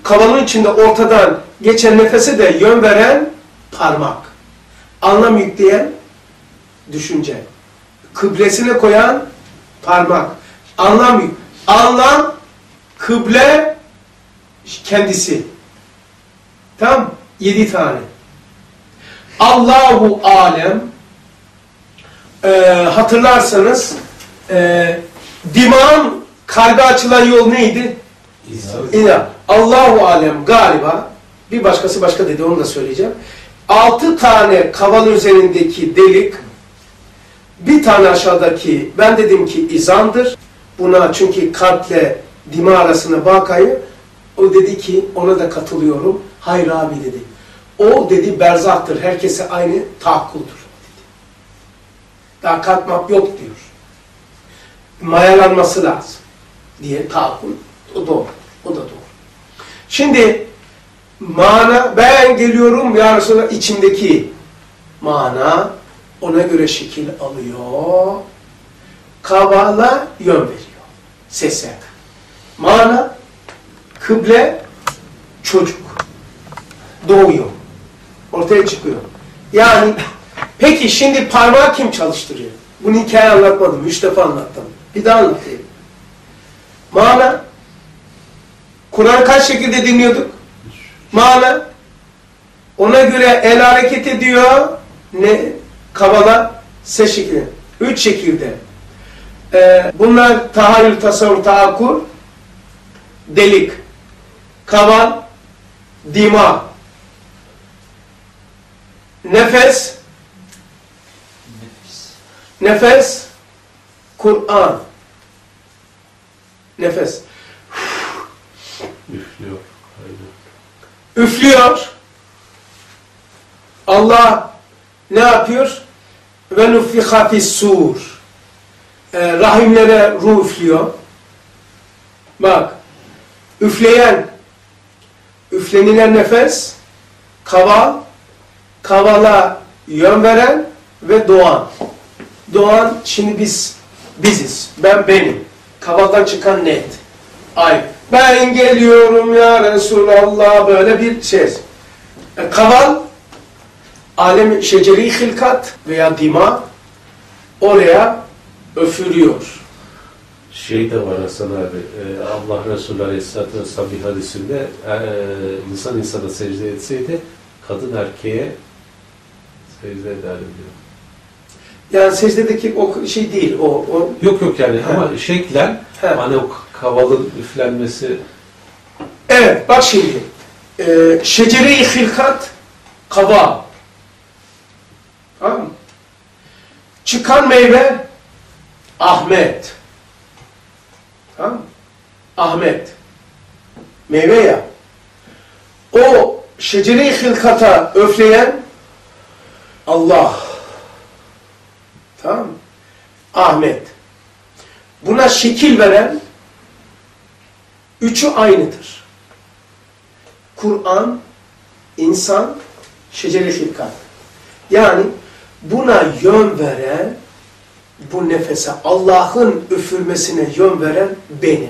kavanın içinde ortadan geçen nefese de yön veren parmak. Anlam yükleyen düşünce. Kıblesine koyan parmak. Anlam yük. Anlam kıble kendisi. Tamam Yedi tane. Allahu alem e, hatırlarsanız e, dimağın kalbe açılan yol neydi? İnan. Allahu alem galiba bir başkası başka dedi onu da söyleyeceğim. Altı tane kaval üzerindeki delik bir tane aşağıdaki ben dedim ki izandır. Buna çünkü kalple dima arasında bakayı o dedi ki ona da katılıyorum. Hayır abi dedi. O dedi berzahtır. Herkese aynı taakkuldur. Dedi. Daha kalkmak yok diyor. Mayalanması lazım diye tahakkul. O doğru. O da doğru. Şimdi mana ben geliyorum ya Resulallah içimdeki mana ona göre şekil alıyor. Kavala yön veriyor. Sese. Mana kıble çocuk. Doğuyor. Ortaya çıkıyor. Yani peki şimdi parmağı kim çalıştırıyor? Bunu hikaye anlatmadım. Üç defa anlattım. Bir daha anlatayım. Mana Kur'an kaç şekilde dinliyorduk? Mana ona göre el hareket ediyor. Ne? Kavala ses şekli. Üç şekilde. Ee, bunlar tahayyül, tasavvur, taakkur, delik, kaval, dima, nefes, nefes, Kur'an. Nefes. Üflüyor. Üflüyor. Allah ne yapıyor? Ve nufiha sur. Ee, rahimlere ruh üflüyor. Bak. Üfleyen, üflenilen nefes, kaval, kavala yön veren ve doğan. Doğan şimdi biz, biziz. Ben benim. Kavaldan çıkan net. Ay. Ben geliyorum ya Resulallah böyle bir şey. E, kaval alem şeceri hilkat veya dima oraya öfürüyor. Şey de var Hasan abi, e, Allah Resulü Aleyhisselatü Vesselam bir hadisinde e, insan insana secde etseydi kadın erkeğe secde ederdi diyor. Yani secdedeki o şey değil. O, o Yok yok yani He. ama şeklen He. hani o kavalın üflenmesi Evet bak şimdi. Ee, şeceri hilkat kaval. Tamam mı? Çıkan meyve Ahmet. Tamam? Ahmet. Meyve ya. O şeceri hilkata öfleyen Allah. Tamam? Ahmet. Buna şekil veren üçü aynıdır. Kur'an, insan, şecere hilkat. Yani buna yön veren, bu nefese, Allah'ın üfürmesine yön veren benim.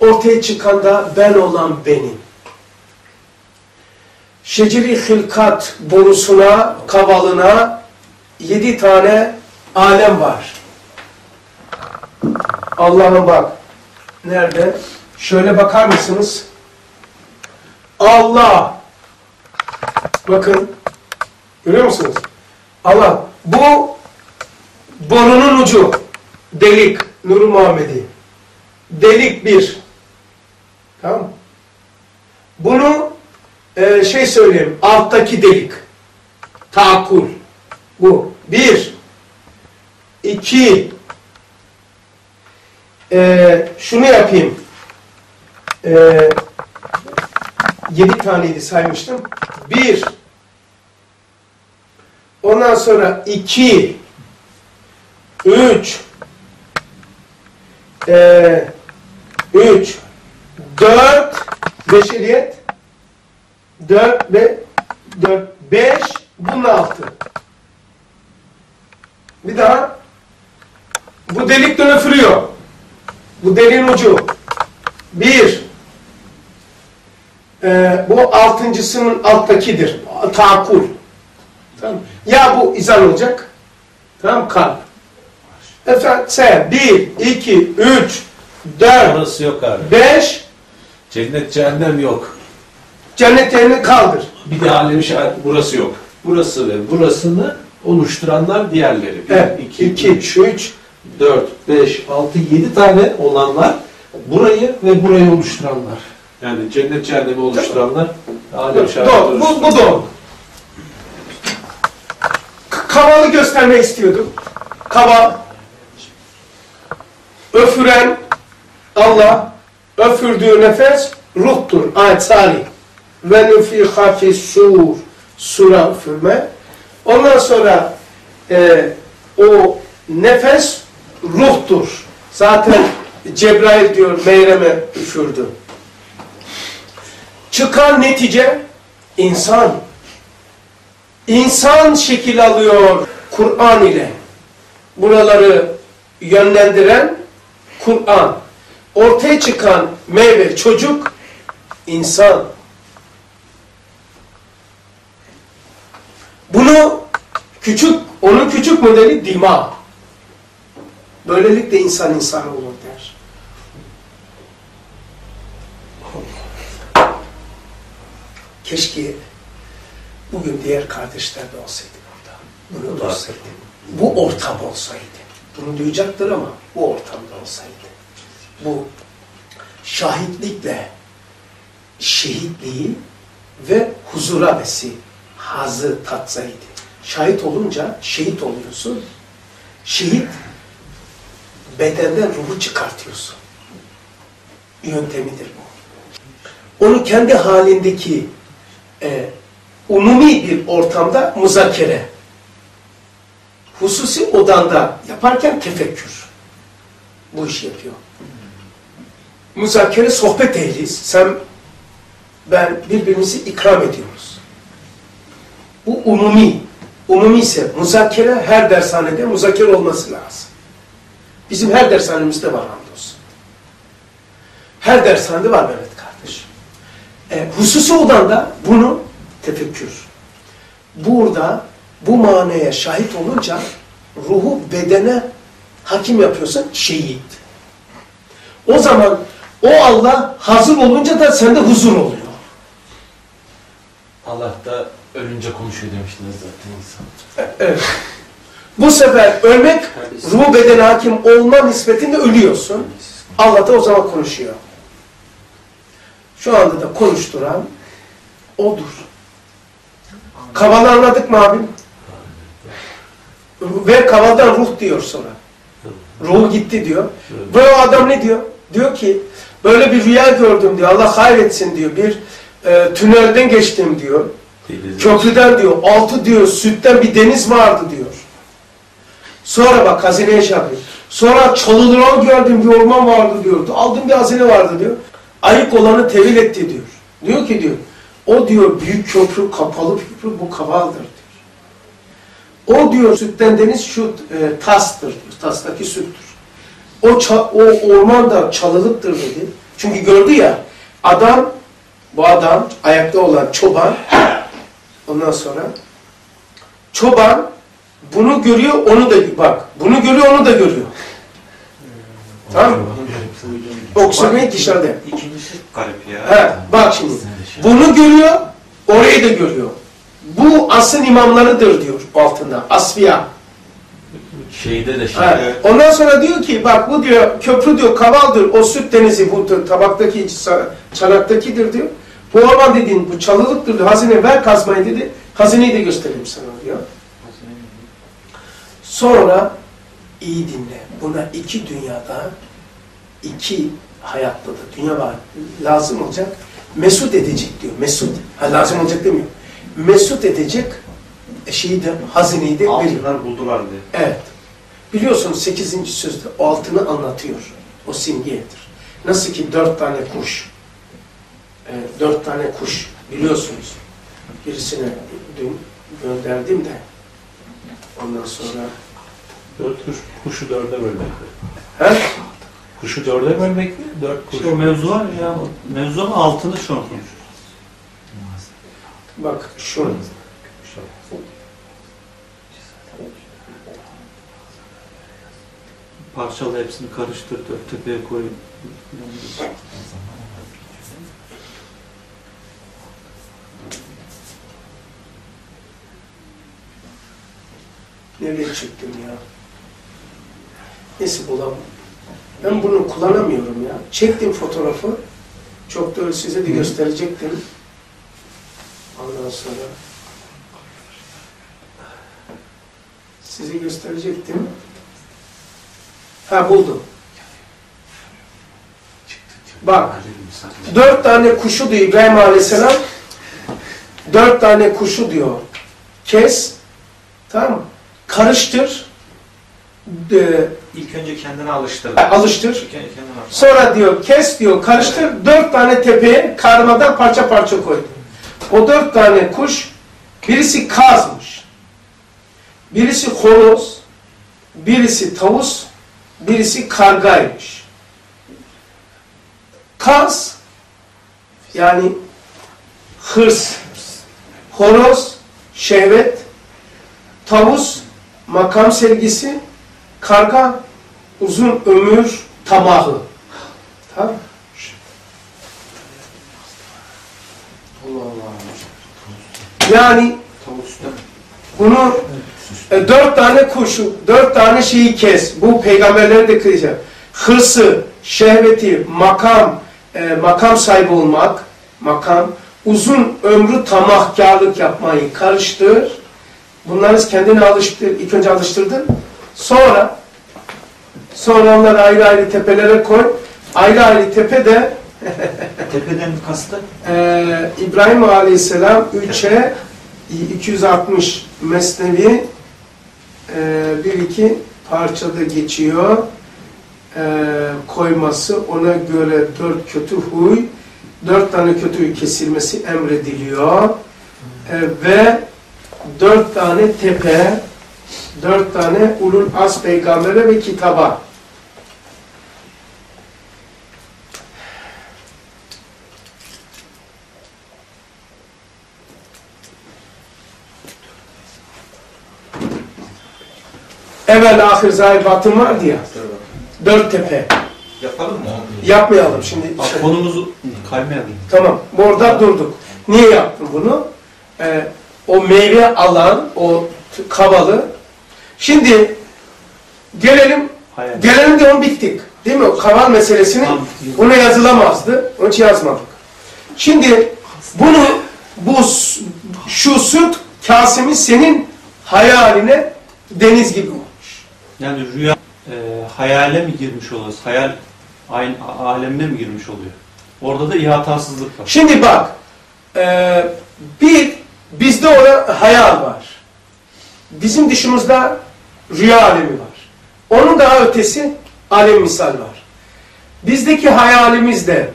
Ortaya çıkan da ben olan benim. Şeceri hilkat borusuna, kavalına yedi tane alem var. Allah'ım bak. Nerede? Şöyle bakar mısınız? Allah. Bakın. Görüyor musunuz? Allah. Bu borunun ucu. Delik. Nuru Muhammedi. Delik bir. Tamam? Bunu e, şey söyleyeyim. Alttaki delik. Taakul. Bu. Bir. İki. Ee, şunu yapayım. Ee, yedi taneydi saymıştım. Bir. Ondan sonra iki. Üç. Ee, üç. Dört. Beşeriyet. Dört ve dört. Beş. Bunun altı. Bir daha. Bu delikten öfürüyor. Bu deliğin ucu. Bir. Ee, bu altıncısının alttakidir. Taakul. Tamam. Ya bu izan olacak. Tamam kalp. Efendim sen bir, iki, üç, dört, orası yok abi. beş Cennet cehennem yok. cennet yerini kaldır. Bir de alem şahit burası yok. Burası ve burasını oluşturanlar diğerleri. Bir, Evet. iki, iki, üç, üç. 4, 5, 6, 7 tane olanlar burayı ve burayı oluşturanlar. Yani cennet cehennemi oluşturanlar alem şahit Doğru. Bu, bu doğru. K- Kavalı göstermek istiyordum. Kaval. Öfüren Allah. Öfürdüğü nefes ruhtur. Ayet sari. Ve nüfiha sur. Sura üfürme. Ondan sonra e, o nefes ruhtur. Zaten Cebrail diyor Meyrem'e üfürdü. Çıkan netice insan. İnsan şekil alıyor Kur'an ile. Buraları yönlendiren Kur'an. Ortaya çıkan meyve çocuk insan. Bunu küçük, onun küçük modeli dima. Böylelikle insan insan olur der. Keşke bugün diğer kardeşler de olsaydı burada. Bunu duysaydı. Bu ortam olsaydı. Bunu duyacaktır ama bu ortamda olsaydı. Bu şahitlikle şehitliği ve huzura vesi hazı tatsaydı. Şahit olunca şehit oluyorsun. Şehit bedenden ruhu çıkartıyorsun. Yöntemidir bu. Onu kendi halindeki e, umumi bir ortamda muzakere, hususi odanda yaparken tefekkür. Bu işi yapıyor. Muzakere sohbet ehliyiz. Sen, ben birbirimizi ikram ediyoruz. Bu umumi. Umumi ise muzakere her dershanede muzakere olması lazım. Bizim her dershanemizde var hamdolsun. Her dershanede var Mehmet kardeş. E, hususi odanda bunu tefekkür. Burada bu manaya şahit olunca ruhu bedene hakim yapıyorsan şehit. O zaman o Allah hazır olunca da sende huzur oluyor. Allah da ölünce konuşuyor demiştiniz zaten insan. Evet. Bu sefer ölmek ruhu bedene hakim olma nispetinde ölüyorsun. Allah da o zaman konuşuyor. Şu anda da konuşturan odur. Kavalı anladık mı abim? Ve kavaldan ruh diyor sonra. Ruhu gitti diyor. Böyle o adam ne diyor? Diyor ki böyle bir rüya gördüm diyor. Allah hayretsin diyor. Bir e, tünelden geçtim diyor. Köprüden diyor, altı diyor, sütten bir deniz vardı diyor. Sonra bak hazineye şey yapıyor. Sonra çalılan gördüm bir orman vardı diyor. Aldım bir hazine vardı diyor. Ayık olanı tevil etti diyor. Diyor ki diyor, o diyor büyük köprü, kapalı köprü bu kavaldır diyor. O diyor sütten deniz şu e, tastır diyor. Tastaki süttür. O, ça- o orman da çalılıktır dedi. Çünkü gördü ya adam, bu adam ayakta olan çoban Ondan sonra çoban bunu görüyor, onu da bak. Bunu görüyor, onu da görüyor. Tamam mı? Oksijen dışarıda. İkincisi garip ya. He, bak şimdi. Bunu görüyor, orayı da görüyor. Bu asıl imamlarıdır diyor altında. Asfiya. Şeyde de şey. He. Ondan sonra diyor ki bak bu diyor köprü diyor kavaldır. O süt denizi bu tabaktaki çanaktakidir diyor. Bu orman dediğin bu çalılıktır diyor. Hazine ver kazmayı dedi. Hazineyi de göstereyim sana diyor. Sonra iyi dinle. Buna iki dünyada iki hayatta da dünya var. Lazım olacak. Mesut edecek diyor. Mesut. Ha, lazım olacak demiyor. Mesut edecek e, şeyi de hazineyi de. Altınlar buldular diye. Evet. Biliyorsunuz 8. sözde altını anlatıyor. O simgedir. Nasıl ki dört tane kuş, e, dört tane kuş biliyorsunuz. Birisine dün gönderdim de ondan sonra Dört kuş, kuşu dörde mi? he? Kuşu dörde bölmek mi? Dört kuş. İşte o mevzu var ya. Mevzu ama altını şu an konuşuyoruz. Bak şu Parçalı hepsini karıştır, dört tepeye koy. nereye çıktım ya? Neyse bulamam. Ben bunu kullanamıyorum ya. Çektim fotoğrafı. Çok da size de gösterecektim. Ondan sonra size gösterecektim. Ha buldum. Bak. Dört tane kuşu diyor İbrahim Aleyhisselam. Dört tane kuşu diyor. Kes. Tamam mı? Karıştır. E, İlk önce kendini alıştırdı. alıştır. Kendini kendini alıştırdı. Sonra diyor kes diyor karıştır. Dört tane tepeye karmadan parça parça koydu. O dört tane kuş birisi kazmış. Birisi horoz. Birisi tavus. Birisi kargaymış. Kaz yani hırs. Horoz şehvet. Tavus makam sevgisi. Karga uzun ömür tamahı. Tamam mı? Allah Allah. Yani bunu e, dört tane kuşu, dört tane şeyi kes. Bu peygamberlerin de kıyacak. Hırsı, şehveti, makam, e, makam sahibi olmak, makam, uzun ömrü tamahkarlık yapmayı karıştır. Bunları kendine alıştır, ilk önce alıştırdın. Sonra Sonra onları ayrı ayrı tepelere koy. Ayrı ayrı tepe de Tepeden kastı Ee, İbrahim Aleyhisselam 3'e 260 mesnevi e, bir iki parçada geçiyor. Ee, koyması ona göre dört kötü huy, dört tane kötü huy kesilmesi emrediliyor. Ee, ve dört tane tepe, dört tane ulul az peygambere ve kitaba evvel ahir zahir batın var diye. Dört tepe. yapalım mı? Yapmayalım şimdi. Bak, konumuzu kaymayalım. Tamam. Orada durduk. Niye yaptım bunu? Ee, o meyve alan, o kavalı. Şimdi gelelim, Hayal. gelelim de onu bittik. Değil mi? Kaval meselesini buna yazılamazdı. Onun için yazmadık. Şimdi bunu, bu şu süt kasemi senin hayaline deniz gibi olmuş. Yani rüya e, hayale mi girmiş oluyoruz? Hayal aynı alemine mi girmiş oluyor? Orada da ihatasızlık var. Şimdi bak, e, bir, bizde o hayal var. Bizim dışımızda rüya alemi var. Onun daha ötesi alem misal var. Bizdeki hayalimizde,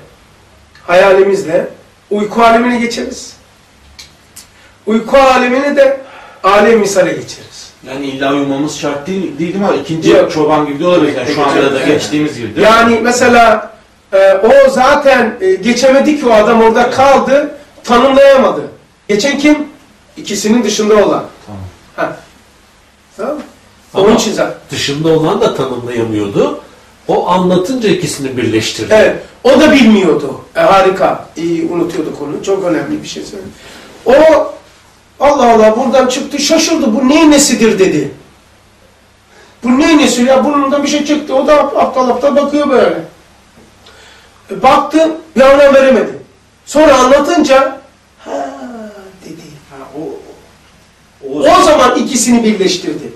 hayalimizde uyku alemine geçeriz. Uyku alemini de alem misale geçeriz. Yani illa uyumamız şart değil, değil mi? İkinci Yok. çoban gibi de olabilir. Yani şu anda da geçtiğimiz gibi değil mi? Yani mesela e, o zaten e, geçemedi ki o adam orada kaldı, tanımlayamadı. Geçen kim? İkisinin dışında olan. Tamam. Ha. Tamam mı? Ama- Onun için zaten. Dışında olan da tanımlayamıyordu. O anlatınca ikisini birleştirdi. Evet. O da bilmiyordu. E, harika. İyi unutuyorduk onu. Çok önemli bir şey söyledi. O Allah Allah buradan çıktı şaşırdı. Bu neyin nesidir dedi. Bu neyin nesi ya? Burnundan bir şey çıktı. O da aptal aptal bakıyor böyle. E, baktı bir anlam veremedi. Sonra anlatınca ha dedi. Ha, o, o, O zaman ikisini birleştirdi.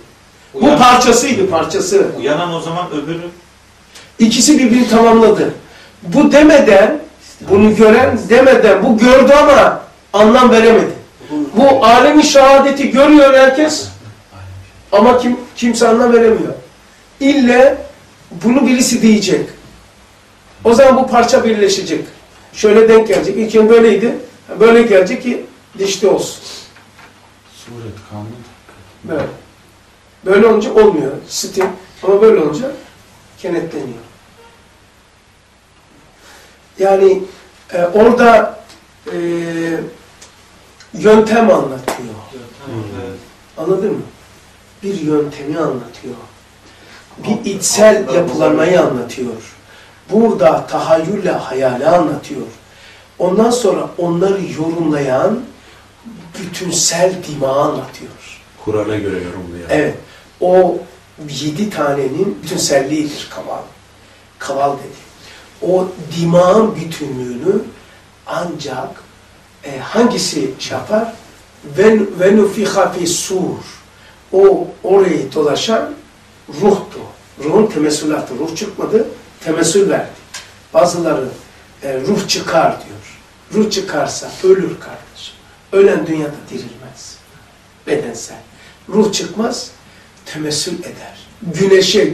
Bu parçasıydı parçası. uyanan o zaman öbürü İkisi birbirini tamamladı. Bu demeden, bunu gören demeden, bu gördü ama anlam veremedi. Bu alemi şehadeti görüyor herkes ama kim kimse anlam veremiyor. İlle bunu birisi diyecek. O zaman bu parça birleşecek. Şöyle denk gelecek. İlk yıl böyleydi. Böyle gelecek ki dişli olsun. Suret kanun. Böyle. Böyle olunca olmuyor. Stil. Ama böyle olunca kenetleniyor. Yani e, orada e, yöntem anlatıyor. Anladın mı? Bir yöntemi anlatıyor. Bir içsel yapılanmayı anlatıyor. Burada tahayyülle hayali anlatıyor. Ondan sonra onları yorumlayan bütünsel dimağı anlatıyor. Kur'an'a göre yorumluyor. Evet. O yedi tanenin bütünselliğidir kaval. Kaval dedi. O dimağın bütünlüğünü ancak e, hangisi şey yapar? Ve, nufiha fi sur. O orayı dolaşan ruhtu. Ruhun temessülatı. Ruh çıkmadı, temessül verdi. Bazıları e, ruh çıkar diyor. Ruh çıkarsa ölür kardeşim. Ölen dünyada dirilmez. Bedensel. Ruh çıkmaz, temessül eder. Güneşe,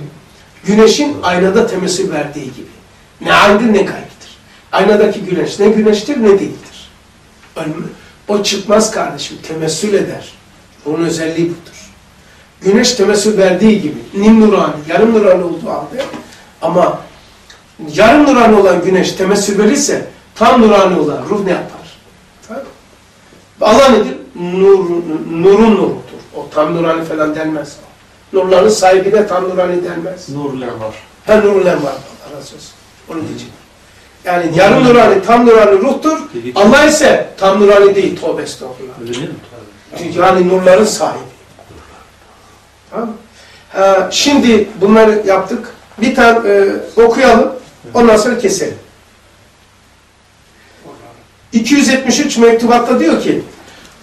güneşin aynada temessül verdiği gibi. Ne aynıdır ne gaybıdır. Aynadaki güneş ne güneştir ne değildir. Ölme- O çıkmaz kardeşim, temessül eder. Onun özelliği budur. Güneş temessül verdiği gibi, nim nurani, yarım nurani olduğu halde ama yarım nurani olan güneş temessül verirse tam nurani olan ruh ne yapar? Allah nedir? Nur, nurun nurudur. O tam nurani falan denmez. Nurların sahibine tam nurani denmez. Nurlar var. Ha nurlar var. Allah razı olsun. Onu diyeceğim. Yani yarım nurani, tam nurani ruhtur. Allah ise tam nurani değil. Tövbe estağfurullah. Öyle değil mi? Yani nurların sahibi. Tamam? Ha, şimdi bunları yaptık. Bir tane e, okuyalım. Ondan sonra keselim. 273 mektubatta diyor ki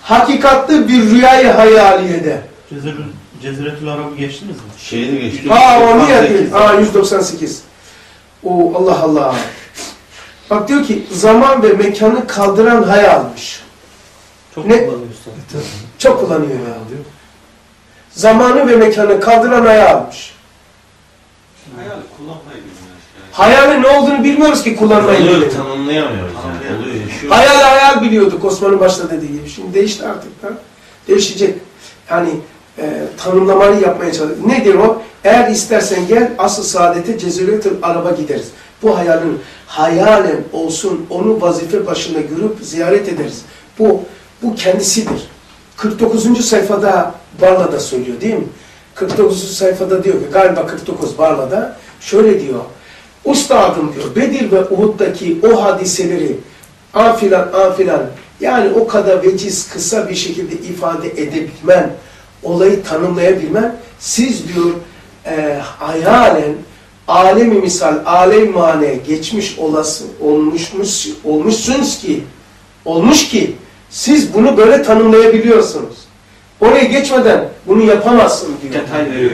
hakikatli bir rüyayı hayaliyede Cezerül Ceziretül Arab'ı geçtiniz mi? Şeyi de geçti. Aa o niye değil? Aa 198. O Allah Allah. Bak diyor ki zaman ve mekanı kaldıran hayalmiş. Çok Ne? kullanıyor usta. Çok kullanıyor ya diyor. Zamanı ve mekanı kaldıran hayalmiş. Hayal kullanmayı bilmiyoruz yani. Hayalin ne olduğunu bilmiyoruz ki kullanmayı. Oluyor, bilelim. tanımlayamıyoruz yani. Oluyor, yaşıyor. Hayal hayal biliyorduk Osman'ın başta dediği gibi. Şimdi değişti artık da. Değişecek. Yani e, tanımlamayı yapmaya çalışıyoruz. Nedir o? Eğer istersen gel asıl saadete ceziretül araba gideriz. Bu hayalin hayalen olsun onu vazife başında görüp ziyaret ederiz. Bu bu kendisidir. 49. sayfada Barla'da söylüyor değil mi? 49. sayfada diyor ki galiba 49 Barla'da şöyle diyor. Ustadım diyor Bedir ve Uhud'daki o hadiseleri afilan afilan yani o kadar veciz kısa bir şekilde ifade edebilmen, olayı tanımlayabilmen siz diyor e, hayalen alemi misal, alem mane geçmiş olası olmuşmuş olmuşsunuz ki olmuş ki siz bunu böyle tanımlayabiliyorsunuz. Oraya geçmeden bunu yapamazsın diyor. Detay veriyor.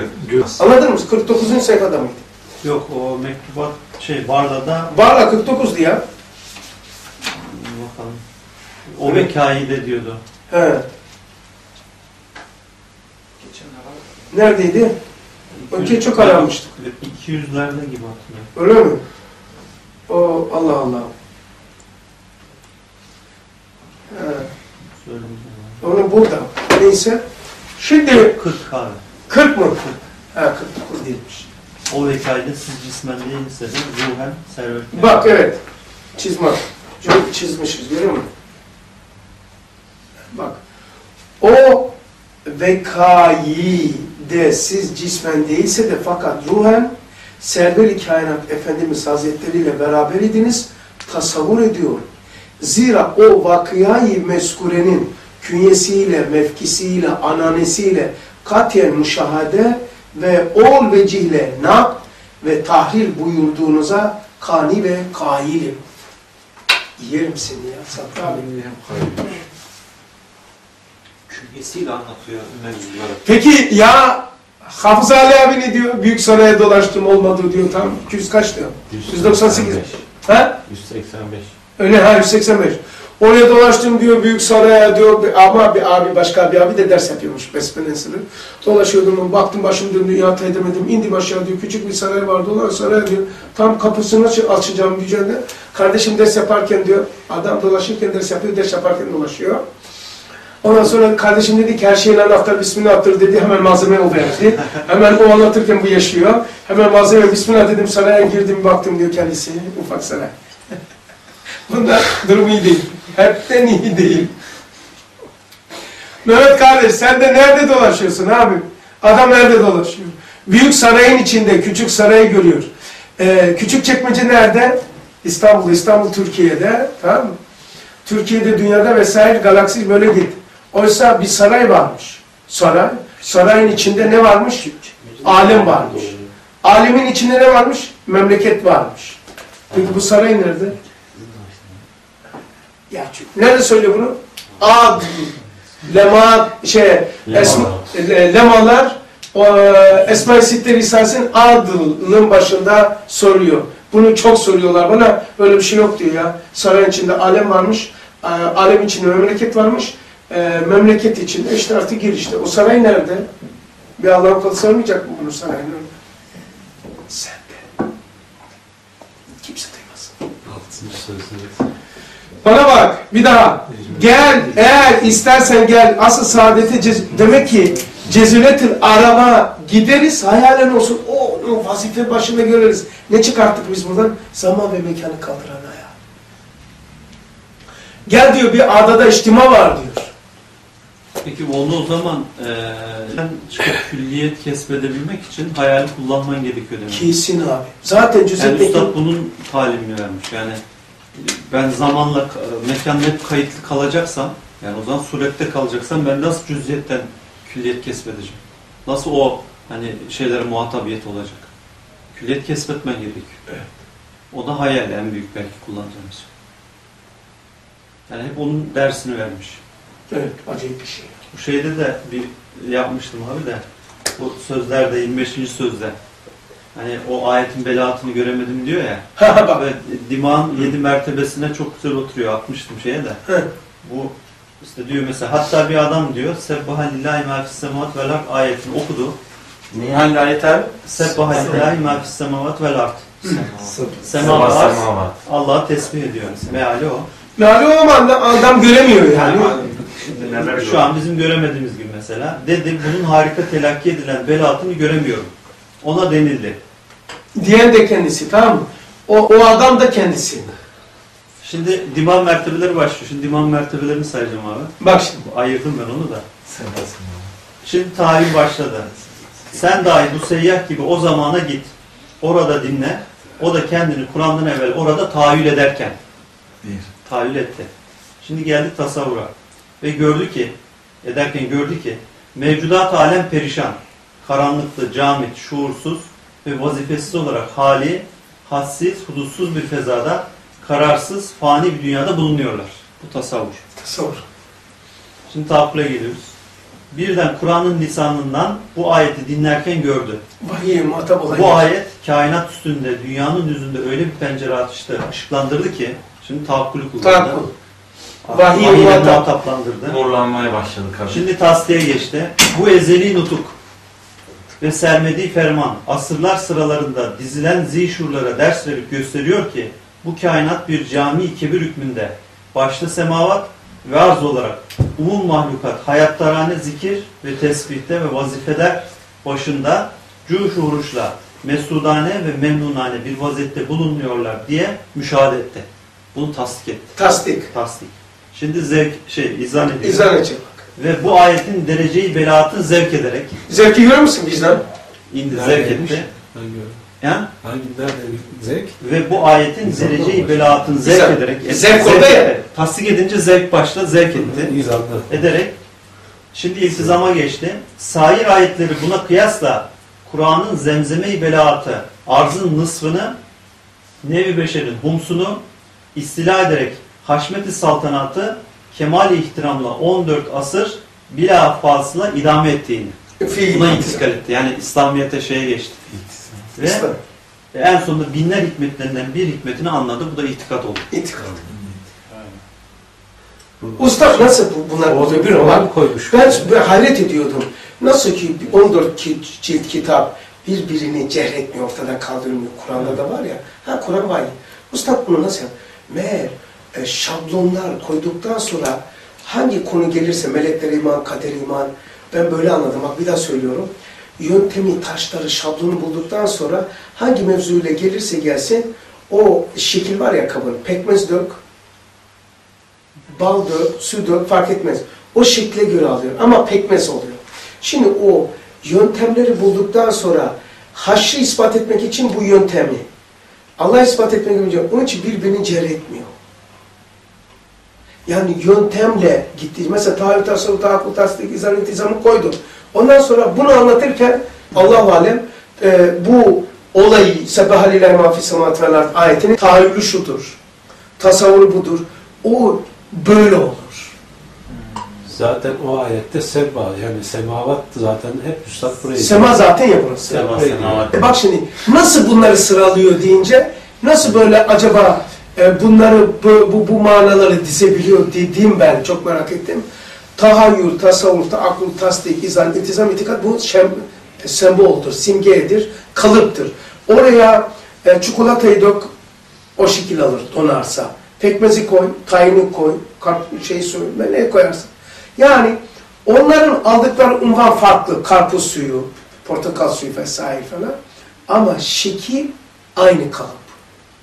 Anladın mı? 49. sayfada mıydı? Yok o mektubat şey Barda'da Barla 49 diye. bakalım. O vekaide diyordu. He. Neredeydi? Öteki çok aramıştık. 200'lerde gibi hatırlıyorum. Öyle mi? O Allah Allah. He. Onu burada. Neyse. Şimdi 40 abi. 40 mı? Ha 49 değilmiş. O vekaide siz cismen değilse de ruhen servet. Bak evet. Çizme. Çok çizmişiz görüyor musun? Bak. O vekayi de siz cismen değilse de fakat ruhen serveri kainat Efendimiz Hazretleri ile beraber idiniz tasavvur ediyor. Zira o vakıyayı meskurenin künyesiyle, mevkisiyle, ananesiyle katiyen müşahede ve ol vecihle nak ve tahlil buyurduğunuza kani ve kailim. Yerim seni ya Sattı abi. Künyesiyle anlatıyor mevzuları. Peki ya Hafız Ali abi ne diyor? Büyük saraya dolaştım olmadı diyor. Tam 200 kaç diyor? 198. Ha? 185. Öyle ha 185. Oraya dolaştım diyor büyük saraya diyor ama bir abi başka bir abi de ders yapıyormuş besmelesini. Dolaşıyordum baktım başım döndü ihat edemedim. İndim aşağı diyor küçük bir saray vardı olan saray diyor. Tam kapısını aç- açacağım diyeceğim de. Kardeşim ders yaparken diyor adam dolaşırken ders yapıyor ders yaparken dolaşıyor. Ondan sonra kardeşim dedi ki her şeyin anahtarı Bismillah'tır dedi. Hemen malzeme o verdi. Hemen o anlatırken bu yaşıyor. Hemen malzeme Bismillah dedim saraya girdim baktım diyor kendisi. Ufak saray. Bunda durum iyi değil. Hepten iyi değil. Mehmet kardeş sen de nerede dolaşıyorsun abi? Adam nerede dolaşıyor? Büyük sarayın içinde küçük sarayı görüyor. Ee, küçük çekmece nerede? İstanbul, İstanbul Türkiye'de. Tamam mı? Türkiye'de, dünyada vesaire galaksi böyle git. Oysa bir saray varmış. Saray. Sarayın içinde ne varmış? Alem varmış. Alemin içinde ne varmış? Memleket varmış. Peki bu saray nerede? Ya çünkü- nerede söylüyor bunu? Ad, lema, şey, esma, lemalar, o, Esma-i Sitte Risalesi'nin adının başında soruyor. Bunu çok soruyorlar bana. Öyle bir şey yok diyor ya. Sarayın içinde alem varmış, e, alem içinde memleket varmış. E, memleket içinde işte artık gir işte. O saray nerede? Bir Allah'ın kulu sormayacak mı bunu sarayın? Sen de. Kimse duymasın. Altıncı sözünü. Bana bak bir daha. Gel eğer istersen gel asıl saadete cez- demek ki ceziletül araba gideriz hayalen olsun o, o vazife başında görürüz. Ne çıkarttık biz buradan? Zaman ve mekanı kaldıran hayal. Gel diyor bir adada içtima var diyor. Peki onu o zaman çıkıp külliyet kesbedebilmek için hayali kullanman gerekiyor demek. Kesin abi. Zaten Yani cüzdetteki Üstad bunun talimini vermiş. Yani ben zamanla e, mekanda hep kayıtlı kalacaksam, yani o zaman surette kalacaksam ben nasıl cüziyetten külliyet kesbedeceğim? Nasıl o hani şeylere muhatabiyet olacak? Külliyet kesbetmen gerekiyor. Evet. O da hayal en büyük belki kullanacağımız. Yani hep onun dersini vermiş. Evet acayip bir şey. Bu şeyde de bir yapmıştım abi de Bu sözlerde 25. sözde. Hani o ayetin belaatını göremedim diyor ya. Ve dimağın yedi mertebesine çok güzel oturuyor. Atmıştım şeye de. Bu işte diyor mesela hatta bir adam diyor Sebbaha lillahi ma fis semavat vel ard ayetini okudu. Neyi hangi ayet abi? Sebbaha lillahi ma fis semavat vel ard. Semavat. Allah'ı tesbih ediyor. Meali o. Yani o adam, adam göremiyor yani. Şimdi neler Şu an bizim göremediğimiz gibi mesela. Dedi bunun harika telakki edilen belaatını göremiyorum. Ona denildi. Diyen de kendisi tamam mı? O, o adam da kendisi. Şimdi diman mertebeleri başlıyor. Şimdi diman mertebelerini sayacağım abi. Bak şimdi. Ayırdım ben onu da. Şimdi tayin başladı. Sen dahi bu seyyah gibi o zamana git. Orada dinle. O da kendini Kur'an'dan evvel orada tahayyül ederken. Tahayyül etti. Şimdi geldi tasavvura. Ve gördü ki, ederken gördü ki, mevcudat alem perişan, karanlıklı, camit, şuursuz ve vazifesiz olarak hali, hassiz, hudutsuz bir fezada, kararsız, fani bir dünyada bulunuyorlar. Bu tasavvur. Tasavvur. Şimdi tahakkule geliyoruz. Birden Kur'an'ın lisanından bu ayeti dinlerken gördü. Vahiy muhatap olan. Bu ayet kainat üstünde, dünyanın yüzünde öyle bir pencere açtı, ışıklandırdı ki, şimdi tahakkülü kullandı. Tahakkül. Vahiy muhatap. muhataplandırdı. Nurlanmaya başladık abi. Şimdi tasdiye geçti. Bu ezeli nutuk ve sermediği ferman asırlar sıralarında dizilen zişurlara ders verip gösteriyor ki bu kainat bir cami kebir hükmünde başta semavat ve arz olarak umum mahlukat hayattarane zikir ve tesbihte ve vazifeler başında cuş huruşla mesudane ve memnunane bir vaziyette bulunuyorlar diye müşahede etti. Bunu tasdik etti. Tasdik. Tasdik. Şimdi zevk şey izan ediyor. İzah edecek. Ve bu ayetin dereceyi belaatını zevk ederek Zevki görüyor musun vicdan? indi, Nerede zevk demiş? etti. Hangi, Yani, hangi nerede zevk? ve bu ayetin İzan dereceyi da belaatını zevk İzan. ederek Zevk orada ya. tasdik edince zevk başta zevk etti. İzanlı. Ederek şimdi iltizama geçti. Sair ayetleri buna kıyasla Kur'an'ın zemzeme-i belaatı arzın nısfını nevi beşerin humsunu istila ederek haşmet-i saltanatı kemal-i ihtiramla 14 asır bila fasıla idame ettiğini. Fiil. Buna intikal etti. Yani İslamiyet'e şeye geçti. Ve İslam. en sonunda binler hikmetlerinden bir hikmetini anladı. Bu da itikat oldu. İtikad. Usta nasıl bu, bunlar oluyor bir Olan koymuş. Ben, hayret ediyordum. Nasıl ki 14 ki- cilt kitap birbirini cehretmiyor, ortadan kaldırmıyor. Kur'an'da da var ya. Ha Kur'an var ya. Usta bunu nasıl yap? Meğer e, şablonlar koyduktan sonra hangi konu gelirse melekler iman, kader iman ben böyle anladım. Bak bir daha söylüyorum. Yöntemi, taşları, şablonu bulduktan sonra hangi mevzuyla gelirse gelsin o şekil var ya kabın. Pekmez dök, bal dök, su dök fark etmez. O şekle göre alıyor ama pekmez oluyor. Şimdi o yöntemleri bulduktan sonra haşrı ispat etmek için bu yöntemi, Allah ispat etmek için onun için birbirini cerh etmiyor. Yani yöntemle gitti. Mesela tahayyül, tasavvuf, tahakkul, tasdik, izan, intizamı koydu. Ondan sonra bunu anlatırken Allah-u Alem e, bu olayı Sebehaliler mafi semat vel ayetinin tahayyülü şudur. Tasavvuru budur. O böyle olur. Zaten o ayette seba yani semavat zaten hep Üstad buraya Sema zaten ya burası. Sema, semavat. E bak şimdi nasıl bunları sıralıyor deyince nasıl böyle acaba e, bunları bu, bu, bu manaları dizebiliyor dediğim ben çok merak ettim. Tahayyül, tasavvur, akıl, tasdik, izan, itizam, itikat bu şem, semboldur, simgedir, kalıptır. Oraya e, çikolatayı dök, o şekil alır donarsa. Pekmezi koy, tayini koy, şey söyle, ne koyarsın. Yani onların aldıkları unvan farklı. Karpuz suyu, portakal suyu vesaire falan. Ama şekil aynı kalıp.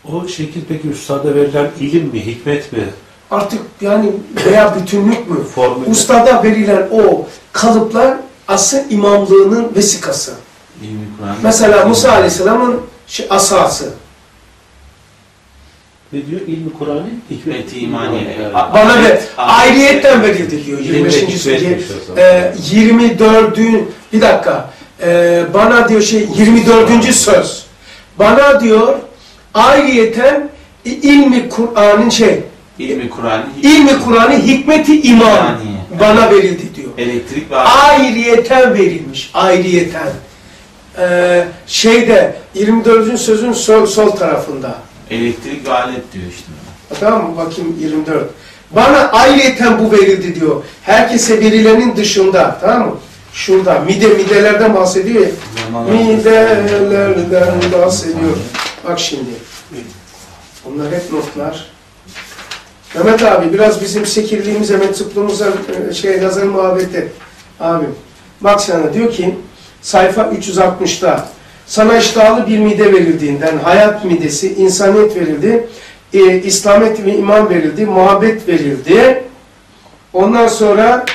O şekil peki Üstad'a verilen ilim mi, hikmet mi? Artık yani veya bütünlük mü? Formülü. Ustada verilen o kalıplar asıl imamlığının vesikası. İlmi Kur'an. Mesela Musa Aleyhisselam'ın asası. Ne diyor? İlmi Kur'an'ı Hikmet-i imaniye. Bana ve ayrıyetten verildi diyor. İlim 25. ve yüzyıl. hikmetmiş o zaman. E, 24'ün bir dakika. E, bana diyor şey 24. söz. Bana diyor ayrıyeten ilmi Kur'an'ın şey İlmi Kur'an. ilmi Kur'an'ın hikmeti iman İmaniye. bana verildi diyor. diyor. Elektrik ve Ayrıyeten verilmiş. Ayrıyeten. Ee, şeyde 24. sözün sol, sol tarafında. elektrik ve alet diyor işte. Tamam mı? Bakayım 24. Bana ayrıyeten bu verildi diyor. Herkese verilenin dışında. Tamam mı? Şurada. Mide, midelerden bahsediyor ya. Midelerden bahsediyor. Bak şimdi. Bunlar hep notlar. Mehmet abi biraz bizim sekirliğimize, mensupluğumuza e, şey nazar muhabbeti. Abim. Bak sana diyor ki sayfa 360'ta sana iştahlı bir mide verildiğinden hayat midesi, insaniyet verildi, e, İslamet ve iman verildi, muhabbet verildi. Ondan sonra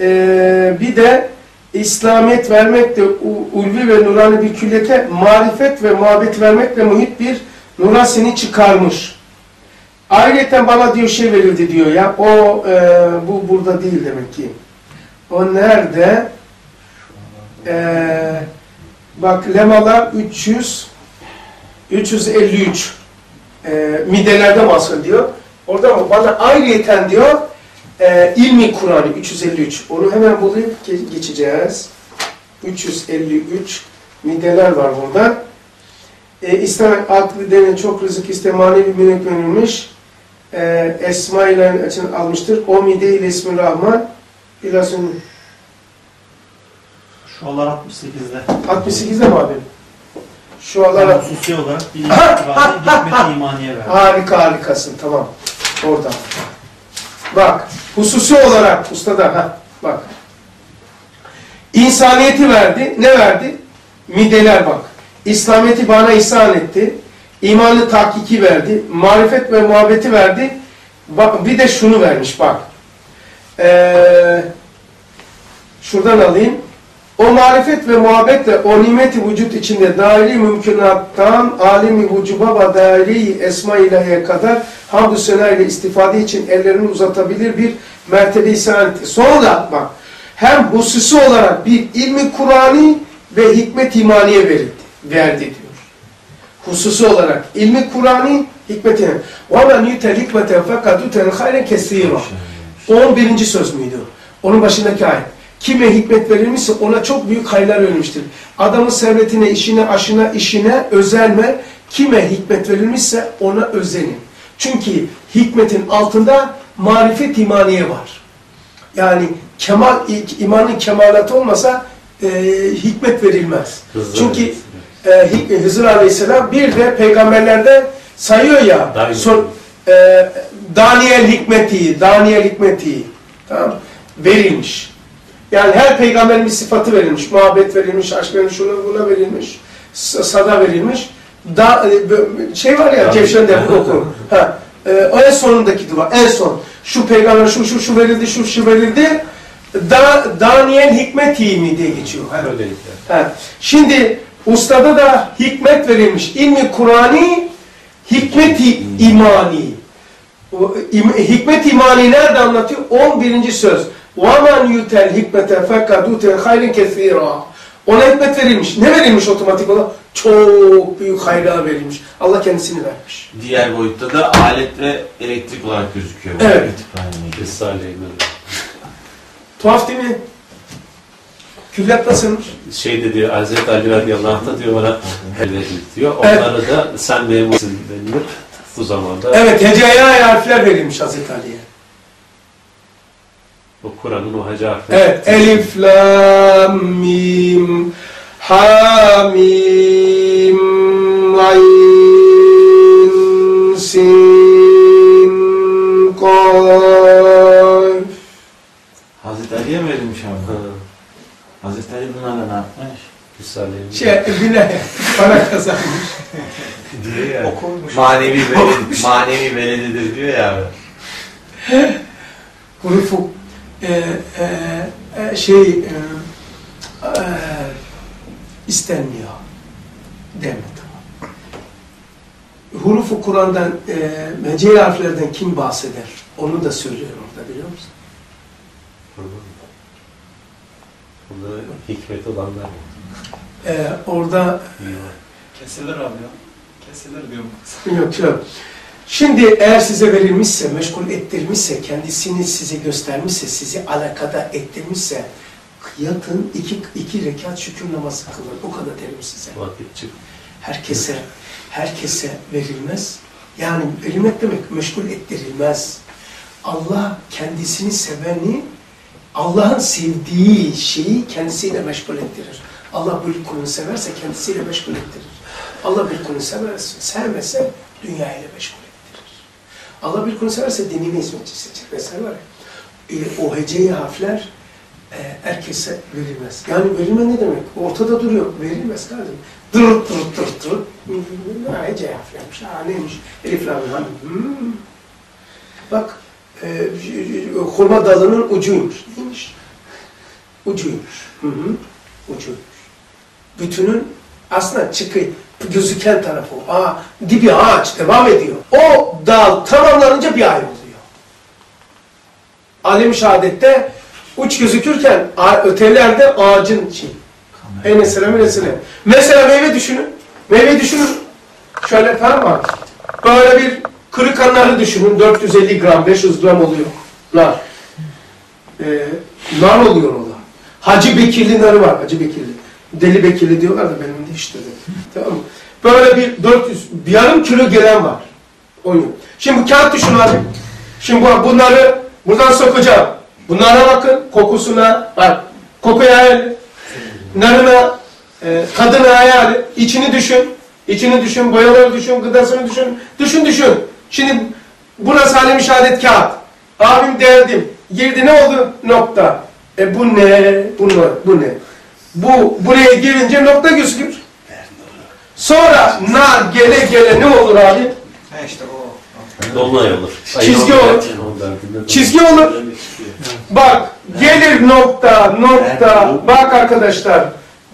e, bir de İslamiyet vermekle u- ulvi ve nurani bir küllete marifet ve muhabbet vermekle muhit bir nura seni çıkarmış. Ayrıca bana diyor şey verildi diyor ya. O e, bu burada değil demek ki. O nerede? E, bak lemalar 300 353 e, midelerde bahsediyor. Orada mı? Bana ayrıyeten diyor e, ilmi Kur'an'ı 353. Onu hemen bulup ge- geçeceğiz. 353 mideler var burada. E, İslam aklı denen çok rızık iste manevi minek verilmiş. E, Esma ile için almıştır. O mide ile ismi Rahman. Biraz önce- Şualar 68'de. 68'de mi abi? Şu Yani hususi olarak bir Ha, itibari hikmet imaniye verdi. harika harikasın tamam. Orada. Bak hususi olarak ustada ha bak. İnsaniyeti verdi. Ne verdi? Mideler bak. İslamiyeti bana ihsan etti. İmanı tahkiki verdi. Marifet ve muhabbeti verdi. Bak, bir de şunu vermiş bak. Ee, şuradan alayım. O marifet ve muhabbetle o nimeti vücut içinde dairi mümkünattan alimi vücuba ve dairi esma ilahiye kadar hamdü sena ile istifade için ellerini uzatabilir bir mertebe ihsan etti. Sonra bak hem hususi olarak bir ilmi Kur'ani ve hikmet imaniye verildi, verdi diyor. Hususi olarak ilmi Kur'ani hikmet imaniye. وَمَنْ يُتَ الْحِكْمَةَ فَقَدْ يُتَ الْخَيْرًا كَثِيرًا 11. söz müydü? Onun başındaki ayet. Kime hikmet verilmişse ona çok büyük hayırlar verilmiştir. Adamın servetine, işine, aşına, işine özenme. Kime hikmet verilmişse ona özenin. Çünkü hikmetin altında marifet imaniye var. Yani kemal imanın kemalatı olmasa e, hikmet verilmez. Hızır Çünkü e, Hik- Hızır Aleyhisselam bir de peygamberlerde sayıyor ya Daim. son, e, Daniel hikmeti, Daniel hikmeti tamam verilmiş. Yani her peygamberin bir sıfatı verilmiş. Muhabbet verilmiş, aşk verilmiş, şuna buna verilmiş. Sada verilmiş. Da, e, şey var ya. Cevşen de oku. Ha, e, en sonundaki dua, en son. Şu peygamber şu şu şu verildi, şu şu verildi. Da, Daniel hikmeti mi diye geçiyor. Ha. Öyleydi. Ha. Şimdi ustada da hikmet verilmiş. İlmi Kur'ani, hikmeti imani. Hikmet imani nerede anlatıyor? 11. söz. وَمَنْ يُتَ الْحِكْمَةَ فَقَدْ يُتَ خَيْرٍ كَثِيرًا Ona hikmet verilmiş. Ne verilmiş otomatik olarak? Çok büyük hayra verilmiş. Allah kendisini vermiş. Diğer boyutta da alet ve elektrik olarak gözüküyor. bu Evet. itibariyle. Risale-i Nur. Tuhaf değil mi? Külliyat nasılmış? Şey de diyor, Hazreti Ali radıyallahu anh da diyor bana helvetit diyor. Evet. Onları da sen memursun denilir bu zamanda. Evet, hecaya harfler verilmiş Hazreti Ali'ye. Bu Kur'an'ın o hacı harfleri. Evet. Elif, lam, mim, ha, mim, ayn, sin, kaf. Hazreti Ali'ye mi verilmiş Ha, abi? Hazreti Ali bunlarla ne yapmış? Risale-i Nur. Şey, bile para kazanmış. Diyor ya. Okunmuş. Manevi veled, manevi veledidir diyor ya abi. Hurufu e, e, e, şey e, e, istenmiyor. Deme tamam. Hurufu Kur'an'dan e, mecel harflerden kim bahseder? Onu da söylüyor orada biliyor musun? Bunda hikmet olanlar. E, orada Kesilir abi ya. Kesilir diyorum. yok yok. Şimdi eğer size verilmişse, meşgul ettirmişse, kendisini size göstermişse, sizi alakada ettirmişse, yatın iki, iki rekat şükür namazı kılın. O kadar derim size. Herkese, herkese verilmez. Yani verilmek demek meşgul ettirilmez. Allah kendisini seveni, Allah'ın sevdiği şeyi kendisiyle meşgul ettirir. Allah bir kulunu severse kendisiyle meşgul ettirir. Allah bir kulunu severse, sevmese dünya ile meşgul ettirir. Allah bir kulunu severse dinine hizmetçi seçer. Mesela var ya, e, o heceyi harfler e, herkese verilmez. Yani verilme ne demek? Ortada duruyor. Verilmez kardeşim. Dırırt dırırt dırırt dırırt. Ha, hece harflermiş. Ha neymiş? Elif mim. Hmm. Bak e, hurma dalının ucuymuş. Neymiş? Ucuymuş. Hı hı. Ucuymuş. Bütünün aslında çıkı gözüken tarafı. o. Aa, dibi ağaç devam ediyor. O dal tamamlanınca bir ay oluyor. Şehadette uç gözükürken ötelerde ağacın şey. Ey nesile mi nesile. Mesela meyve düşünün. Meyve düşünün. Şöyle tamam mı? Böyle bir kırık anları düşünün. 450 gram, 500 gram oluyor. Nar. Ee, nar oluyor o da. Hacı Bekirli narı var. Hacı Bekirli. Deli Bekirli diyorlar da benim de işte de. Tamam mı? Böyle bir 400, bir yarım kilo gelen var. Oyun. Şimdi kağıt düşün abi. Şimdi bu, bunları buradan sokacağım. Bunlara bakın. Kokusuna bak. Kokuya hayal. Narına, e, tadına hayal. içini düşün. İçini düşün, boyaları düşün, gıdasını düşün. Düşün düşün. Şimdi burası alem şehadet kağıt. Abim derdim. Girdi ne oldu? Nokta. E bu ne? Bu ne? Bu ne? Bu buraya girince nokta gözükür. Sonra nar gele gele ne olur abi? Ha işte o. Dolunay olur. Çizgi olur. Çizgi olur. Bak gelir nokta nokta. Bak arkadaşlar.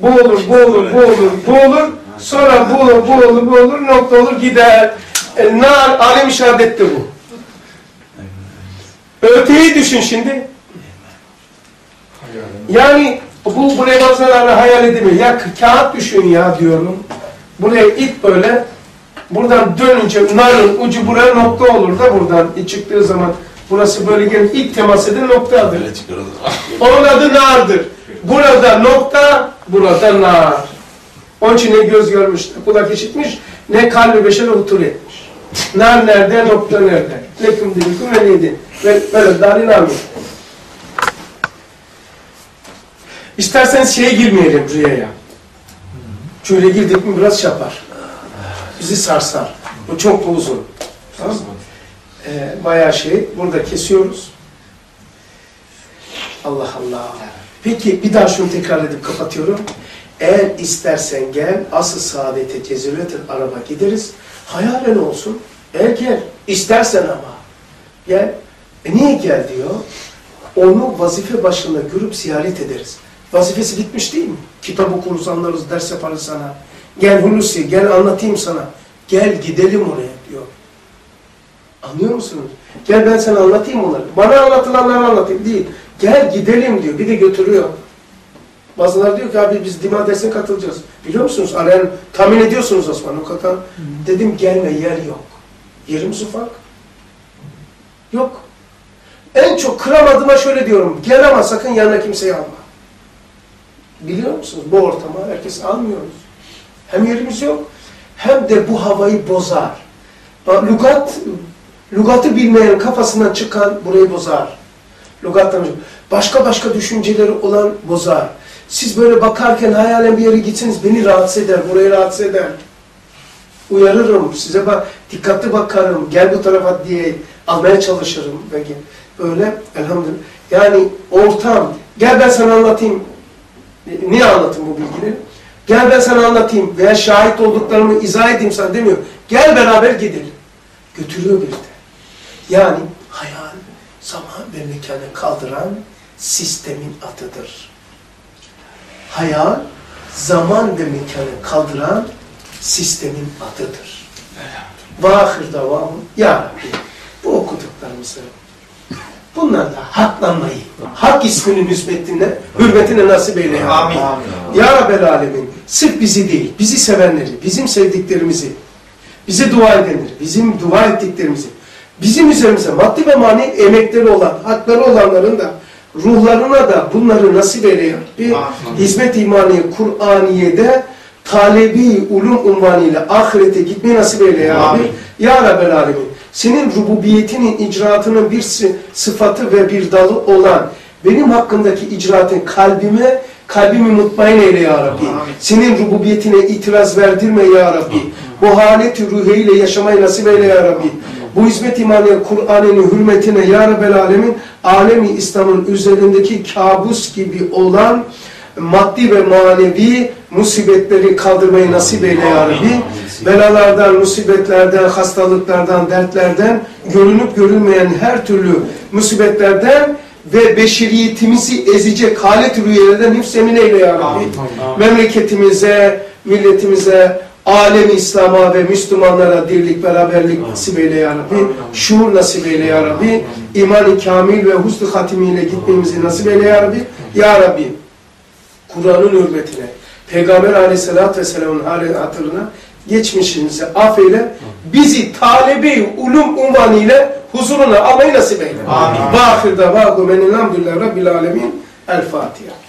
Bu olur, bu olur, bu olur, bu olur. Sonra bu olur, bu olur, bu olur. Nokta olur gider. E, nar alem şehadette bu. Öteyi düşün şimdi. Yani bu buraya bazıları hayal edemiyor. Ya kağıt düşün ya diyorum. Buraya it böyle. Buradan dönünce narın ucu buraya nokta olur da buradan çıktığı zaman burası böyle gelip ilk temas eden noktadır. Onun adı nardır. Burada nokta, burada nar. Onun için ne göz görmüş, ne kulak işitmiş, ne kalbi beşere hutur etmiş. Nar nerede, nokta nerede? Lekum dilikum ve neydi? Ve böyle dalin almış. İsterseniz şeye girmeyelim rüyaya. Çünkü girdik mi biraz çapar. Bizi sarsar. Bu çok da uzun. Tamam mı? Ee, bayağı şey. Burada kesiyoruz. Allah Allah. Peki bir daha şunu tekrar edip kapatıyorum. Eğer istersen gel, asıl saadete cezületin araba gideriz. Hayalen olsun. Eğer gel, istersen ama. Gel. E niye gel diyor? Onu vazife başında görüp ziyaret ederiz. Vazifesi bitmiş değil mi? Kitap okuruz, anlarız, ders yaparız sana. Gel Hulusi, gel anlatayım sana. Gel gidelim oraya diyor. Anlıyor musunuz? Gel ben sana anlatayım onları. Bana anlatılanları anlatayım değil. Gel gidelim diyor. Bir de götürüyor. Bazıları diyor ki abi biz Dima dersine katılacağız. Biliyor musunuz? Arayan tahmin ediyorsunuz Osman o kadar. Dedim gelme yer yok. Yerimiz ufak. Yok. En çok kıramadığıma şöyle diyorum. Gel ama sakın yanına kimseyi alma. Biliyor musunuz? Bu ortama herkes almıyoruz. Hem yerimiz yok hem de bu havayı bozar. Lugat, lugatı bilmeyen kafasından çıkan burayı bozar. Lugattan başka başka düşünceleri olan bozar. Siz böyle bakarken hayalen bir yere gitseniz beni rahatsız eder, burayı rahatsız eder. Uyarırım, size bak, dikkatli bakarım, gel bu tarafa diye almaya çalışırım. Böyle elhamdülillah. Yani ortam, gel ben sana anlatayım. Niye anlatayım bu bilgileri? Gel ben sana anlatayım veya şahit olduklarımı izah edeyim sana demiyor. Gel beraber gidelim. Götürüyor bir de. Yani hayal, zaman ve mekanı kaldıran sistemin adıdır. Hayal, zaman ve mekanı kaldıran sistemin adıdır. Vahir davamı, Ya Rabbi, bu okuduklarımızı bunlarla haklanmayı, hak isminin hürmetine, hürmetine nasip eyle. Rabbi. Amin. Ya Rabbel Alemin, sırf bizi değil, bizi sevenleri, bizim sevdiklerimizi Bize dua edenleri, bizim dua ettiklerimizi, bizim üzerimize maddi ve manevi emekleri olan, hakları olanların da ruhlarına da bunları nasip eyle ya Rabbi. Hizmet imani Kur'aniye'de talebi ulum unvanıyla ahirete gitmeyi nasip eyle ya Rabbi. Amin. Ya Rabbel Alemin. Senin rububiyetinin icraatının bir sı- sıfatı ve bir dalı olan benim hakkındaki icraatın kalbime kalbimi mutmain eyle ya Rabbi. Senin rububiyetine itiraz verdirme ya Rabbi. Bu haleti ruhiyle yaşamayı nasip eyle ya Rabbi. Bu hizmet imaniye Kur'an'ın hürmetine ya Rabbel Alemin alemi İslam'ın üzerindeki kabus gibi olan maddi ve manevi musibetleri kaldırmayı nasip eyle ya Rabbi. Belalardan, musibetlerden, hastalıklardan, dertlerden, görünüp görülmeyen her türlü musibetlerden ve beşeriyetimizi ezecek halet rüyelerden hifzemin eyle ya Rabbi. Memleketimize, milletimize, alem İslam'a ve Müslümanlara dirlik, beraberlik nasip eyle ya Rabbi. Şuur nasip eyle ya Rabbi. İman-ı kamil ve husn-ı hatimiyle gitmemizi nasip eyle ya Rabbi. Ya Rabbi, Kur'an'ın hürmetine, Peygamber aleyhissalatü vesselamın hatırına geçmişimizi affeyle, bizi talebi ulum unvanıyla huzuruna almayı nasip eyle. Amin. Ve ahir davâhu menilhamdülillah rabbil alemin. El Fatiha.